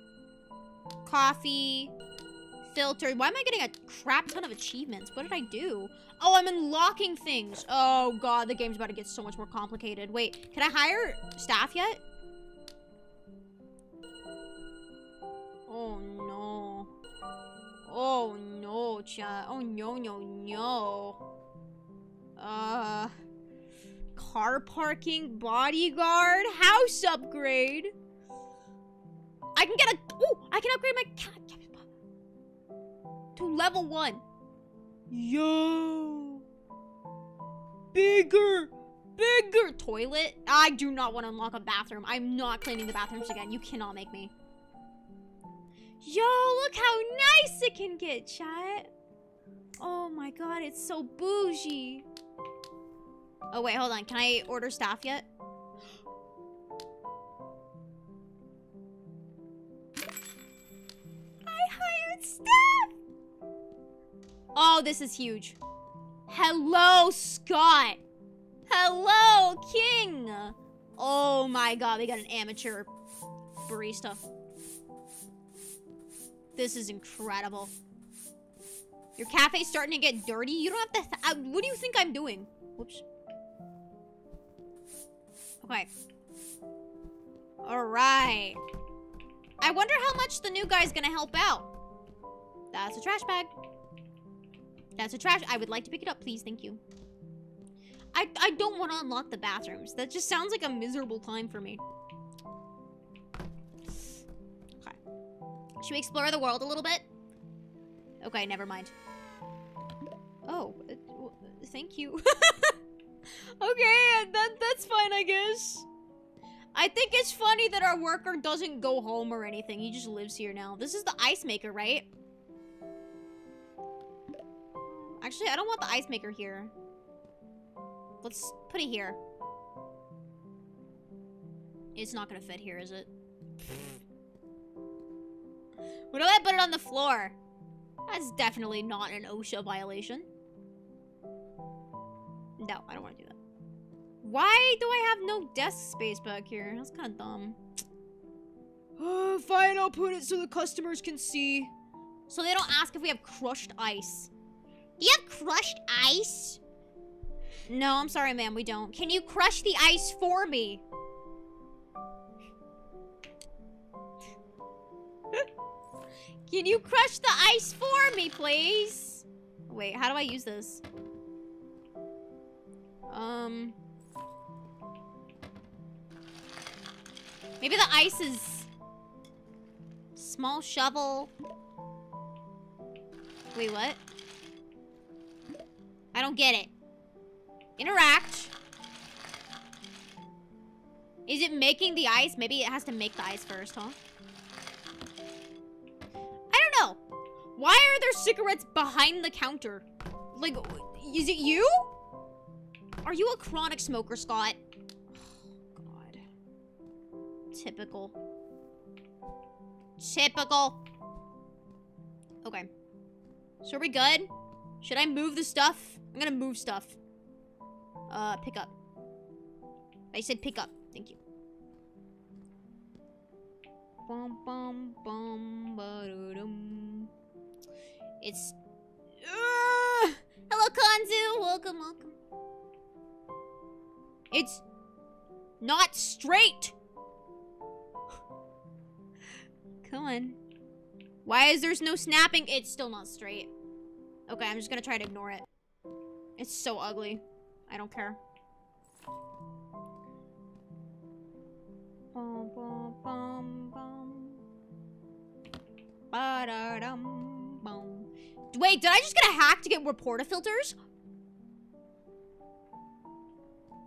Coffee. Filter. Why am I getting a crap ton of achievements? What did I do? Oh, I'm unlocking things. Oh, God. The game's about to get so much more complicated. Wait, can I hire staff yet? Oh, no. Oh, no, chat. Oh, no, no, no. Uh... Car parking, bodyguard, house upgrade. I can get a... Oh, I can upgrade my cat to level one. Yo. Bigger. Bigger toilet. I do not want to unlock a bathroom. I'm not cleaning the bathrooms again. You cannot make me. Yo, look how nice it can get, chat. Oh my god, it's so bougie. Oh wait, hold on. Can I order staff yet? Oh, this is huge. Hello, Scott. Hello, King. Oh my god, we got an amateur barista. This is incredible. Your cafe's starting to get dirty. You don't have to. uh, what do you think I'm doing? Whoops. Okay. Alright. I wonder how much the new guy's gonna help out. That's a trash bag. That's a trash. I would like to pick it up, please. Thank you. I, I don't want to unlock the bathrooms. That just sounds like a miserable time for me. Okay. Should we explore the world a little bit? Okay, never mind. Oh, uh, thank you. okay, that that's fine, I guess. I think it's funny that our worker doesn't go home or anything. He just lives here now. This is the ice maker, right? Actually, I don't want the ice maker here. Let's put it here. It's not gonna fit here, is it? What if I put it on the floor? That's definitely not an OSHA violation. No, I don't want to do that. Why do I have no desk space back here? That's kind of dumb. Uh, fine, I'll put it so the customers can see. So they don't ask if we have crushed ice. Do you have crushed ice? No, I'm sorry, ma'am, we don't. Can you crush the ice for me? Can you crush the ice for me, please? Wait, how do I use this? Um. Maybe the ice is small shovel. Wait, what? I don't get it. Interact. Is it making the ice? Maybe it has to make the ice first, huh? I don't know. Why are there cigarettes behind the counter? Like, is it you? Are you a chronic smoker, Scott? God. Typical. Typical. Okay. So are we good? Should I move the stuff? I'm gonna move stuff. Uh, pick up. I said pick up. Thank you. Bum, bum, bum, ba-dum. It's... Ugh! Hello, Kanzu! Welcome, welcome. It's... Not straight! Come on. Why is there's no snapping? It's still not straight. Okay, I'm just gonna try to ignore it. It's so ugly. I don't care. Wait, did I just get a hack to get more portafilters?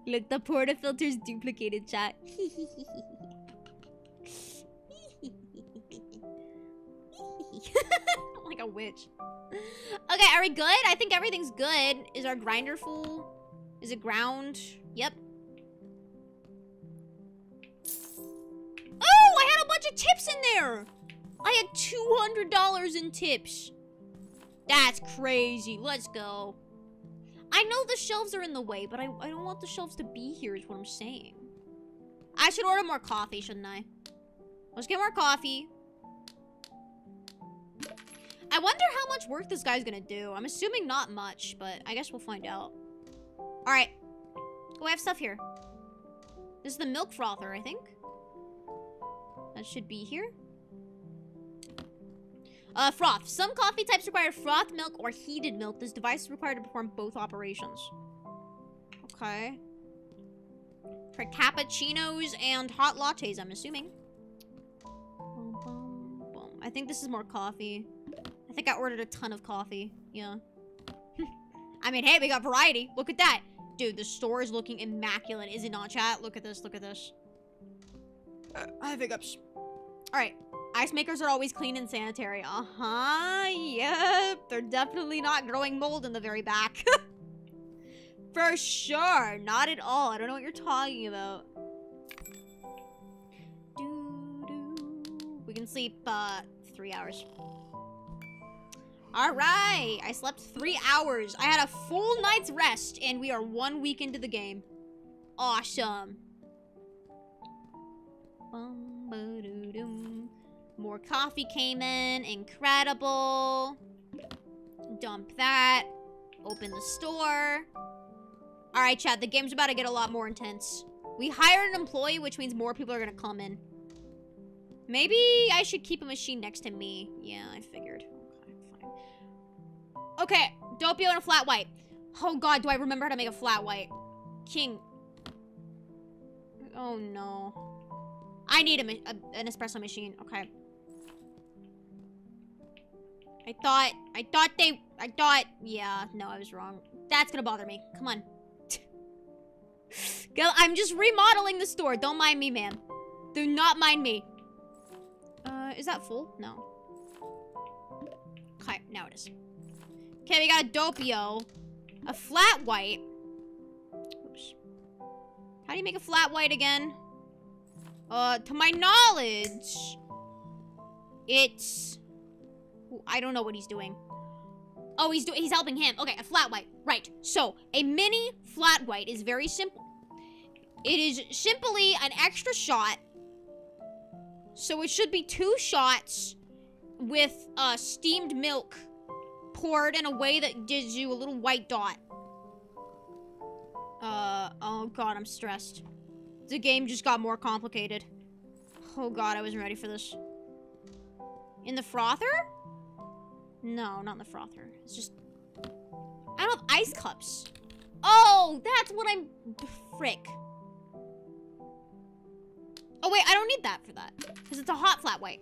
Look, the portafilters duplicated chat. like a witch. Okay, are we good? I think everything's good. Is our grinder full? Is it ground? Yep. Oh, I had a bunch of tips in there. I had $200 in tips. That's crazy. Let's go. I know the shelves are in the way, but I, I don't want the shelves to be here is what I'm saying. I should order more coffee, shouldn't I? Let's get more coffee. I wonder how much work this guy's gonna do. I'm assuming not much, but I guess we'll find out. Alright. Oh, I have stuff here. This is the milk frother, I think. That should be here. Uh, froth. Some coffee types require froth milk or heated milk. This device is required to perform both operations. Okay. For cappuccinos and hot lattes, I'm assuming. I think this is more coffee. I think I ordered a ton of coffee. Yeah. I mean, hey, we got variety. Look at that. Dude, the store is looking immaculate. Is it not, chat? Look at this. Look at this. Uh, I have hiccups. All right. Ice makers are always clean and sanitary. Uh-huh. Yep. They're definitely not growing mold in the very back. For sure. Not at all. I don't know what you're talking about. Doo, doo. We can sleep, uh, three hours. All right. I slept three hours. I had a full night's rest, and we are one week into the game. Awesome. More coffee came in. Incredible. Dump that. Open the store. All right, Chad. The game's about to get a lot more intense. We hired an employee, which means more people are going to come in. Maybe I should keep a machine next to me. Yeah, I figured. Okay, Doppio and a flat white. Oh god, do I remember how to make a flat white? King. Oh no. I need a, a, an espresso machine. Okay. I thought, I thought they, I thought, yeah, no, I was wrong. That's gonna bother me. Come on. I'm just remodeling the store. Don't mind me, man. Do not mind me. Uh, is that full? No. Okay, now it is. Okay, we got a Doppio. A flat white. Oops. How do you make a flat white again? Uh, to my knowledge, it's... I don't know what he's doing. Oh, he's doing. He's helping him. Okay, a flat white. Right. So, a mini flat white is very simple. It is simply an extra shot. So it should be two shots with uh, steamed milk poured in a way that gives you a little white dot. Uh, oh god, I'm stressed. The game just got more complicated. Oh god, I wasn't ready for this. In the frother? No, not in the frother. It's just I don't have ice cups. Oh, that's what I'm... Frick. Oh, wait, I don't need that for that. Because it's a hot flat white.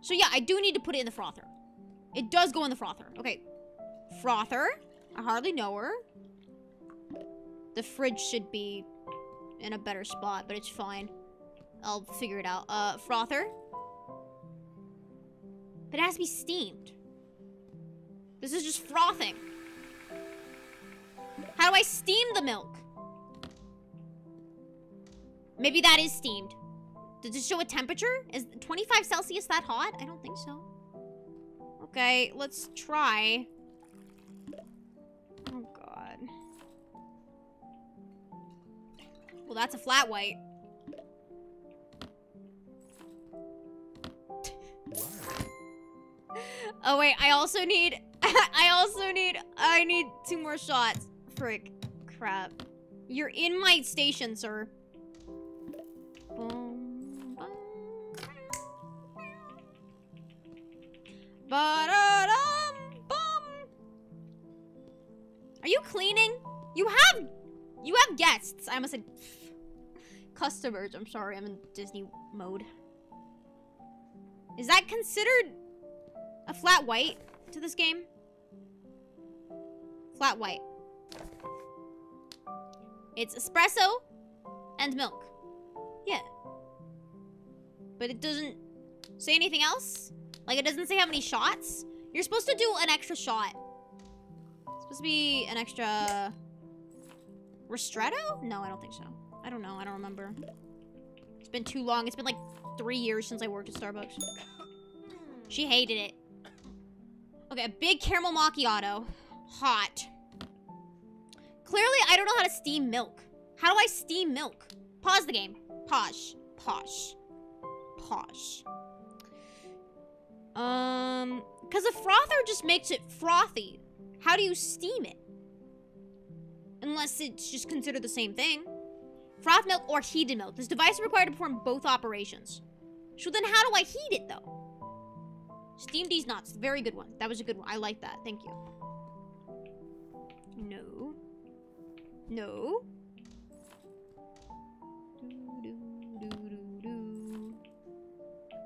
So, yeah, I do need to put it in the frother. It does go in the frother. Okay. Frother. I hardly know her. The fridge should be in a better spot, but it's fine. I'll figure it out. Uh, frother. But it has to be steamed. This is just frothing. How do I steam the milk? Maybe that is steamed. Does it show a temperature? Is 25 Celsius that hot? I don't think so. Okay, let's try. Oh, God. Well, that's a flat white. Oh, wait, I also need... I also need... I need two more shots. Frick. Crap. You're in my station, sir. Are you cleaning? You have... You have guests. I almost said... Customers. I'm sorry. I'm in Disney mode. Is that considered a flat white to this game? Flat white. It's espresso and milk. Yeah. But it doesn't say anything else? Like, it doesn't say how many shots? You're supposed to do an extra shot. It's supposed to be an extra... Ristretto? No, I don't think so. I don't know. I don't remember. It's been too long. It's been like three years since I worked at Starbucks. She hated it. Okay, a big caramel macchiato. Hot. Clearly, I don't know how to steam milk. How do I steam milk? Pause the game. Pause. Pause. Pause. Um, because a frother just makes it frothy. How do you steam it? Unless it's just considered the same thing. Froth milk or heated milk. This device is required to perform both operations. So then how do I heat it, though? Steam these nuts. Very good one. That was a good one. I like that. Thank you. No. No.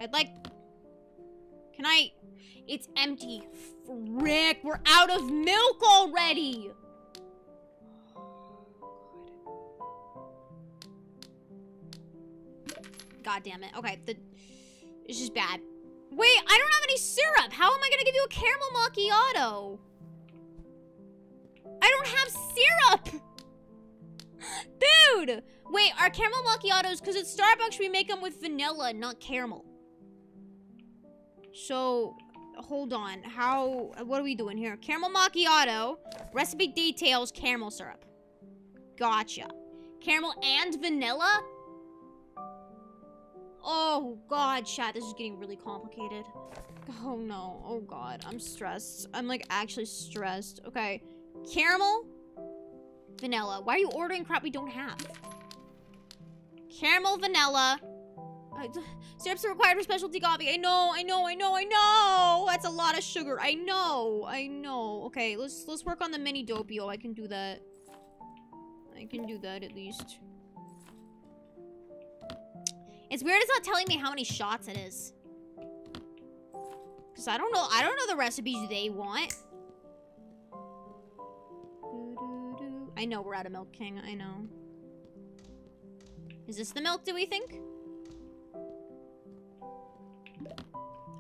I'd like... Can I... It's empty. Frick, we're out of milk already! God damn it. Okay, the... It's just bad. Wait, I don't have any syrup. How am I gonna give you a caramel macchiato? I don't have syrup! Dude! Wait, our caramel macchiatos, because at Starbucks we make them with vanilla, not caramel. So, hold on. How, what are we doing here? Caramel macchiato, recipe details, caramel syrup. Gotcha. Caramel and vanilla? Oh, God, chat, this is getting really complicated. Oh, no. Oh, God, I'm stressed. I'm, like, actually stressed. Okay. Caramel, vanilla. Why are you ordering crap we don't have? Caramel, vanilla. Uh, syrups are required for specialty coffee. I know, I know, I know, I know. That's a lot of sugar. I know, I know. Okay, let's let's work on the mini doppio. I can do that. I can do that at least. It's weird it's not telling me how many shots it is. Cause I don't know. I don't know the recipes they want. I know we're out of Milk King. I know. Is this the milk, do we think?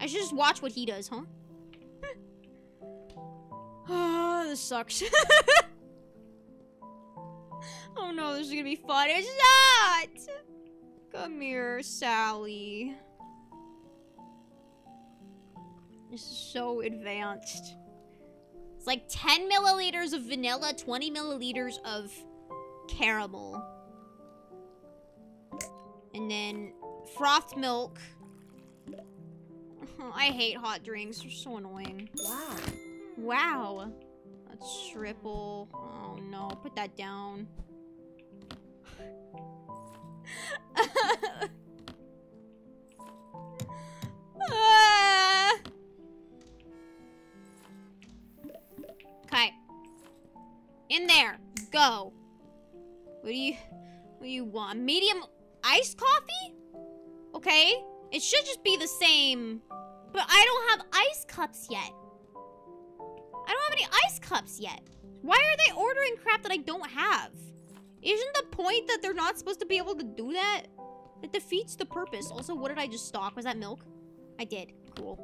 I should just watch what he does, huh? oh, this sucks. oh no, this is gonna be fun. It's not! Come here, Sally. This is so advanced. It's like 10 milliliters of vanilla, 20 milliliters of caramel. And then frothed milk. I hate hot drinks. They're so annoying. Wow. Wow. That's triple. Oh no, put that down. Okay. In there. Go. What do you what do you want? Medium iced coffee? Okay. It should just be the same. But I don't have ice cups yet. I don't have any ice cups yet. Why are they ordering crap that I don't have? Isn't the point that they're not supposed to be able to do that? It defeats the purpose. Also, what did I just stock? Was that milk? I did. Cool.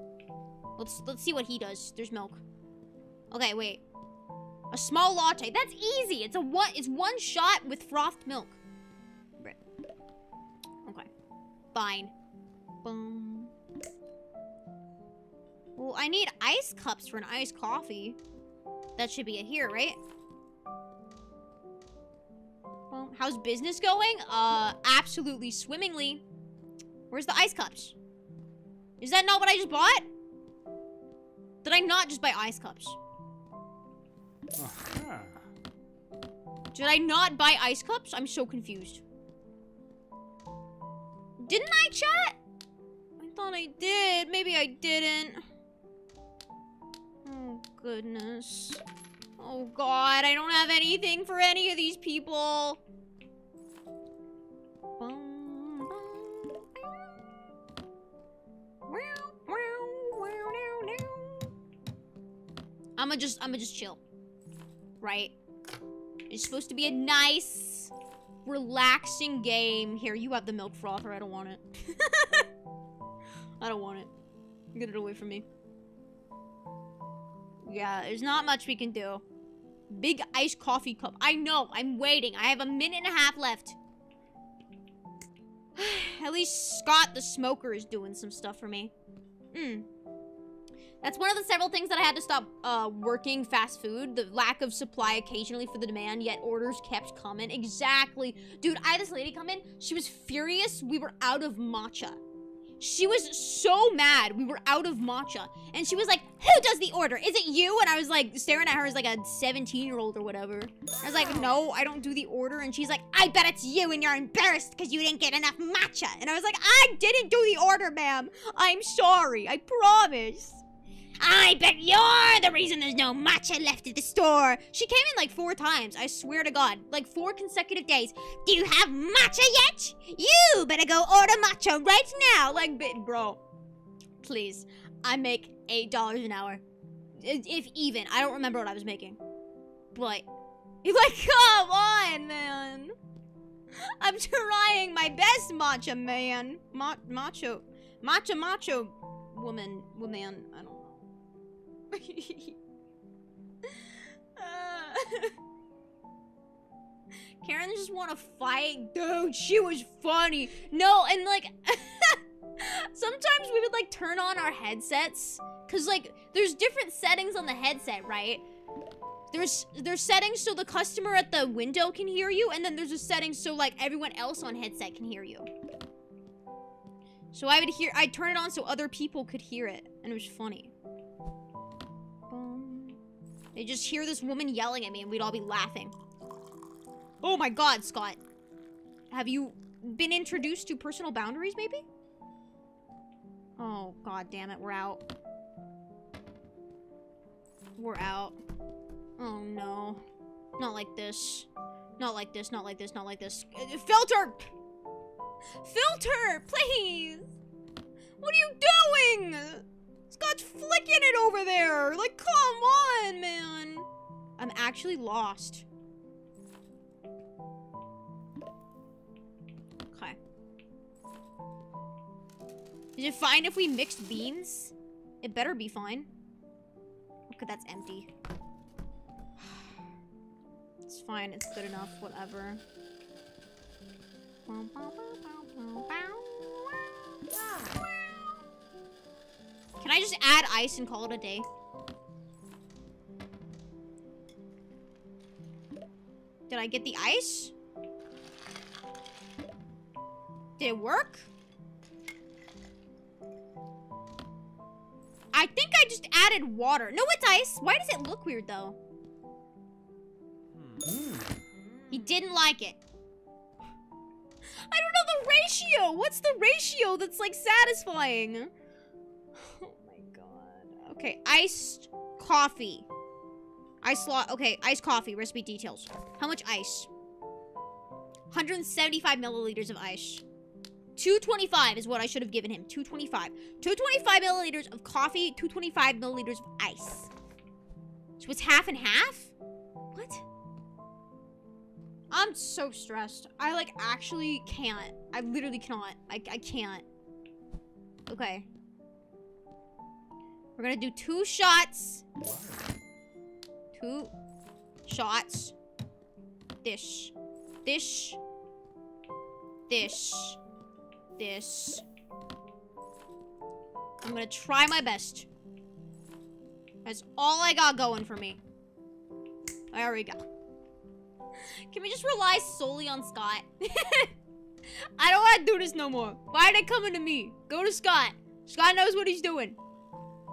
Let's let's see what he does. There's milk. Okay, wait. A small latte. That's easy. It's a one. It's one shot with frothed milk. Okay. Fine. Boom. Well, I need ice cups for an iced coffee. That should be it here, right? Well, how's business going? Uh, absolutely swimmingly. Where's the ice cups? Is that not what I just bought? Did I not just buy ice cups? Did I not buy ice cups? I'm so confused. Didn't I, chat? Thought I did. Maybe I didn't. Oh, goodness. Oh, God. I don't have anything for any of these people. I'ma just, I'ma just chill. Right? It's supposed to be a nice, relaxing game. Here, you have the milk frother. I don't want it. I don't want it. Get it away from me. Yeah, there's not much we can do. Big iced coffee cup. I know. I'm waiting. I have a minute and a half left. At least Scott the smoker is doing some stuff for me. Hmm. That's one of the several things that I had to stop uh, working fast food. The lack of supply occasionally for the demand, yet orders kept coming. Exactly. Dude, I had this lady come in. She was furious we were out of matcha. She was so mad we were out of matcha. And she was like, who does the order? Is it you? And I was like staring at her as like a 17 year old or whatever. I was like, no, I don't do the order. And she's like, I bet it's you and you're embarrassed because you didn't get enough matcha. And I was like, I didn't do the order, ma'am. I'm sorry. I promise. I bet you're the reason there's no matcha left at the store. She came in like four times, I swear to God. Like four consecutive days. Do you have matcha yet? You better go order matcha right now. Like, bro, please. I make $8 an hour. If even. I don't remember what I was making. But, you're like, come on, man. I'm trying my best, matcha man. Ma- macho. Matcha macho woman. Woman. I don't know. Karen just want to fight. Dude, she was funny. No, and like, sometimes we would like turn on our headsets. Cause like, there's different settings on the headset, right? There's there's settings so the customer at the window can hear you, and then there's a setting so like everyone else on headset can hear you. So I would hear, I'd turn it on so other people could hear it, and it was funny. They just hear this woman yelling at me, and we'd all be laughing. Oh my god, Scott. Have you been introduced to personal boundaries, maybe? Oh, god damn it, we're out. We're out. Oh no. Not like this. Not like this, not like this, not like this. Uh, Filter! Filter, please! What are you doing? Scott's flicking it over there! Like, come on, man! I'm actually lost. Okay. Is it fine if we mixed beans? It better be fine. Okay, that's empty. It's fine, it's good enough, whatever. Can I just add ice and call it a day? Did I get the ice? Did it work? I think I just added water. No, it's ice. Why does it look weird, though? Hmm. He didn't like it. I don't know the ratio. What's the ratio that's like satisfying? Oh my god. Okay, iced coffee. Ice lot. Okay, iced coffee. Recipe details. How much ice? 175 milliliters of ice. 225 is what I should have given him. 225. 225 milliliters of coffee. 225 milliliters of ice. So it's half and half? What? I'm so stressed. I like actually can't. I literally cannot. I, I can't. Okay. We're gonna do two shots. Two shots. Dish. Dish. Dish. This. I'm gonna try my best. That's all I got going for me. There we go. Can we just rely solely on Scott? I don't want to do this no more. Why are they coming to me? Go to Scott. Scott knows what he's doing.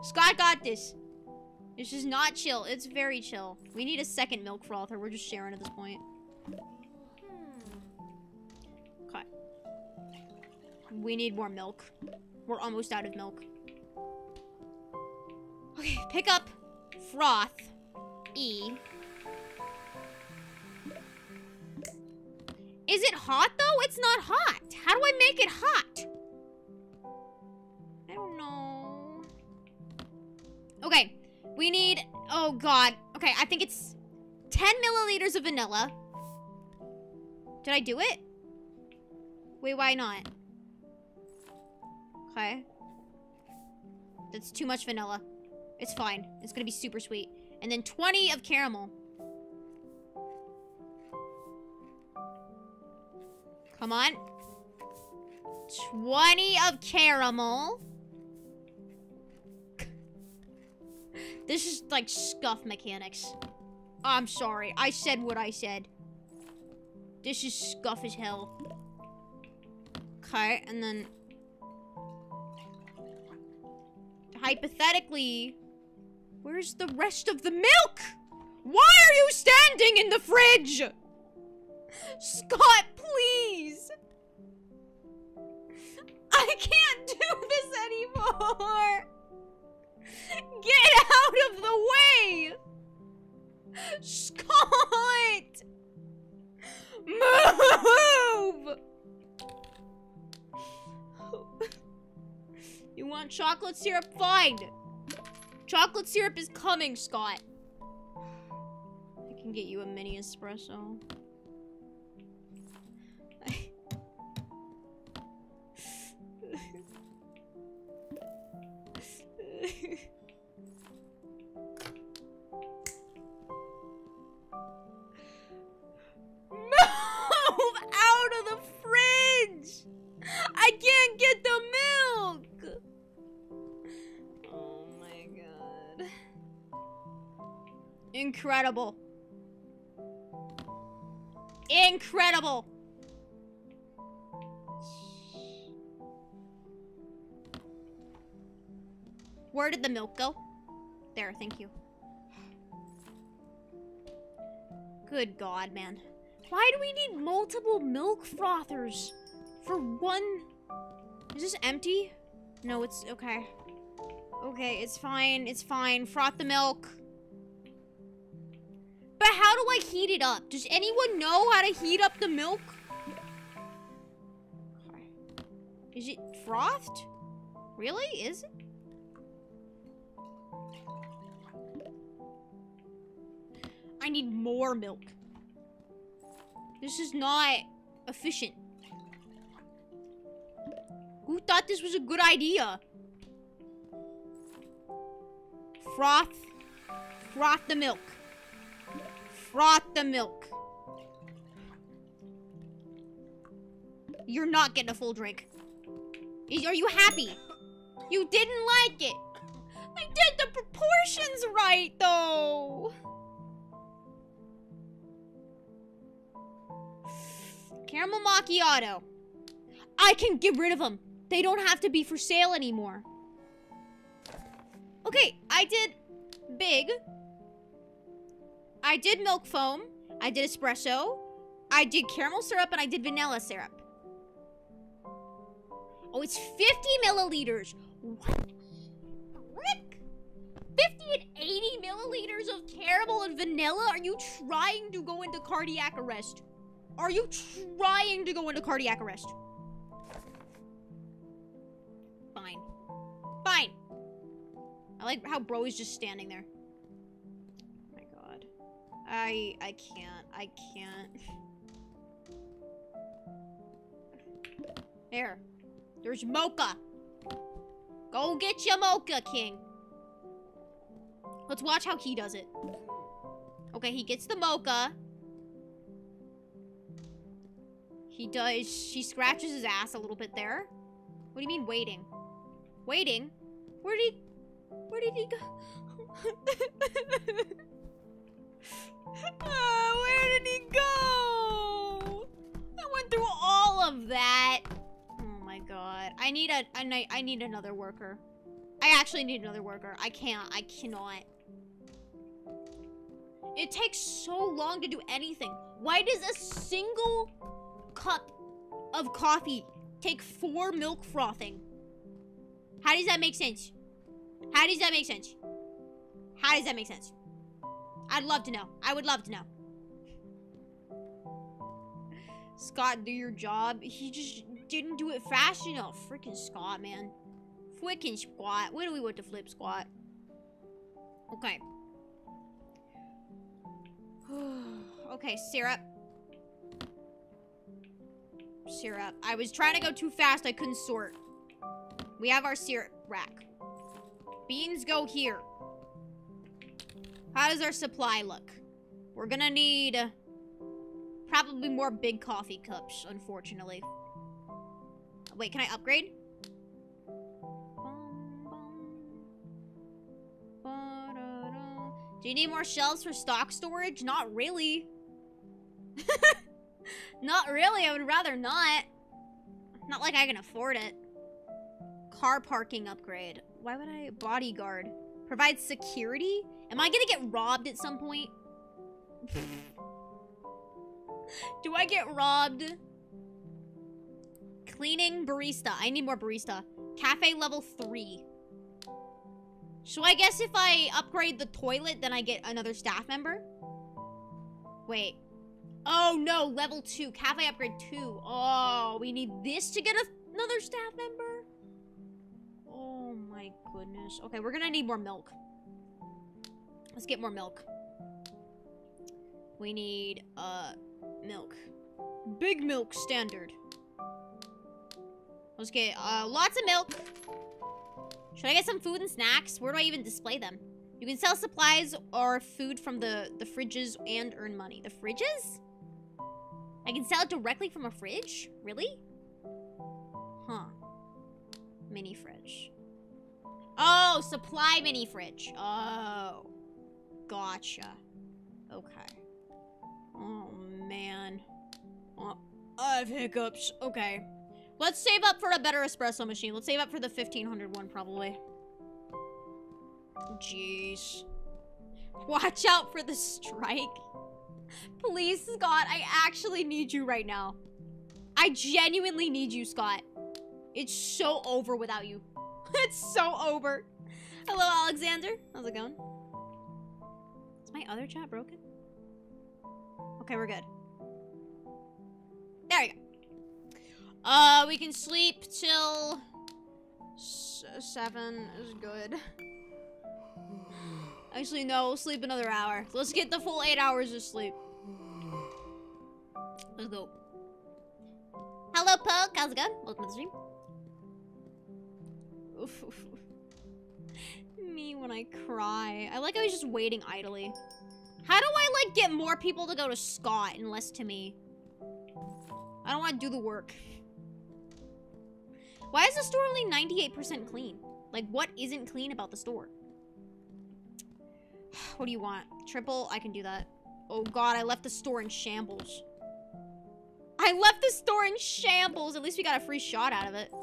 Scott got this. This is not chill. It's very chill. We need a second milk frother. We're just sharing at this point. Okay. We need more milk. We're almost out of milk. Okay, pick up froth. E. Is it hot though? It's not hot. How do I make it hot? Okay, we need, oh god. Okay, I think it's 10 milliliters of vanilla. Did I do it? Wait, why not? Okay. That's too much vanilla. It's fine. It's gonna be super sweet. And then 20 of caramel. Come on. 20 of caramel. This is like scuff mechanics. I'm sorry. I said what I said. This is scuff as hell. Okay, and then... Hypothetically... Where's the rest of the milk? Why are you standing in the fridge? Scott, please! I can't do this anymore! Get out of the way! Scott! Move! You want chocolate syrup? Fine. Chocolate syrup is coming, Scott. I can get you a mini espresso. I can't get the milk! Oh my god. Incredible. Incredible. Where did the milk go? There, thank you. Good god, man. Why do we need multiple milk frothers for one? Is this empty? No, it's okay. Okay, it's fine. It's fine. Froth the milk. But how do I heat it up? Does anyone know how to heat up the milk? Is it frothed? Really? Is it? I need more milk. This is not efficient. Who thought this was a good idea? Froth. Froth the milk. Froth the milk. You're not getting a full drink. Are you happy? You didn't like it. I did the proportions right, though. Caramel macchiato. I can get rid of them. They don't have to be for sale anymore. Okay, I did big. I did milk foam. I did espresso. I did caramel syrup and I did vanilla syrup. Oh, it's 50 milliliters. What? Rick? 50 and 80 milliliters? of caramel and vanilla? Are you trying to go into cardiac arrest? Are you trying to go into cardiac arrest? Fine. I like how bro is just standing there. Oh my god. I I can't. I can't. There. There's mocha. Go get your mocha, King. Let's watch how he does it. Okay, he gets the mocha. He does. She scratches his ass a little bit there. What do you mean waiting? Waiting? Where did he... Where did he go? uh, where did he go? I went through all of that. Oh my god. I need a, a I need another worker. I actually need another worker. I can't. I cannot. It takes so long to do anything. Why does a single cup of coffee take four milk frothing? How does that make sense? How does that make sense? How does that make sense? I'd love to know. I would love to know. Scott, do your job. He just didn't do it fast enough. Freaking Scott, man. Freaking Squat. When do we want to flip Squat? Okay. okay, syrup. Syrup. I was trying to go too fast. I couldn't sort. We have our syrup rack. Beans go here. How does our supply look? We're gonna need probably more big coffee cups, unfortunately. Wait, can I upgrade? Do you need more shelves for stock storage? Not really. not really. I would rather not. Not like I can afford it. Car parking upgrade. Why would I? Bodyguard. Provide security? Am I gonna get robbed at some point? Do I get robbed? Cleaning barista. I need more barista. Cafe level 3. So I guess if I upgrade the toilet, then I get another staff member? Wait. Oh, no. Level 2. Cafe upgrade 2. Oh, we need this to get another staff member? My goodness. Okay, we're gonna need more milk. Let's get more milk. We need, uh, milk. Big milk standard. Let's get, uh, lots of milk. Should I get some food and snacks? Where do I even display them? You can sell supplies or food from the, the fridges and earn money. The fridges? I can sell it directly from a fridge? Really? Huh. Mini fridge. Oh, supply mini fridge. Oh. Gotcha. Okay. Oh, man. Oh, I have hiccups. Okay. Let's save up for a better espresso machine. Let's save up for the 1500 one, probably. Jeez. Watch out for the strike. Please, Scott, I actually need you right now. I genuinely need you, Scott. It's so over without you. it's so over. Hello, Alexander. How's it going? Is my other chat broken? Okay, we're good. There we go. Uh, we can sleep till seven is good. Actually, no, we'll sleep another hour. Let's get the full eight hours of sleep. Let's go. Hello, Poke. How's it going? Welcome to the stream. Me when I cry. I like I was just waiting idly. How do I, like, get more people to go to Scott and less to me? I don't want to do the work. Why is the store only 98% clean? Like, what isn't clean about the store? What do you want? Triple? I can do that. Oh god, I left the store in shambles. I left the store in shambles. At least we got a free shot out of it.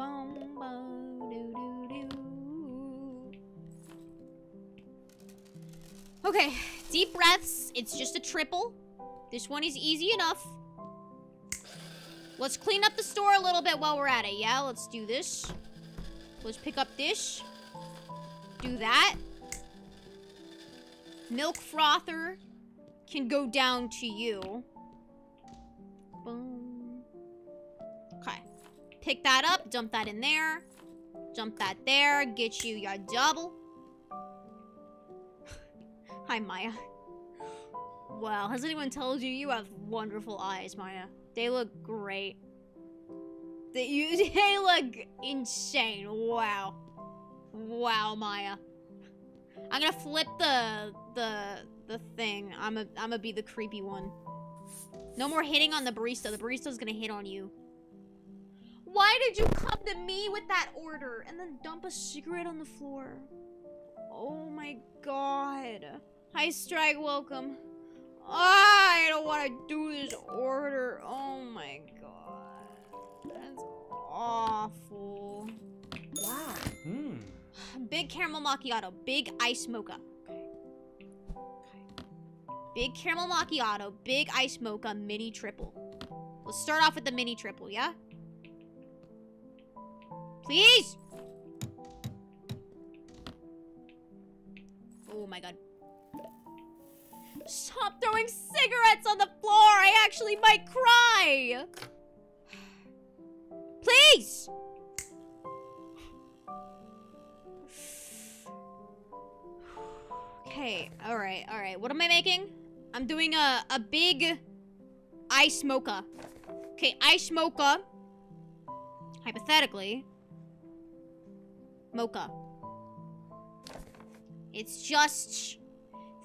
Doo, doo, doo. Okay, deep breaths. It's just a triple. This one is easy enough. Let's clean up the store a little bit while we're at it, yeah? Let's do this. Let's pick up this. Do that. Milk frother can go down to you. Pick that up, dump that in there. Dump that there, get you your double. Hi, Maya. Wow, has anyone told you you have wonderful eyes, Maya? They look great. They, you, they look insane. Wow. Wow, Maya. I'm gonna flip the the the thing. I'm a I'm gonna be the creepy one. No more hitting on the barista. The barista's gonna hit on you. Why did you come to me with that order and then dump a cigarette on the floor? Oh my god. Hi, Strike. Welcome. I don't want to do this order. Oh my god. That's awful. Wow. Hmm. Big caramel macchiato. Big ice mocha. Okay. Okay. Big caramel macchiato. Big ice mocha. Mini triple. Let's start off with the mini triple, yeah? Please! Oh my god. Stop throwing cigarettes on the floor! I actually might cry! Please! Okay, alright, alright. What am I making? I'm doing a, a big ice mocha. Okay, ice mocha. Hypothetically. Mocha. It's just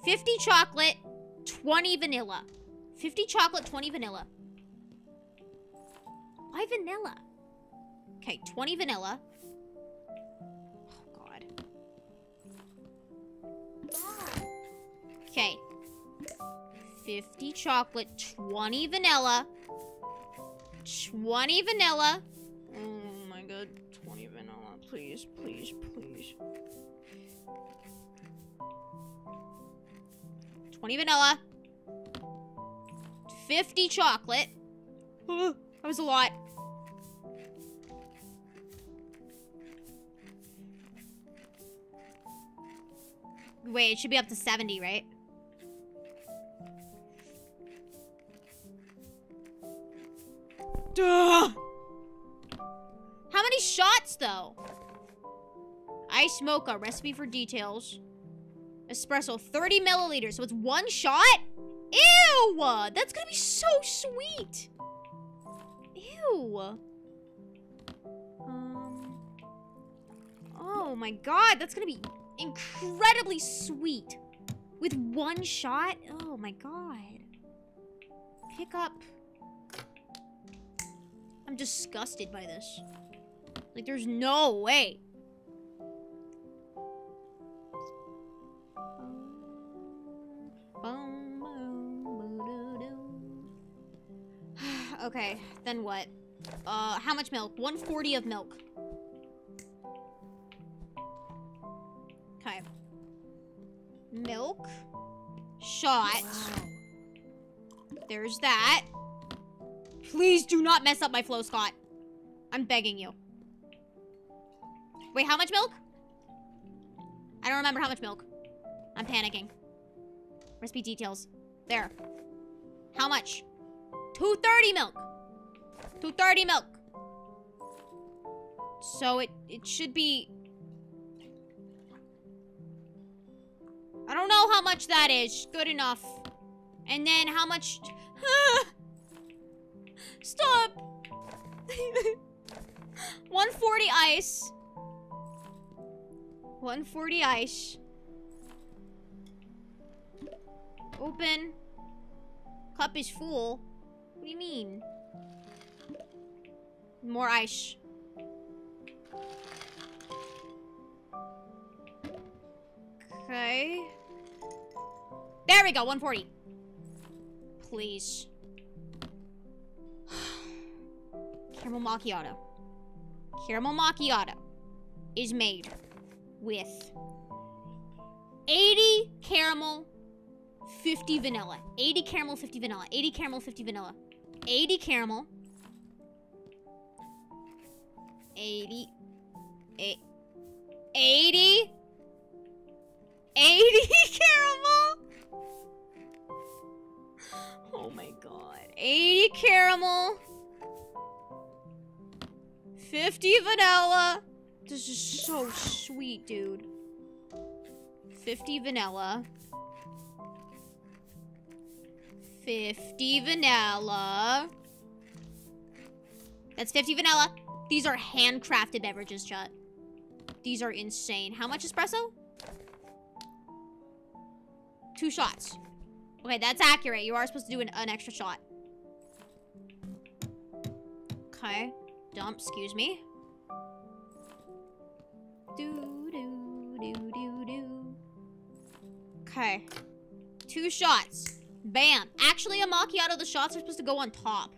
50 chocolate, 20 vanilla. 50 chocolate, 20 vanilla. Why vanilla? Okay, 20 vanilla. Oh, God. Okay. 50 chocolate, 20 vanilla. 20 vanilla. Please, please, please. 20 vanilla. 50 chocolate. that was a lot. Wait, it should be up to 70, right? Duh! How many shots, though? Ice mocha, recipe for details. Espresso, 30 milliliters, so it's one shot? Ew! That's gonna be so sweet! Ew! Um... Oh my god, that's gonna be incredibly sweet. With one shot? Oh my god. Pick up... I'm disgusted by this. Like, there's no way. okay, then what? Uh, how much milk? 140 of milk. Okay. Milk. Shot. Wow. There's that. Please do not mess up my flow, Scott. I'm begging you. Wait, how much milk? I don't remember how much milk. I'm panicking. Recipe details. There. How much? 230 milk. 230 milk. So it it should be I don't know how much that is. Good enough. And then how much Stop. 140 ice. 140 ice. Open. Cup is full. What do you mean? More ice. Okay. There we go, 140. Please. Caramel macchiato. Caramel macchiato is made with 80 caramel, 50 vanilla. 80 caramel, 50 vanilla. 80 caramel, 50 vanilla. 80 caramel. 80 80? 80 caramel? Oh my god. 80 caramel. 50 vanilla. This is so sweet, dude. 50 vanilla. 50 vanilla. That's 50 vanilla. These are handcrafted beverages, chat. These are insane. How much espresso? Two shots. Okay, that's accurate. You are supposed to do an, an extra shot. Okay. Dump, excuse me. Do, do, do, do, do. Okay. Two shots. Bam. Actually, a macchiato, the shots are supposed to go on top.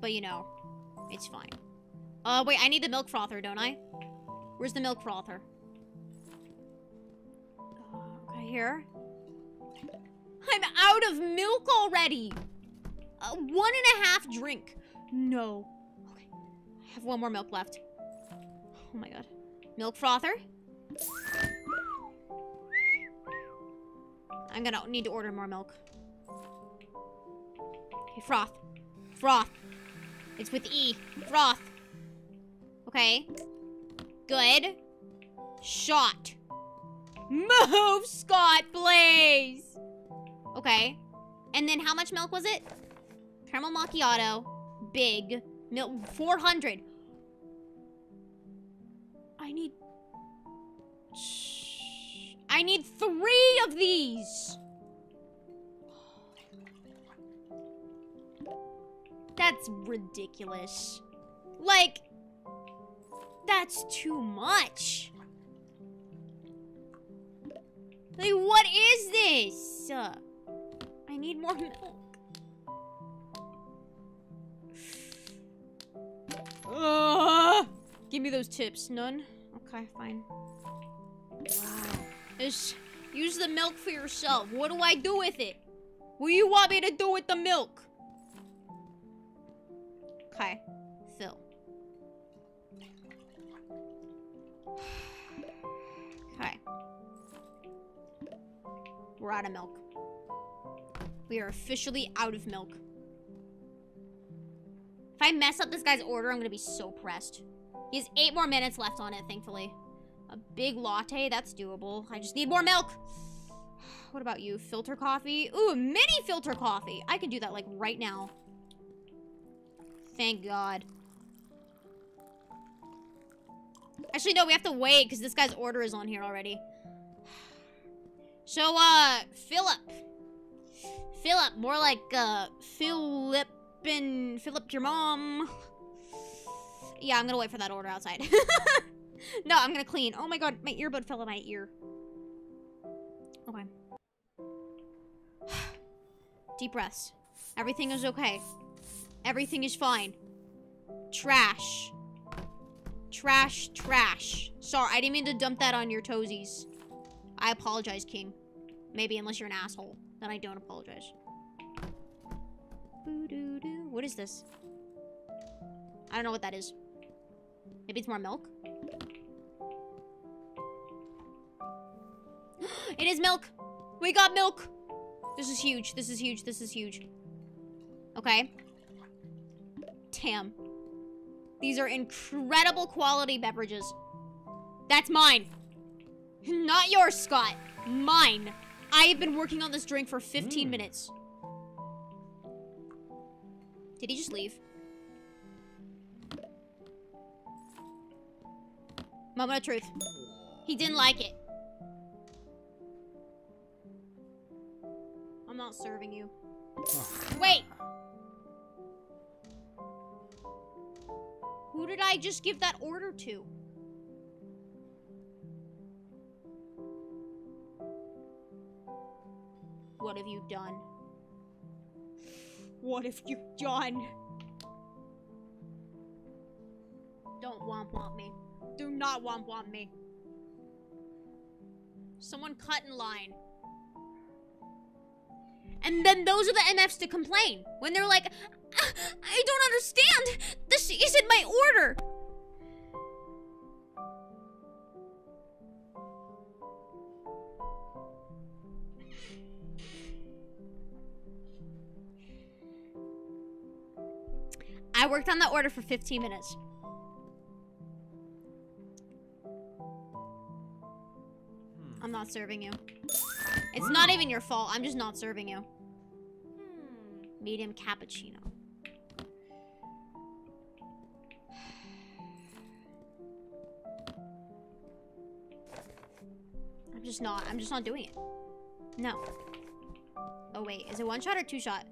But, you know, it's fine. Uh, wait, I need the milk frother, don't I? Where's the milk frother? Okay, here. I'm out of milk already. Uh, one and a half drink. No. Okay. I have one more milk left. Oh my god. Milk frother. I'm gonna need to order more milk. Okay, froth. Froth. It's with E. Froth. Okay. Good. Shot. Move, Scott, please. Okay. And then how much milk was it? Caramel macchiato. Big. Milk. 400. I need... I need three of these. That's ridiculous. Like, that's too much. Like, what is this? Uh, I need more milk. Ugh. give me those tips. None? Okay, fine. Just use the milk for yourself. What do I do with it? What do you want me to do with the milk? Okay. so. Okay. We're out of milk. We are officially out of milk. If I mess up this guy's order, I'm gonna be so pressed. He has eight more minutes left on it, thankfully. A big latte, that's doable. I just need more milk. What about you? Filter coffee? Ooh, mini filter coffee. I can do that, like, right now. Thank God. Actually, no, we have to wait because this guy's order is on here already. So, uh, Philip. Philip, more like, uh, Philip and Philip, your mom. Yeah, I'm gonna wait for that order outside. no, I'm gonna clean. Oh my god, my earbud fell in my ear. Okay. Deep breaths. Everything is okay. Everything is fine. Trash. Trash, trash. Sorry, I didn't mean to dump that on your toesies. I apologize, King. Maybe unless you're an asshole. Then I don't apologize. What is this? I don't know what that is. Maybe it's more milk? it is milk! We got milk! This is huge. This is huge. This is huge. Okay. Damn. These are incredible quality beverages. That's mine. Not yours, Scott. Mine. I have been working on this drink for 15 Mm. minutes. Did he just leave? Moment of truth. He didn't like it. I'm not serving you. Wait! Who did I just give that order to? What have you done? What have you done? Don't womp womp me. Do not womp womp me. Someone cut in line. And then those are the MFs to complain. When they're like, "Ah, I don't understand! This isn't my order! I worked on that order for 15 minutes. I'm not serving you. It's not even your fault. I'm just not serving you. Medium cappuccino. Just not. I'm just not doing it. No. Oh wait, is it one shot or two shot?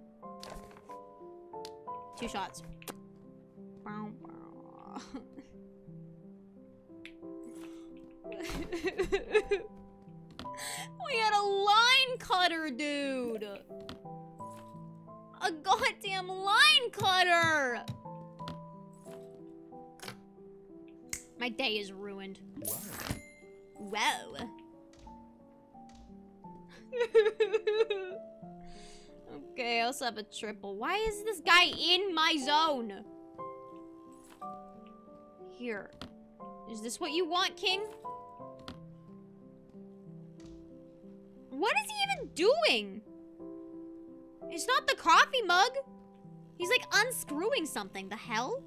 Two shots. We had a line cutter, dude. A goddamn line cutter. My day is ruined. Whoa. okay, I also have a triple. Why is this guy in my zone? Here. Is this what you want, King? What is he even doing? It's not the coffee mug. He's like unscrewing something. The hell?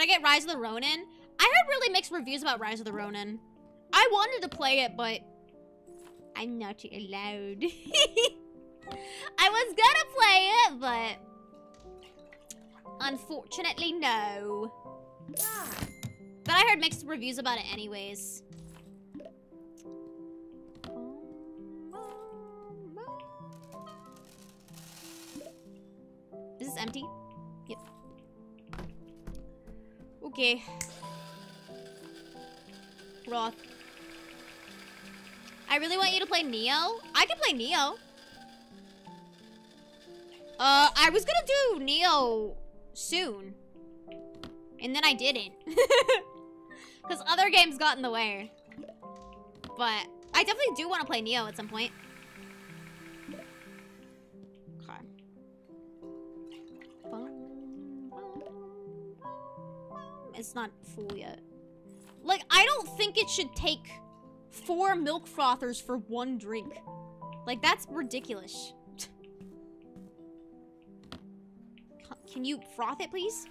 Should I get Rise of the Ronin? I heard really mixed reviews about Rise of the Ronin. I wanted to play it, but I'm not allowed. I was gonna play it, but unfortunately, no. But I heard mixed reviews about it anyways. Is this empty? Okay. Roth. I really want you to play Nioh. I can play Nioh. Uh, I was gonna do Nioh soon. And then I didn't. Because other games got in the way. But I definitely do want to play Nioh at some point. It's not full yet. Like, I don't think it should take four milk frothers for one drink. Like, that's ridiculous. Can you froth it, please?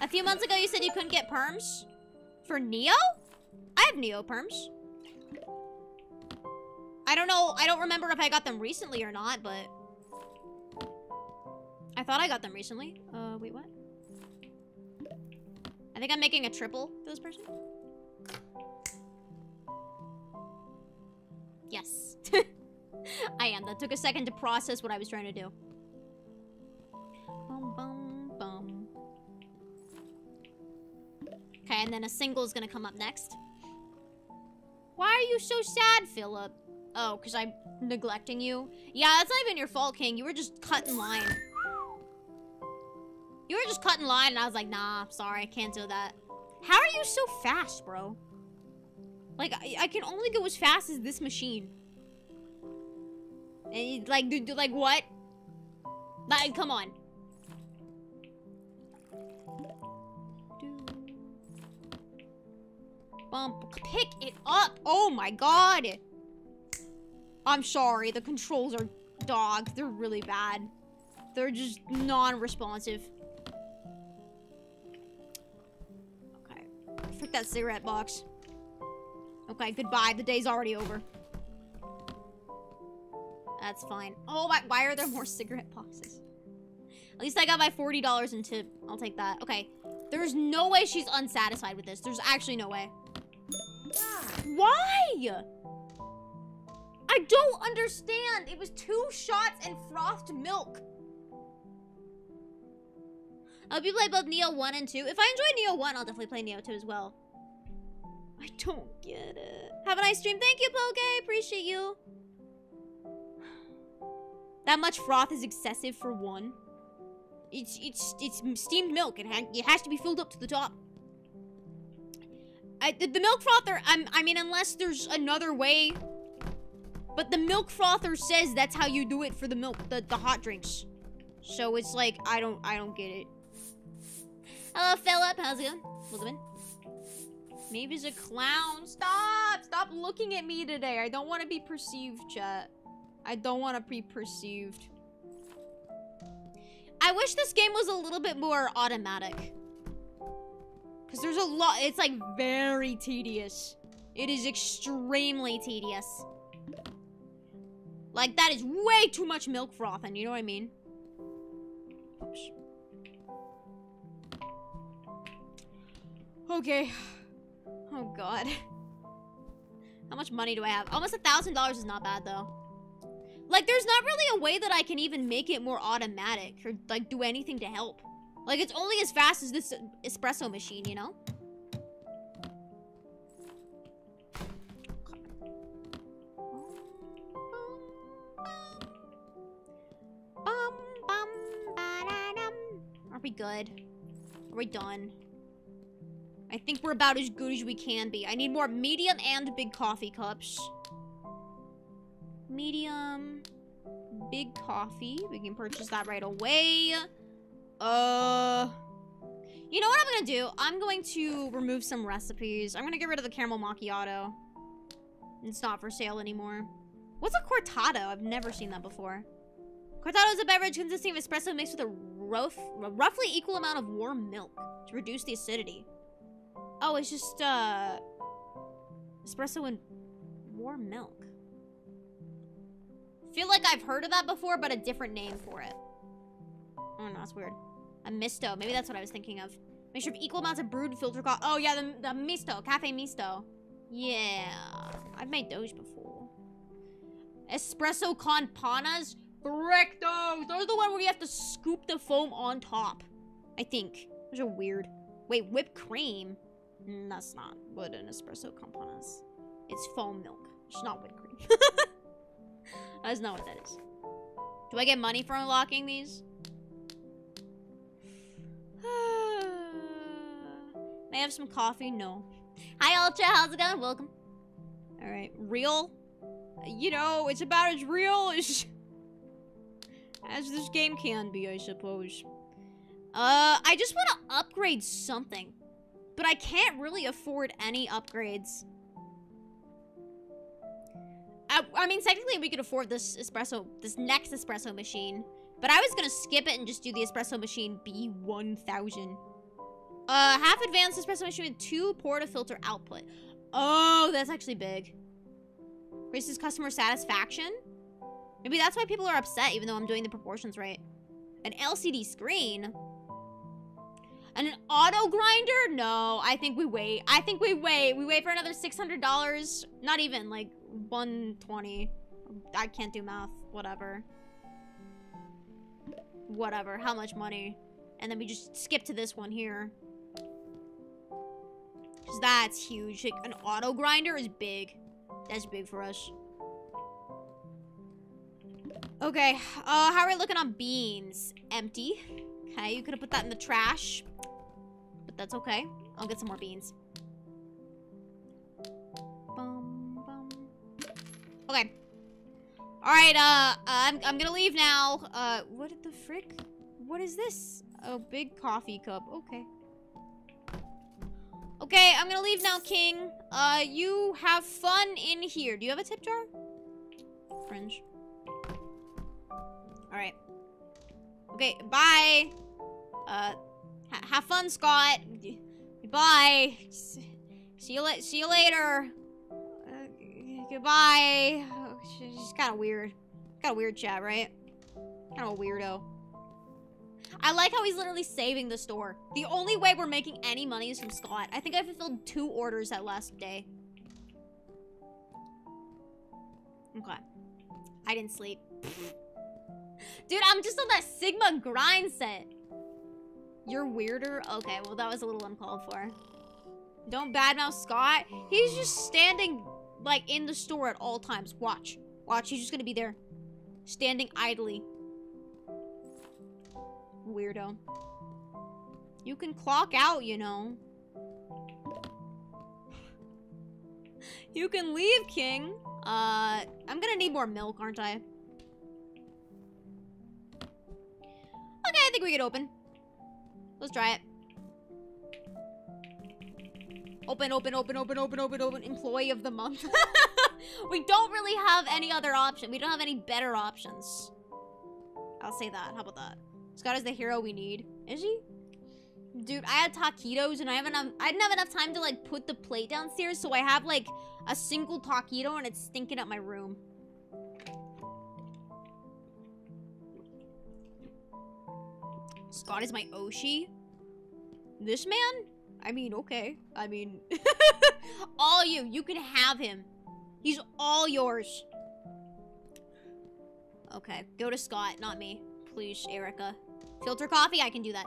A few months ago, you said you couldn't get perms? For Nioh? I have Nioh perms. I don't know. I don't remember if I got them recently or not, but... I thought I got them recently. Uh, wait, what? I think I'm making a triple for this person. Yes. I am. That took a second to process what I was trying to do. Bum, bum, bum. Okay, and then a single is gonna come up next. Why are you so sad, Philip? Oh, because I'm neglecting you? Yeah, that's not even your fault, King. You were just cutting line. You were just cutting line, and I was like, nah, sorry, I can't do that. How are you so fast, bro? Like, I, I can only go as fast as this machine. And, you- like, dude, like, what? Like, come on. Bump, pick it up. Oh my god. I'm sorry, the controls are dog. They're really bad. They're just non-responsive. Frick that cigarette box. Okay, goodbye. The day's already over. That's fine. Oh, why, why are there more cigarette boxes? At least I got my $40 in tip. I'll take that. Okay. There's no way she's unsatisfied with this. There's actually no way. Why? I don't understand. It was two shots and frothed milk. I hope you play both Nioh 1 and 2. If I enjoy Nioh 1, I'll definitely play Nioh 2 as well. I don't get it. Have a nice stream. Thank you, Poke. Appreciate you. That much froth is excessive for one. It's it's it's steamed milk. It, ha it has to be filled up to the top. I, the, the milk frother, I'm, I mean, unless there's another way. But the milk frother says that's how you do it for the milk, the, the hot drinks. So it's like, I don't, I don't get it. Hello, Philip. How's it going? Welcome in. Maybe a clown. Stop! Stop looking at me today. I don't want to be perceived, chat. I don't want to be perceived. I wish this game was a little bit more automatic. Because there's a lot. It's like very tedious. It is extremely tedious. Like, that is way too much milk frothing. You know what I mean? Oops. Okay. Oh, God. How much money do I have? Almost a thousand dollars is not bad, though. Like, there's not really a way that I can even make it more automatic or, like, do anything to help. Like, it's only as fast as this espresso machine, you know? Are we good? Are we done? I think we're about as good as we can be. I need more medium and big coffee cups. Medium, big coffee. We can purchase that right away. Uh, you know what I'm gonna do? I'm going to remove some recipes. I'm gonna get rid of the caramel macchiato. It's not for sale anymore. What's a cortado? I've never seen that before. Cortado is a beverage consisting of espresso mixed with a rough, roughly equal amount of warm milk to reduce the acidity. Oh, it's just, uh, espresso and warm milk. Feel like I've heard of that before, but a different name for it. Oh, no, that's weird. A misto. Maybe that's what I was thinking of. Mixture of equal amounts of brewed filter coffee. Oh, yeah, the, the misto. Cafe misto. Yeah. I've made those before. Espresso con pannas. Frick those. Those are the one where you have to scoop the foam on top. I think. Those are weird. Wait, whipped cream? That's not what an espresso con pan is. It's foam milk. It's not whipped cream. that's not what that is. Do I get money for unlocking these? May I have some coffee? No. Hi, Ultra. How's it going? Welcome. All right. Real? You know, it's about as real as as this game can be, I suppose. Uh, I just want to upgrade something. But I can't really afford any upgrades. I, I mean, technically we could afford this espresso, this next espresso machine. But I was gonna skip it and just do the espresso machine B1000. Uh, half advanced espresso machine with two portafilter output. Oh, that's actually big. Raises customer satisfaction? Maybe that's why people are upset even though I'm doing the proportions right. An LCD screen? And an auto grinder? No, I think we wait. I think we wait. We wait for another $600. Not even, like, 120 I can't do math. Whatever. Whatever. How much money? And then we just skip to this one here. Cause that's huge. Like, an auto grinder is big. That's big for us. Okay, uh, how are we looking on beans? Empty. Okay, you could have put that in the trash. But that's okay. I'll get some more beans. Okay. Alright, uh, I'm, I'm gonna leave now. Uh, what the frick? What is this? A big coffee cup. Okay. Okay, I'm gonna leave now, King. Uh, you have fun in here. Do you have a tip jar? Fringe. Alright. Okay, bye. Uh, ha have fun, Scott. Goodbye. See you, see you later. Uh, goodbye. Oh, she's kind of weird. Kind of weird chat, right? Kind of a weirdo. I like how he's literally saving the store. The only way we're making any money is from Scott. I think I fulfilled two orders that last day. Okay. I didn't sleep. Dude, I'm just on that Sigma grind set. You're weirder? Okay, well that was a little uncalled for. Don't badmouth Scott. He's just standing, like, in the store at all times. Watch. Watch, he's just gonna be there. Standing idly. Weirdo. You can clock out, you know. you can leave, King. Uh, I'm gonna need more milk, aren't I? Okay, I think we can open. Let's try it. Open, open, open, open, open, open, open. Employee of the month. we don't really have any other option. We don't have any better options. I'll say that. How about that? Scott is the hero we need. Is he? Dude, I had taquitos and I haven't I didn't have enough time to like put the plate downstairs, so I have like a single taquito and it's stinking up my room. Scott is my Oshi. This man? I mean, okay. I mean, all you. You can have him. He's all yours. Okay, go to Scott, not me. Please, Erica. Filter coffee? I can do that.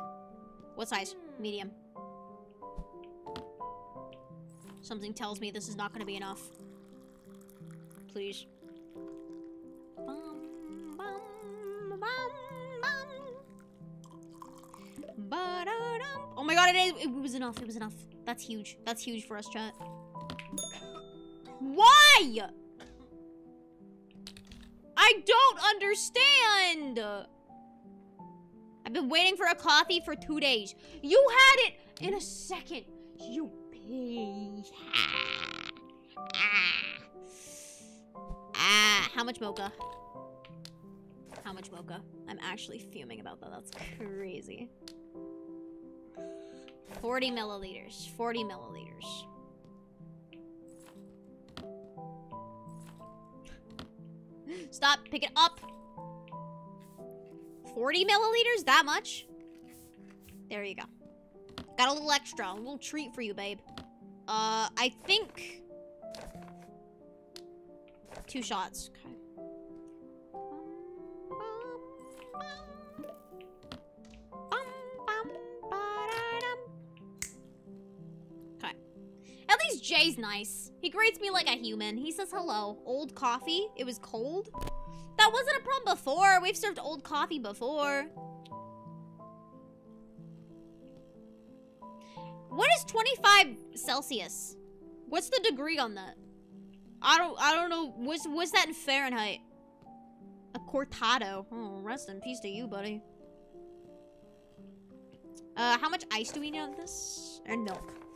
What size? Hmm. Medium. Something tells me this is not going to be enough. Please. Bum, bum, bum, bum. Oh my god, it, is, it was enough. It was enough. That's huge. That's huge for us, chat. Why? I don't understand. I've been waiting for a coffee for two days. You had it in a second. You pig. Ah. ah, how much mocha? How much mocha? I'm actually fuming about that. That's crazy. 40 milliliters. 40 milliliters. Stop. Pick it up. 40 milliliters? That much? There you go. Got a little extra. A little treat for you, babe. Uh, I think... Two shots. Okay. Jay's nice. He greets me like a human. He says hello. Old coffee. It was cold. That wasn't a problem before. We've served old coffee before. What is 25 Celsius? What's the degree on that? I don't I don't know. What's what's that in Fahrenheit? A cortado. Oh, rest in peace to you, buddy. Uh, how much ice do we need on this? And milk.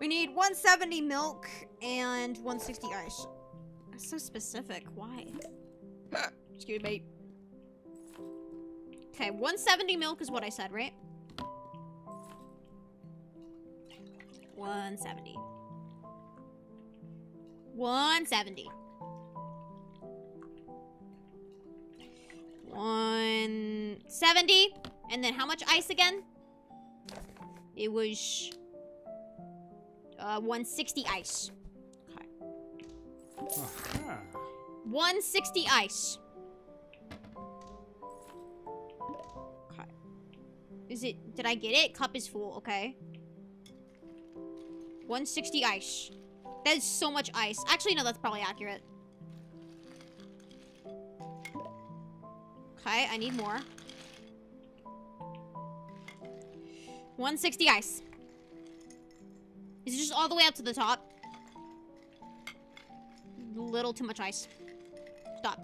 We need 170 milk and 160 ice. That's so specific. Why? Excuse me. Okay, 170 milk is what I said, right? 170. 170. 170. And then how much ice again? It was uh, 160 ice. Okay. Aha. 160 ice. Okay. Is it, did I get it? Cup is full, okay. 160 ice. That is so much ice. Actually, no, that's probably accurate. Okay, I need more. 160 ice. Is it just all the way up to the top? A Little too much ice. Stop.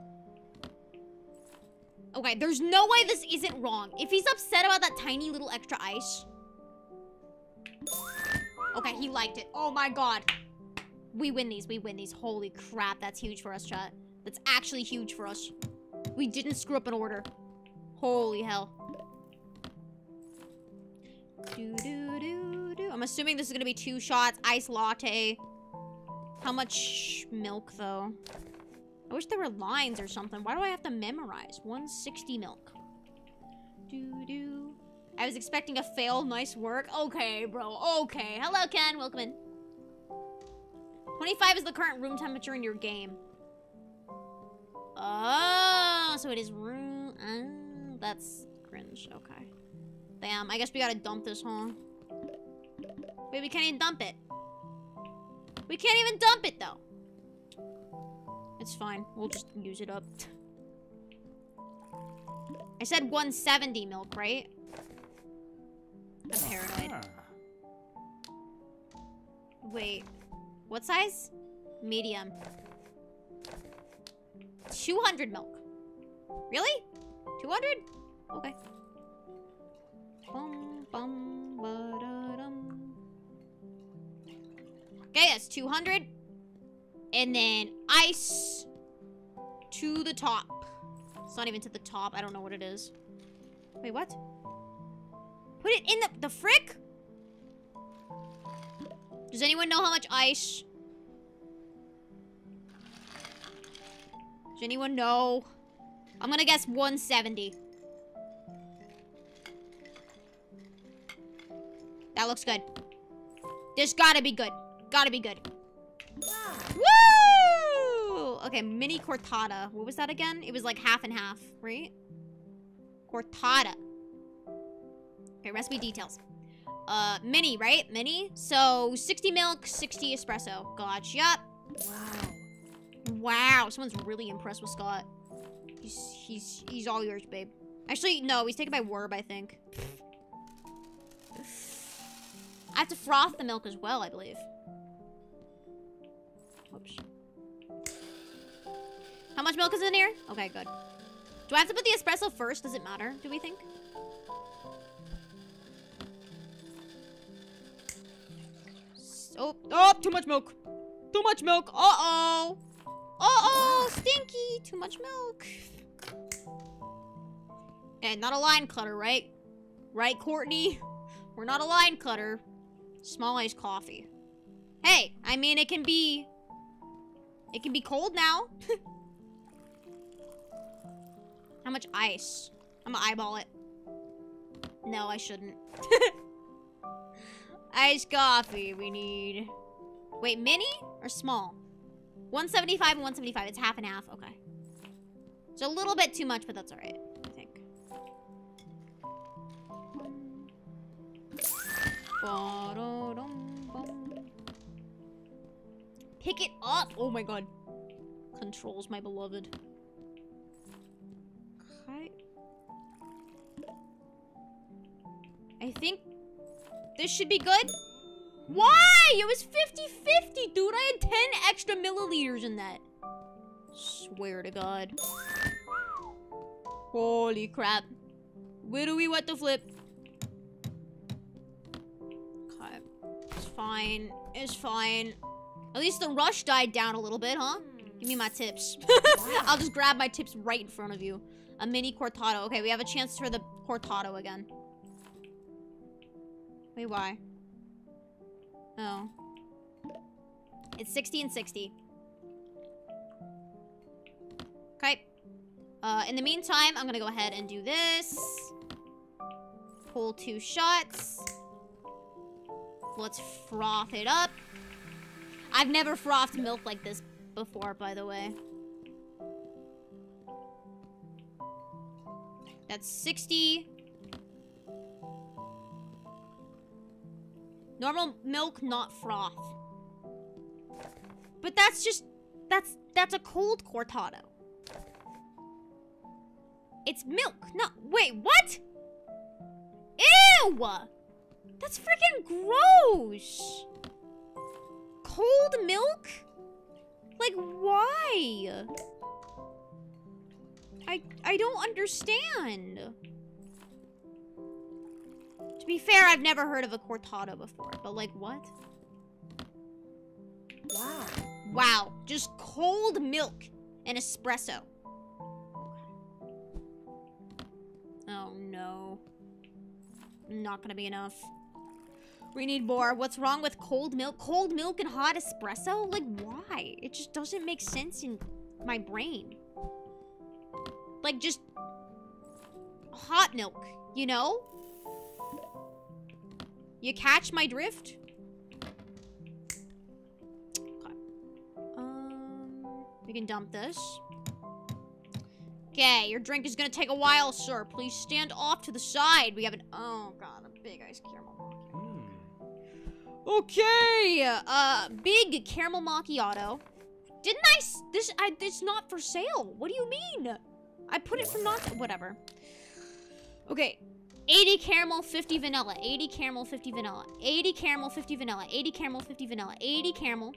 Okay, there's no way this isn't wrong. If he's upset about that tiny little extra ice. Okay, he liked it. Oh my god. We win these, we win these. Holy crap, that's huge for us, chat. That's actually huge for us. We didn't screw up an order. Holy hell. Do, do, do, I'm assuming this is gonna be two shots. Ice latte. How much milk, though? I wish there were lines or something. Why do I have to memorize? 160 milk. Do, do. I was expecting a fail. Nice work. Okay, bro. Okay. Hello, Ken. Welcome in. 25 is the current room temperature in your game. Oh, so it is room. Uh, that's cringe. Okay. Damn, I guess we gotta dump this, huh? Wait, we can't even dump it. We can't even dump it, though. It's fine. We'll just use it up. I said 170 milk, right? I'm ah. paranoid. Wait. What size? Medium. 200 milk. Really? 200? Okay. Bum, bum, Okay, that's 200. And then ice to the top. It's not even to the top. I don't know what it is. Wait, what? Put it in the... The frick? Does anyone know how much ice? Does anyone know? I'm gonna guess 170. That looks good. This gotta be good. Gotta be good. Woo! Okay, mini cortada. What was that again? It was like half and half, right? Cortada. Okay, recipe details. Uh, mini, right? Mini. So, 60 milk, 60 espresso. Gotcha. Wow. Wow, someone's really impressed with Scott. He's he's he's all yours, babe. Actually, no, he's taken by Werb, I think. I have to froth the milk as well, I believe. How much milk is in here? Okay, good. Do I have to put the espresso first? Does it matter, do we think? Oh, oh, too much milk. Too much milk. Uh-oh. Uh-oh, stinky. Too much milk. And not a line cutter, right? Right, Courtney? We're not a line cutter. Small iced coffee. Hey, I mean, it can be... It can be cold now. How much ice? I'm gonna eyeball it. No, I shouldn't. Iced coffee, we need... Wait, mini or small? 175 and 175. It's half and half. Okay. It's a little bit too much, but that's alright, I think. Ba-da-dum-bum. Pick it up! Oh my god. Controls, my beloved. Okay. I think this should be good. Why? It was 50-50, dude. I had 10 extra milliliters in that. Swear to God. Holy crap. Where do we want to flip? Okay. It's fine. It's fine. At least the rush died down a little bit, huh? Give me my tips. I'll just grab my tips right in front of you. A mini cortado. Okay, we have a chance for the cortado again. Wait, why? Oh. It's 60 and 60. Okay. Uh, in the meantime, I'm gonna go ahead and do this. Pull two shots. Let's froth it up. I've never frothed milk like this before, by the way. That's 60. Normal milk, not froth. But that's just... That's that's a cold cortado. It's milk. No, wait, what? Ew! That's freaking gross. Cold milk? Like, why? I I don't understand. To be fair, I've never heard of a cortado before, but like, what? Wow. Wow, just cold milk and espresso. Oh no. Not gonna be enough. We need more. What's wrong with cold milk? Cold milk and hot espresso? Like, why? It just doesn't make sense in my brain. Like, just hot milk, you know? You catch my drift? Okay. Um, we can dump this. Okay, your drink is gonna take a while, sir. Please stand off to the side. We have an oh god, a big ice caramel. Okay, uh, big caramel macchiato. Didn't I? This I it's not for sale. What do you mean? I put it for not whatever. Okay, 80 caramel, 50 vanilla. 80 caramel, 50 vanilla. 80 caramel, 50 vanilla. 80 caramel, 50 vanilla. 80 caramel.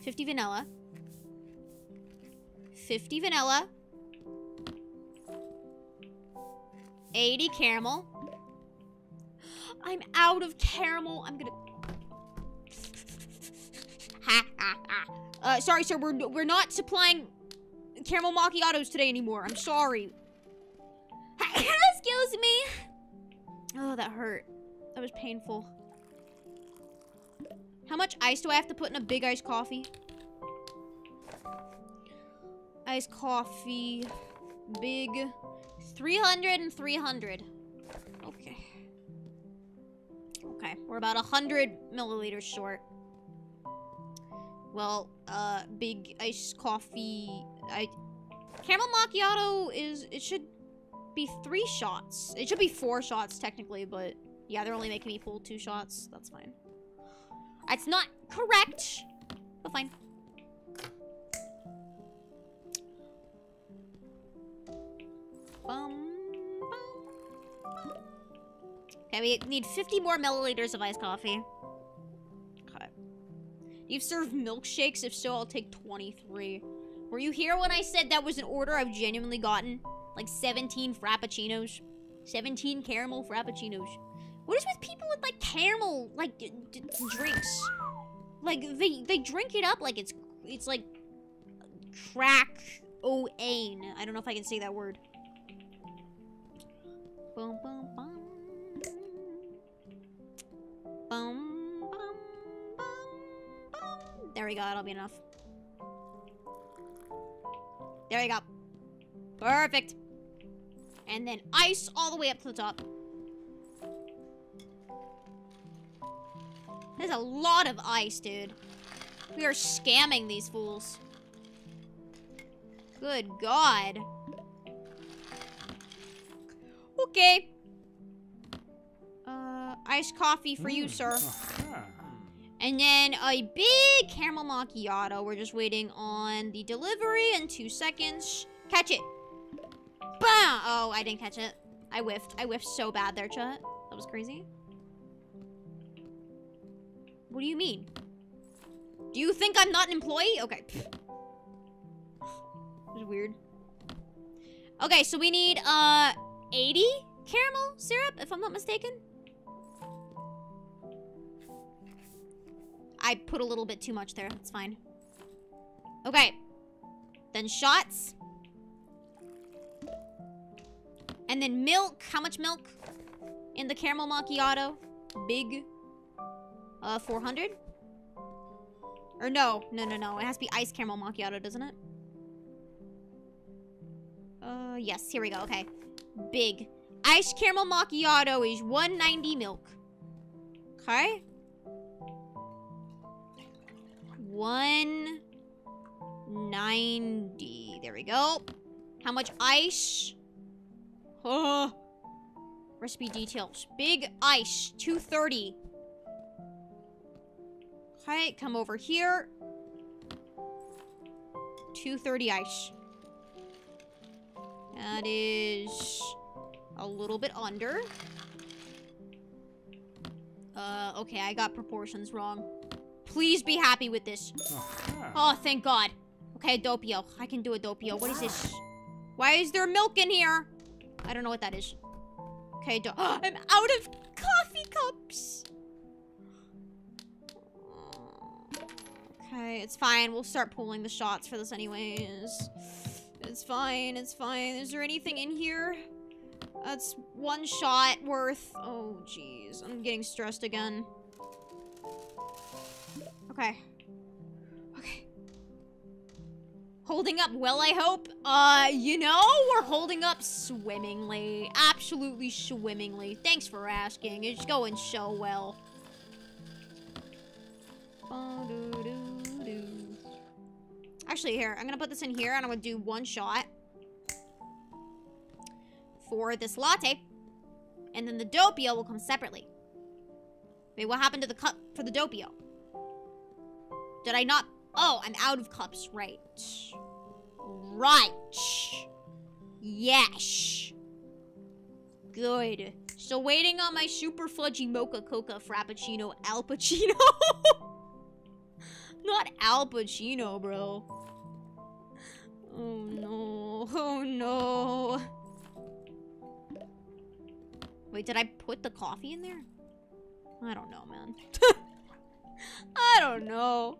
50 vanilla. 50 vanilla. 80 caramel. I'm out of caramel. I'm gonna... uh, sorry, sir. We're we're not supplying caramel macchiatos today anymore. I'm sorry. Excuse me. Oh, that hurt. That was painful. How much ice do I have to put in a big iced coffee? Iced coffee. Big. 300 and 300. Okay, we're about 100 milliliters short. Well, uh, big iced coffee. I caramel macchiato is it should be three shots. It should be four shots technically, but yeah, they're only making me pull two shots. That's fine. That's not correct, but fine. Bum, bum, bum. Okay, we need 50 more milliliters of iced coffee. Okay. You've served milkshakes? If so, I'll take 23. Were you here when I said that was an order I've genuinely gotten? Like 17 frappuccinos? 17 caramel frappuccinos. What is with people with like caramel like d- d- drinks? Like they they drink it up like it's it's like crack o ain. I don't know if I can say that word. Boom, bum, Bum, bum, bum, bum. There we go. That'll be enough. There we go. Perfect. And then ice all the way up to the top. There's a lot of ice, dude. We are scamming these fools. Good God. Okay. Uh, iced coffee for you, sir. And then a big caramel macchiato. We're just waiting on the delivery in two seconds. Catch it. Bam! Oh, I didn't catch it. I whiffed. I whiffed so bad there, chat. That was crazy. What do you mean? Do you think I'm not an employee? Okay. It was weird. Okay, so we need, uh, 80 caramel syrup, if I'm not mistaken. I put a little bit too much there. It's fine. Okay. Then shots. And then milk. How much milk? In the caramel macchiato. Big. Uh, 400? Or no. No, no, no. It has to be ice caramel macchiato, doesn't it? Uh, yes. Here we go. Okay. Big. Ice caramel macchiato is 190 milk. Okay. 190. There we go. How much ice? Oh. Recipe details. Big ice. 230. Okay, come over here. 230 ice. That is a little bit under. Uh, okay, I got proportions wrong. Please be happy with this. Oh, thank God. Okay, Doppio. I can do a Doppio. What is this? Why is there milk in here? I don't know what that is. Okay, do I'm out of coffee cups. Okay, it's fine. We'll start pulling the shots for this anyways. It's fine, it's fine. Is there anything in here? That's one shot worth. Oh, jeez. I'm getting stressed again. Okay. Okay. Holding up well, I hope. Uh, you know, we're holding up swimmingly. Absolutely swimmingly. Thanks for asking. It's going so well. Actually, here, I'm gonna put this in here and I'm gonna do one shot for this latte. And then the Doppio will come separately. Wait, what happened to the cup for the Doppio? Did I not? Oh, I'm out of cups. Right. Right. Yes. Good. So waiting on my super fudgy mocha coca frappuccino al Pacino. Not Al Pacino, bro. Oh no. Oh no. Wait, did I put the coffee in there? I don't know, man. I don't know.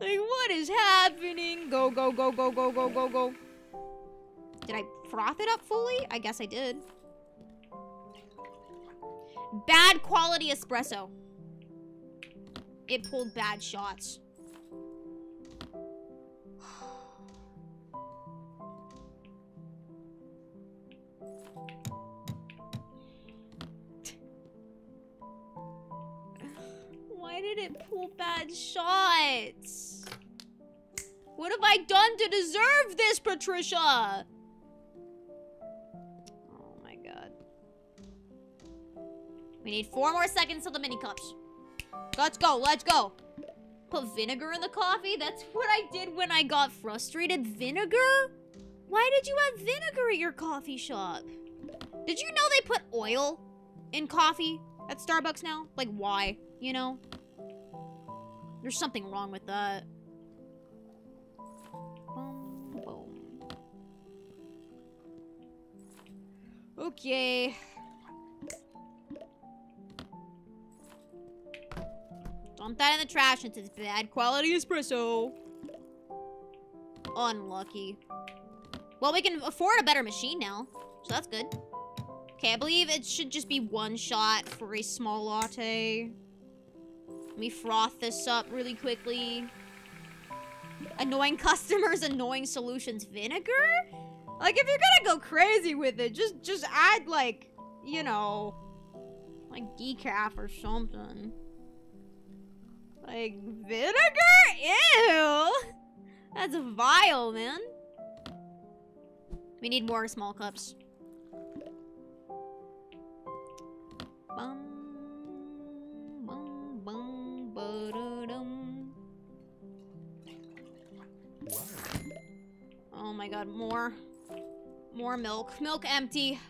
like, what is happening? Go, go, go, go, go, go, go, go. Did I froth it up fully? I guess I did. Bad quality espresso. It pulled bad shots. Why did it pull bad shots? What have I done to deserve this, Patricia? Oh my god. We need four more seconds till the mini cups. Let's go, let's go. Put vinegar in the coffee? That's what I did when I got frustrated. Vinegar? Why did you have vinegar at your coffee shop? Did you know they put oil in coffee at Starbucks now? Like, why? You know? There's something wrong with that. Boom, boom. Okay. Dump that in the trash since it's bad quality espresso. Unlucky. Well, we can afford a better machine now, so that's good. Okay, I believe it should just be one shot for a small latte. Let me froth this up really quickly. Annoying customers, annoying solutions. Vinegar? Like, if you're gonna go crazy with it, just just add, like, you know, like decaf or something. Like, vinegar? Ew! That's vile, man. We need more small cups. Bum, Oh my god, more. More milk. Milk empty.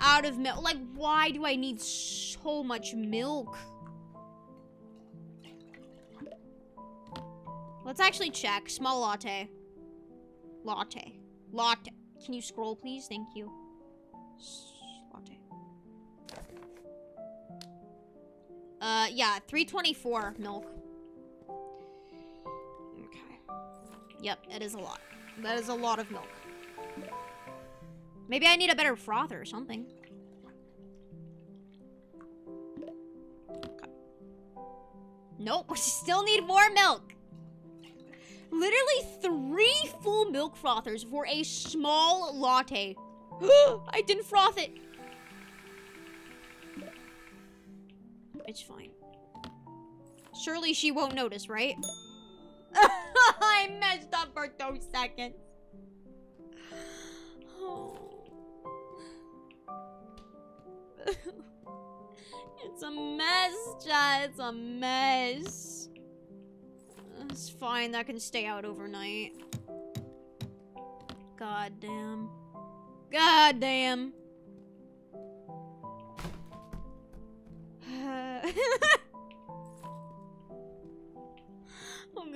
Out of milk. Like, why do I need so much milk? Let's actually check. Small latte. Latte. Latte. Can you scroll, please? Thank you. Latte. Uh, yeah, 324 milk. Okay. Yep, it is a lot. That is a lot of milk. Maybe I need a better frother or something. Nope, we still need more milk. Literally three full milk frothers for a small latte. I didn't froth it. It's fine. Surely she won't notice, right? I messed up for two seconds. Oh. it's a mess, Chad. It's a mess. It's fine. That can stay out overnight. God damn. God damn.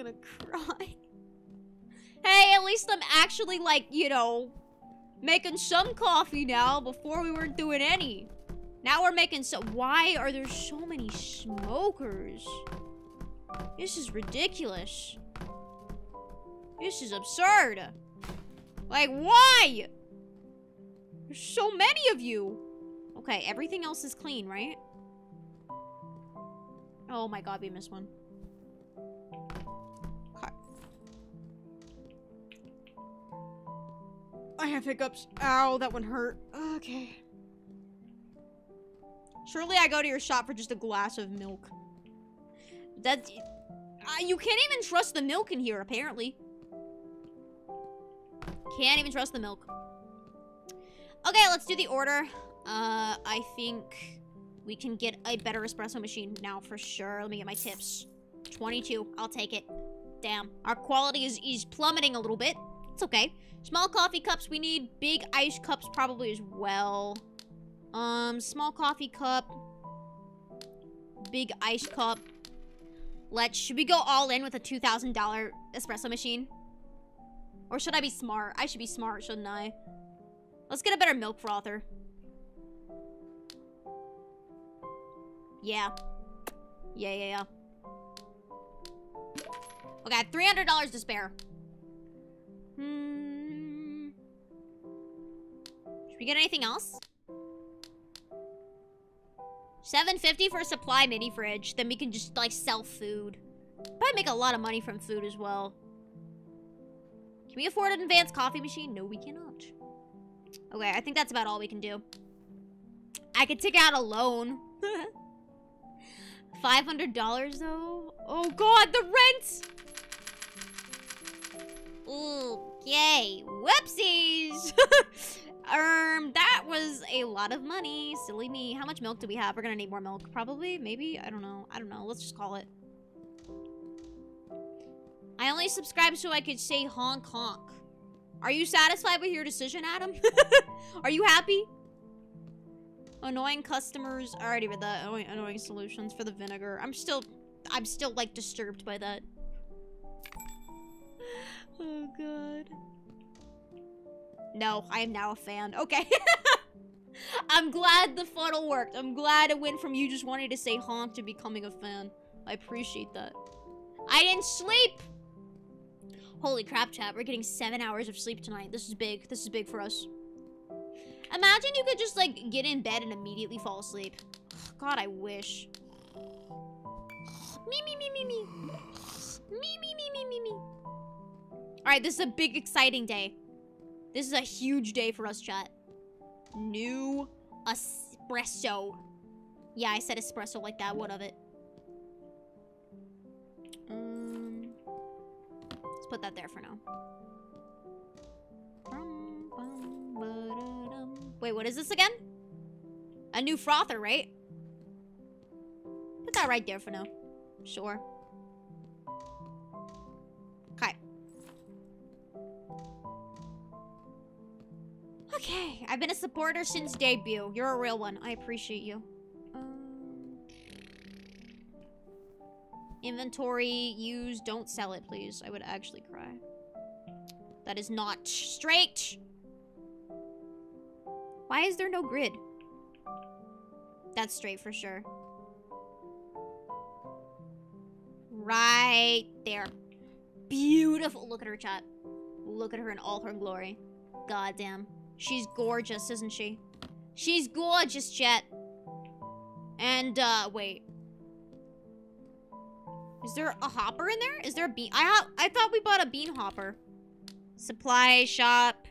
gonna cry. Hey, at least I'm actually like, you know, making some coffee now before we weren't doing any. Now we're making so- Why are there so many smokers? This is ridiculous. This is absurd. Like, why? There's so many of you. Okay, everything else is clean, right? Oh my god, we missed one. I have hiccups. Ow, that one hurt. Okay. Surely I go to your shop for just a glass of milk. That... Uh, you can't even trust the milk in here, apparently. Can't even trust the milk. Okay, let's do the order. Uh, I think we can get a better espresso machine now for sure. Let me get my tips. 22. I'll take it. Damn. Our quality is, is plummeting a little bit. Okay. Small coffee cups. We need big ice cups probably as well. Um, small coffee cup. Big ice cup. Let's, should we go all in with a $2,000 espresso machine? Or should I be smart? I should be smart, shouldn't I? Let's get a better milk frother. Yeah. Yeah, yeah, yeah. Okay, $300 to spare. Hmm. Should we get anything else? 750 for a supply mini fridge. Then we can just, like, sell food. Probably make a lot of money from food as well. Can we afford an advanced coffee machine? No, we cannot. Okay, I think that's about all we can do. I could take out a loan. $500 though? Oh god, the rent! Okay, whoopsies! um, that was a lot of money. Silly me. How much milk do we have? We're gonna need more milk. Probably, maybe? I don't know. I don't know. Let's just call it. I only subscribed so I could say honk honk. Are you satisfied with your decision, Adam? Are you happy? Annoying customers. I already read that. Annoying, annoying solutions for the vinegar. I'm still, I'm still like disturbed by that. Oh god. No, I am now a fan. Okay. I'm glad the funnel worked. I'm glad it went from you just wanting to say honk to becoming a fan. I appreciate that. I didn't sleep! Holy crap, chat. We're getting seven hours of sleep tonight. This is big. This is big for us. Imagine you could just, like, get in bed and immediately fall asleep. God, I wish. Me, me, me, me, me. Me, me, me, me, me, me. Alright, this is a big, exciting day. This is a huge day for us, chat. New espresso. Yeah, I said espresso like that. What of it? Um, let's put that there for now. Wait, what is this again? A new frother, right? Put that right there for now. Sure. Okay, I've been a supporter since debut. You're a real one. I appreciate you. Um, inventory, use, don't sell it, please. I would actually cry. That is not straight. Why is there no grid? That's straight for sure. Right there. Beautiful. Look at her, chat. Look at her in all her glory. Goddamn. She's gorgeous, isn't she? She's gorgeous, chat. And, uh, wait. Is there a hopper in there? Is there a bean? I I thought we bought a bean hopper. Supply shop.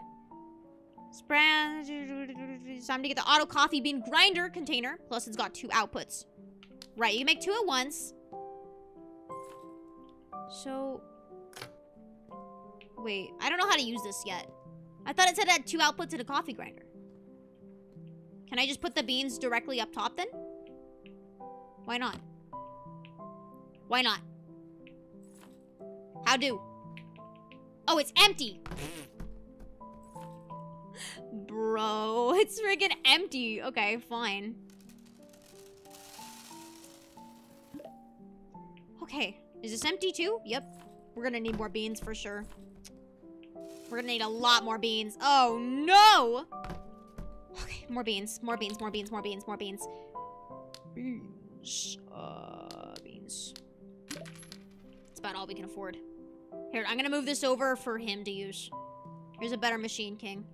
Spread. It's time to get the auto coffee bean grinder container. Plus, it's got two outputs. Right, you make two at once. So, wait, I don't know how to use this yet. I thought it said it had two outputs and a coffee grinder. Can I just put the beans directly up top then? Why not? Why not? How do? Oh, it's empty. Bro, it's friggin' empty. Okay, fine. Okay, is this empty too? Yep. We're gonna need more beans for sure. We're gonna need a lot more beans. Oh, no! Okay, more beans, more beans, more beans, more beans, more beans. Beans. Uh, beans. That's about all we can afford. Here, I'm gonna move this over for him to use. Here's a better machine, King.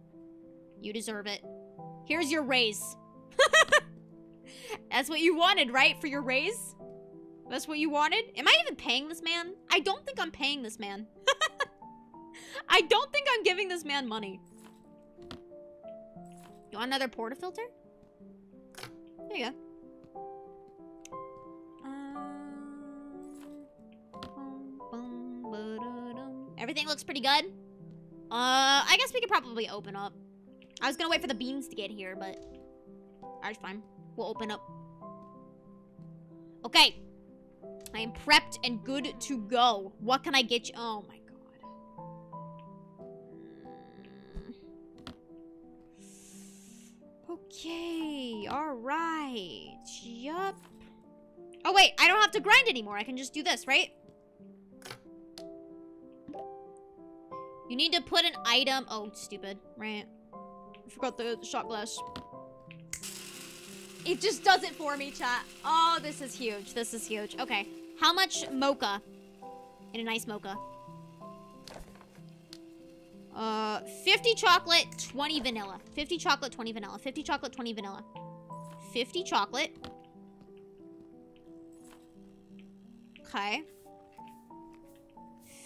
You deserve it. Here's your raise. That's what you wanted, right? For your raise? That's what you wanted? Am I even paying this man? I don't think I'm paying this man. I don't think I'm giving this man money. You want another portafilter? There you go. Everything looks pretty good. Uh, I guess we could probably open up. I was gonna wait for the beans to get here, but... Alright, fine. We'll open up. Okay. I am prepped and good to go. What can I get you? Oh my Okay, alright. Yup. Oh wait, I don't have to grind anymore. I can just do this, right? You need to put an item... Oh, stupid. Right. I forgot the shot glass. It just does it for me, chat. Oh, this is huge. This is huge. Okay. How much mocha in a nice mocha. Uh, 50 chocolate, 20 vanilla. 50 chocolate, 20 vanilla. 50 chocolate, 20 vanilla. 50 chocolate. Okay.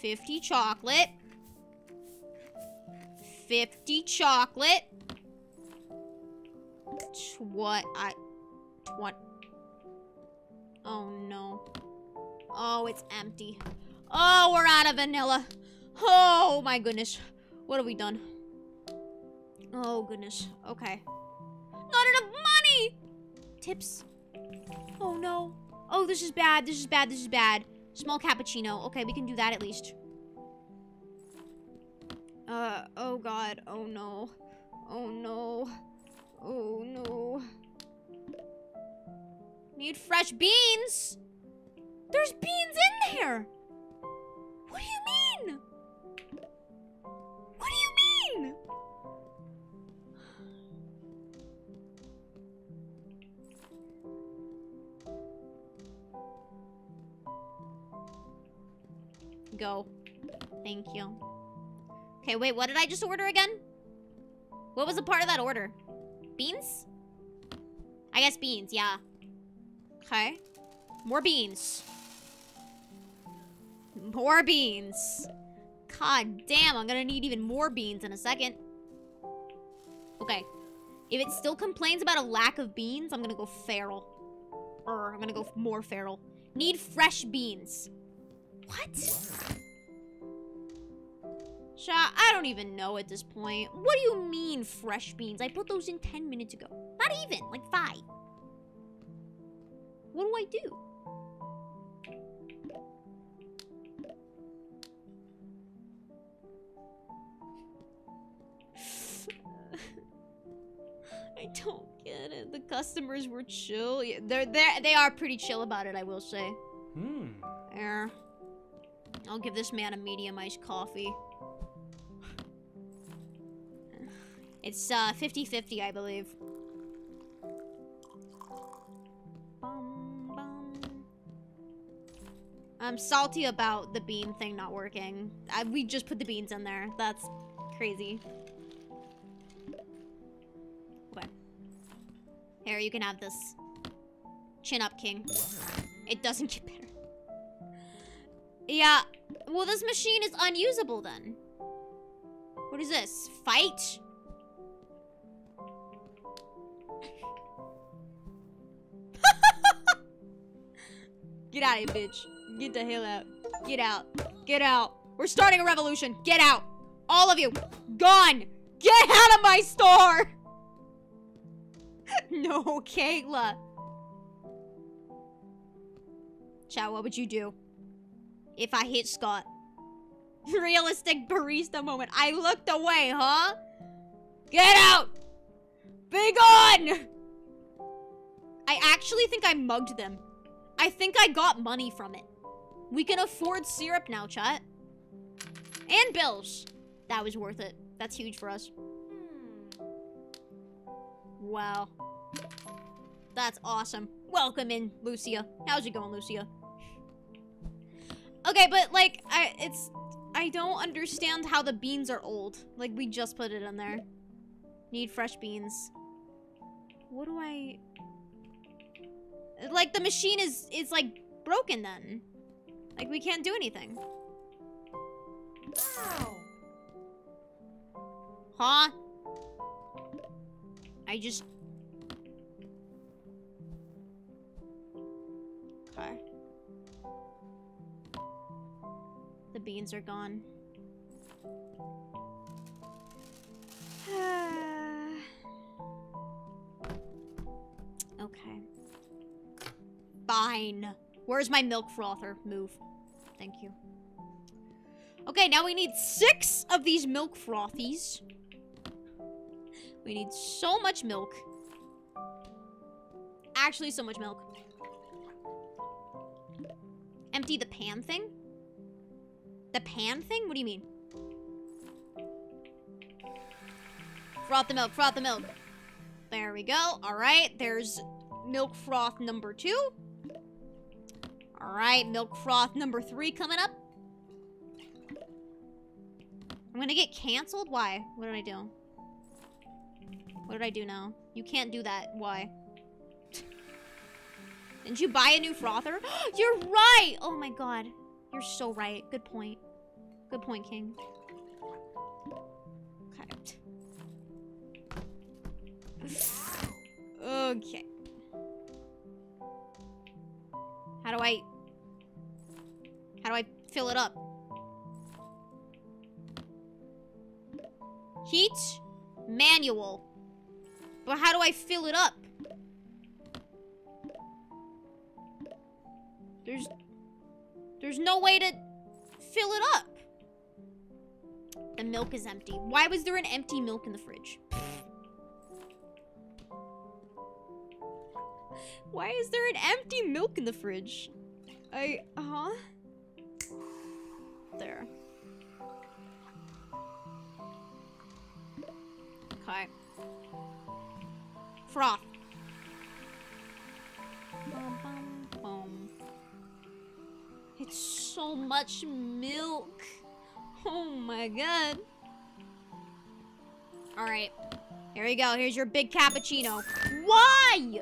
50 chocolate. 50 chocolate. What I what Oh no. Oh, it's empty. Oh, we're out of vanilla. Oh my goodness. What have we done? Oh goodness. Okay. Not enough money! Tips. Oh no. Oh, this is bad. This is bad. This is bad. Small cappuccino. Okay, we can do that at least. Uh, oh god. Oh no. Oh no. Oh no. Need fresh beans! There's beans in there! What do you mean? Mean? Go. Thank you. Okay, wait, what did I just order again? What was a part of that order? Beans? I guess beans, yeah. Okay. More beans. More beans. God damn, I'm gonna need even more beans in a second. Okay. If it still complains about a lack of beans, I'm gonna go feral. Or I'm gonna go more feral. Need fresh beans. What? Sha, I don't even know at this point. What do you mean fresh beans? I put those in 10 minutes ago. Not even, like five. What do I do? don't get it. The customers were chill. Yeah, they're they they are pretty chill about it, I will say. Hmm. There. I'll give this man a medium iced coffee. It's uh 50-50, I believe. Bum, bum. I'm salty about the bean thing not working. I, we just put the beans in there. That's crazy. Here, you can have this. Chin up, king. It doesn't get better. Yeah. Well, this machine is unusable then. What is this? Fight? Get out of here, bitch. Get the hell out. Get out. Get out. We're starting a revolution. Get out. All of you. Gone. Get out of my store. no, Kayla. Chat, what would you do? If I hit Scott? Realistic barista moment. I looked away, huh? Get out! Be gone! I actually think I mugged them. I think I got money from it. We can afford syrup now, chat. And bills. That was worth it. That's huge for us. Wow. That's awesome. Welcome in, Lucia. How's it going, Lucia? Okay, but like, I it's I don't understand how the beans are old. Like we just put it in there. Need fresh beans. What do I like the machine is is like broken then. Like we can't do anything. Wow. Huh? I just Okay. The beans are gone. okay. Fine. Where's my milk frother? Move. Thank you. Okay, now we need six of these milk frothies. We need so much milk. Actually, so much milk. Empty the pan thing? The pan thing? What do you mean? Froth the milk, froth the milk. There we go. All right, there's milk froth number two. All right, milk froth number three coming up. I'm gonna get canceled? Why? What did I do? What did I do now? You can't do that. Why? Didn't you buy a new frother? You're right! Oh my god. You're so right. Good point. Good point, King. Okay. Okay. How do I... How do I fill it up? Heat? Manual. But how do I fill it up? There's... There's no way to fill it up. The milk is empty. Why was there an empty milk in the fridge? Why is there an empty milk in the fridge? I, huh? There. Okay. Froth. It's so much milk. Oh my god. Alright. Here we go. Here's your big cappuccino. Why?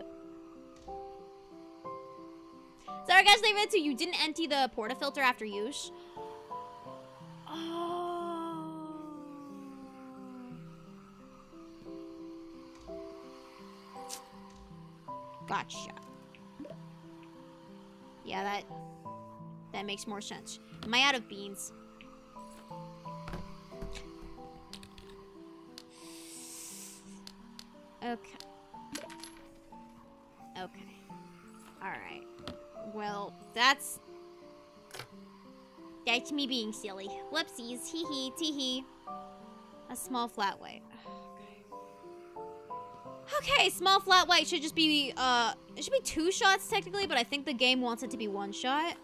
Sorry guys, they meant to. You didn't empty the portafilter after use. Gotcha. Yeah, that that makes more sense. Am I out of beans? Okay. Okay. Alright. Well, that's... That's me being silly. Whoopsies. Hee hee. Tee hee. A small flat white. Okay, small flat white should just be, uh... It should be two shots, technically, but I think the game wants it to be one shot.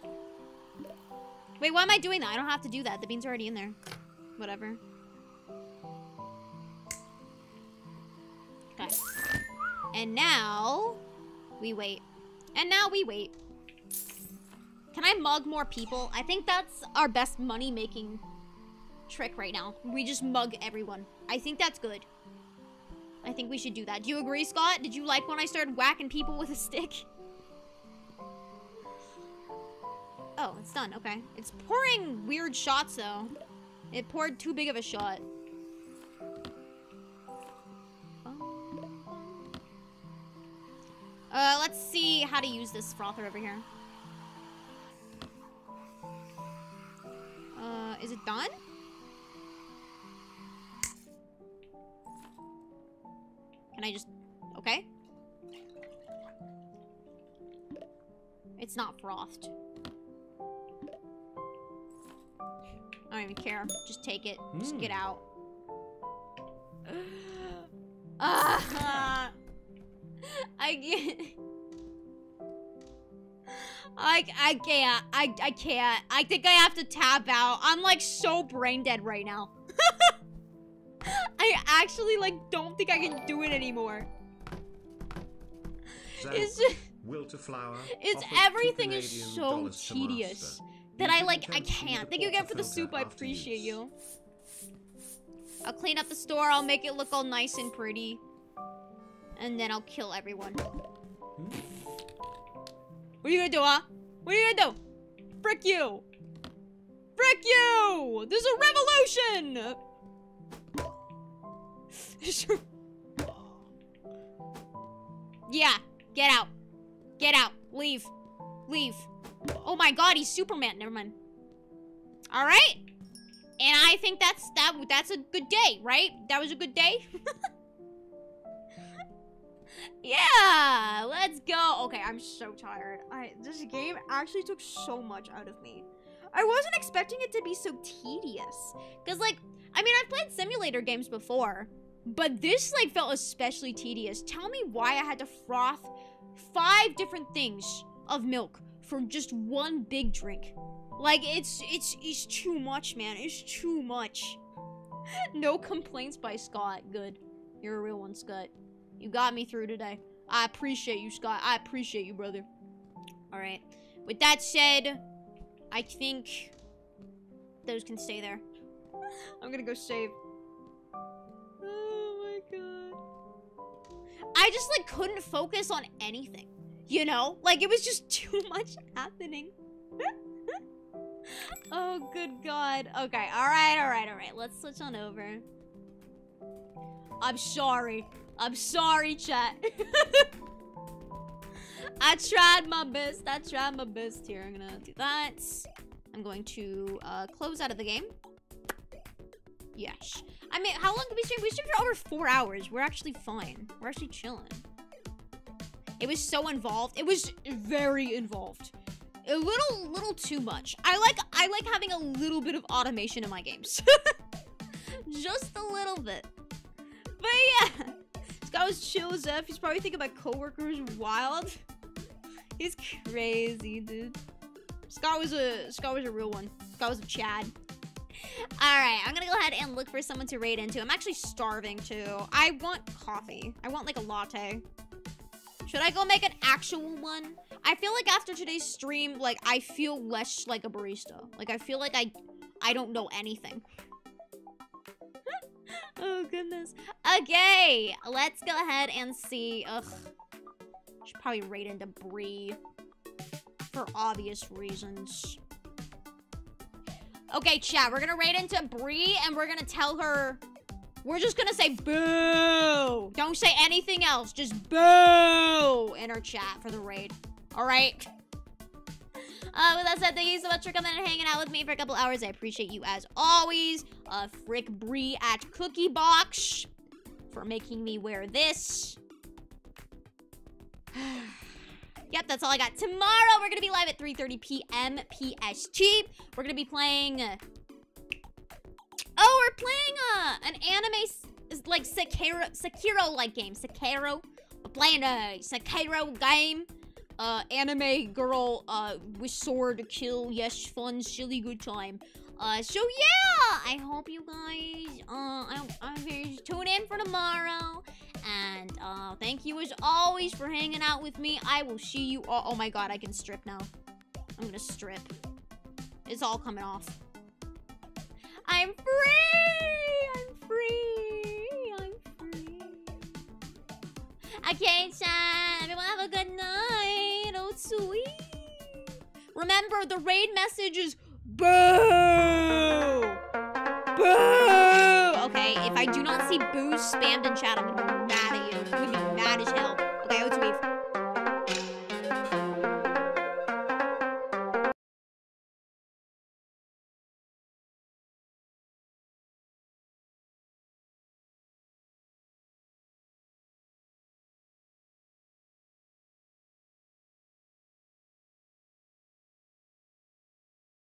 Wait, why am I doing that? I don't have to do that. The beans are already in there. Whatever. Okay. And now... We wait. And now we wait. Can I mug more people? I think that's our best money-making trick right now. We just mug everyone. I think that's good. I think we should do that. Do you agree, Scott? Did you like when I started whacking people with a stick? Oh, it's done. Okay. It's pouring weird shots, though. It poured too big of a shot. Uh, let's see how to use this frother over here. Uh, is it done? Can I just... Okay. It's not frothed. I don't even care. Just take it. Just Mm. get out. Ah! I can't. I, I can't. I, I can't. I think I have to tap out. I'm like so brain dead right now. I actually like don't think I can do it anymore. It's just, flower. it's everything is so tedious that I like I attempt to use can't. Thank you again for the soup. I appreciate you. I'll clean up the store. I'll make it look all nice and pretty. And then I'll kill everyone. What are you gonna do, huh? What are you gonna do? Frick you! Frick you! There's a revolution! yeah, get out. Get out. Leave. Leave. Oh my god, he's Superman. Never mind. Alright. And I think that's that that's a good day, right? That was a good day? yeah, let's go. Okay, I'm so tired. I this game actually took so much out of me. I wasn't expecting it to be so tedious. Cause like, I mean I've played simulator games before, but this like felt especially tedious. Tell me why I had to froth five different things of milk for just one big drink. Like it's it's it's too much, man. It's too much. no complaints by Scott. Good. You're a real one, Scott. You got me through today. I appreciate you, Scott. I appreciate you, brother. All right. With that said, I think those can stay there. I'm gonna go save. I just like couldn't focus on anything. You know? Like it was just too much happening. oh good god. Okay, alright, alright, alright. Let's switch on over. I'm sorry. I'm sorry, chat. I tried my best. I tried my best here. I'm gonna do that. I'm going to uh, close out of the game. Yes. I mean, how long did we stream? We streamed for over four hours. We're actually fine. We're actually chilling. It was so involved. It was very involved. A little, little too much. I like, I like having a little bit of automation in my games. Just a little bit. But yeah, this guy was chill as F. He's probably thinking my coworkers wild. He's crazy, dude. Scott was a Scott was a real one. Scott was a Chad. Alright, I'm gonna go ahead and look for someone to raid into. I'm actually starving too. I want coffee. I want like a latte. Should I go make an actual one? I feel like after today's stream, like I feel less like a barista. Like I feel like I I don't know anything. oh goodness. Okay, let's go ahead and see. Ugh. Should probably raid into Bree for obvious reasons. Okay, chat, we're gonna raid into Bree and we're gonna tell her we're just gonna say boo. Don't say anything else. Just boo in our chat for the raid. All right. Uh, with that said, thank you so much for coming and hanging out with me for a couple hours. I appreciate you as always. Uh, Frick Bree at Cookie Box for making me wear this. yep, that's all I got. Tomorrow, we're going to be live at 3.30 p.m. PST. We're going to be playing... Oh, we're playing uh, an anime, like, Sekiro, Sekiro-like game. Sekiro. We're playing a Sekiro game. Uh, anime girl, uh, with sword kill. Yes, fun, silly, good time. Uh, so yeah, I hope you guys, uh, I, I'm here tune in for tomorrow. And, uh, thank you as always for hanging out with me. I will see you all. Oh my god, I can strip now. I'm gonna strip. It's all coming off. I'm free! I'm free! I'm free. Okay, chat. Everyone have a good night. Sweet. Remember, the raid message is boo! Boo! Okay, if I do not see boo spammed in chat, I'm gonna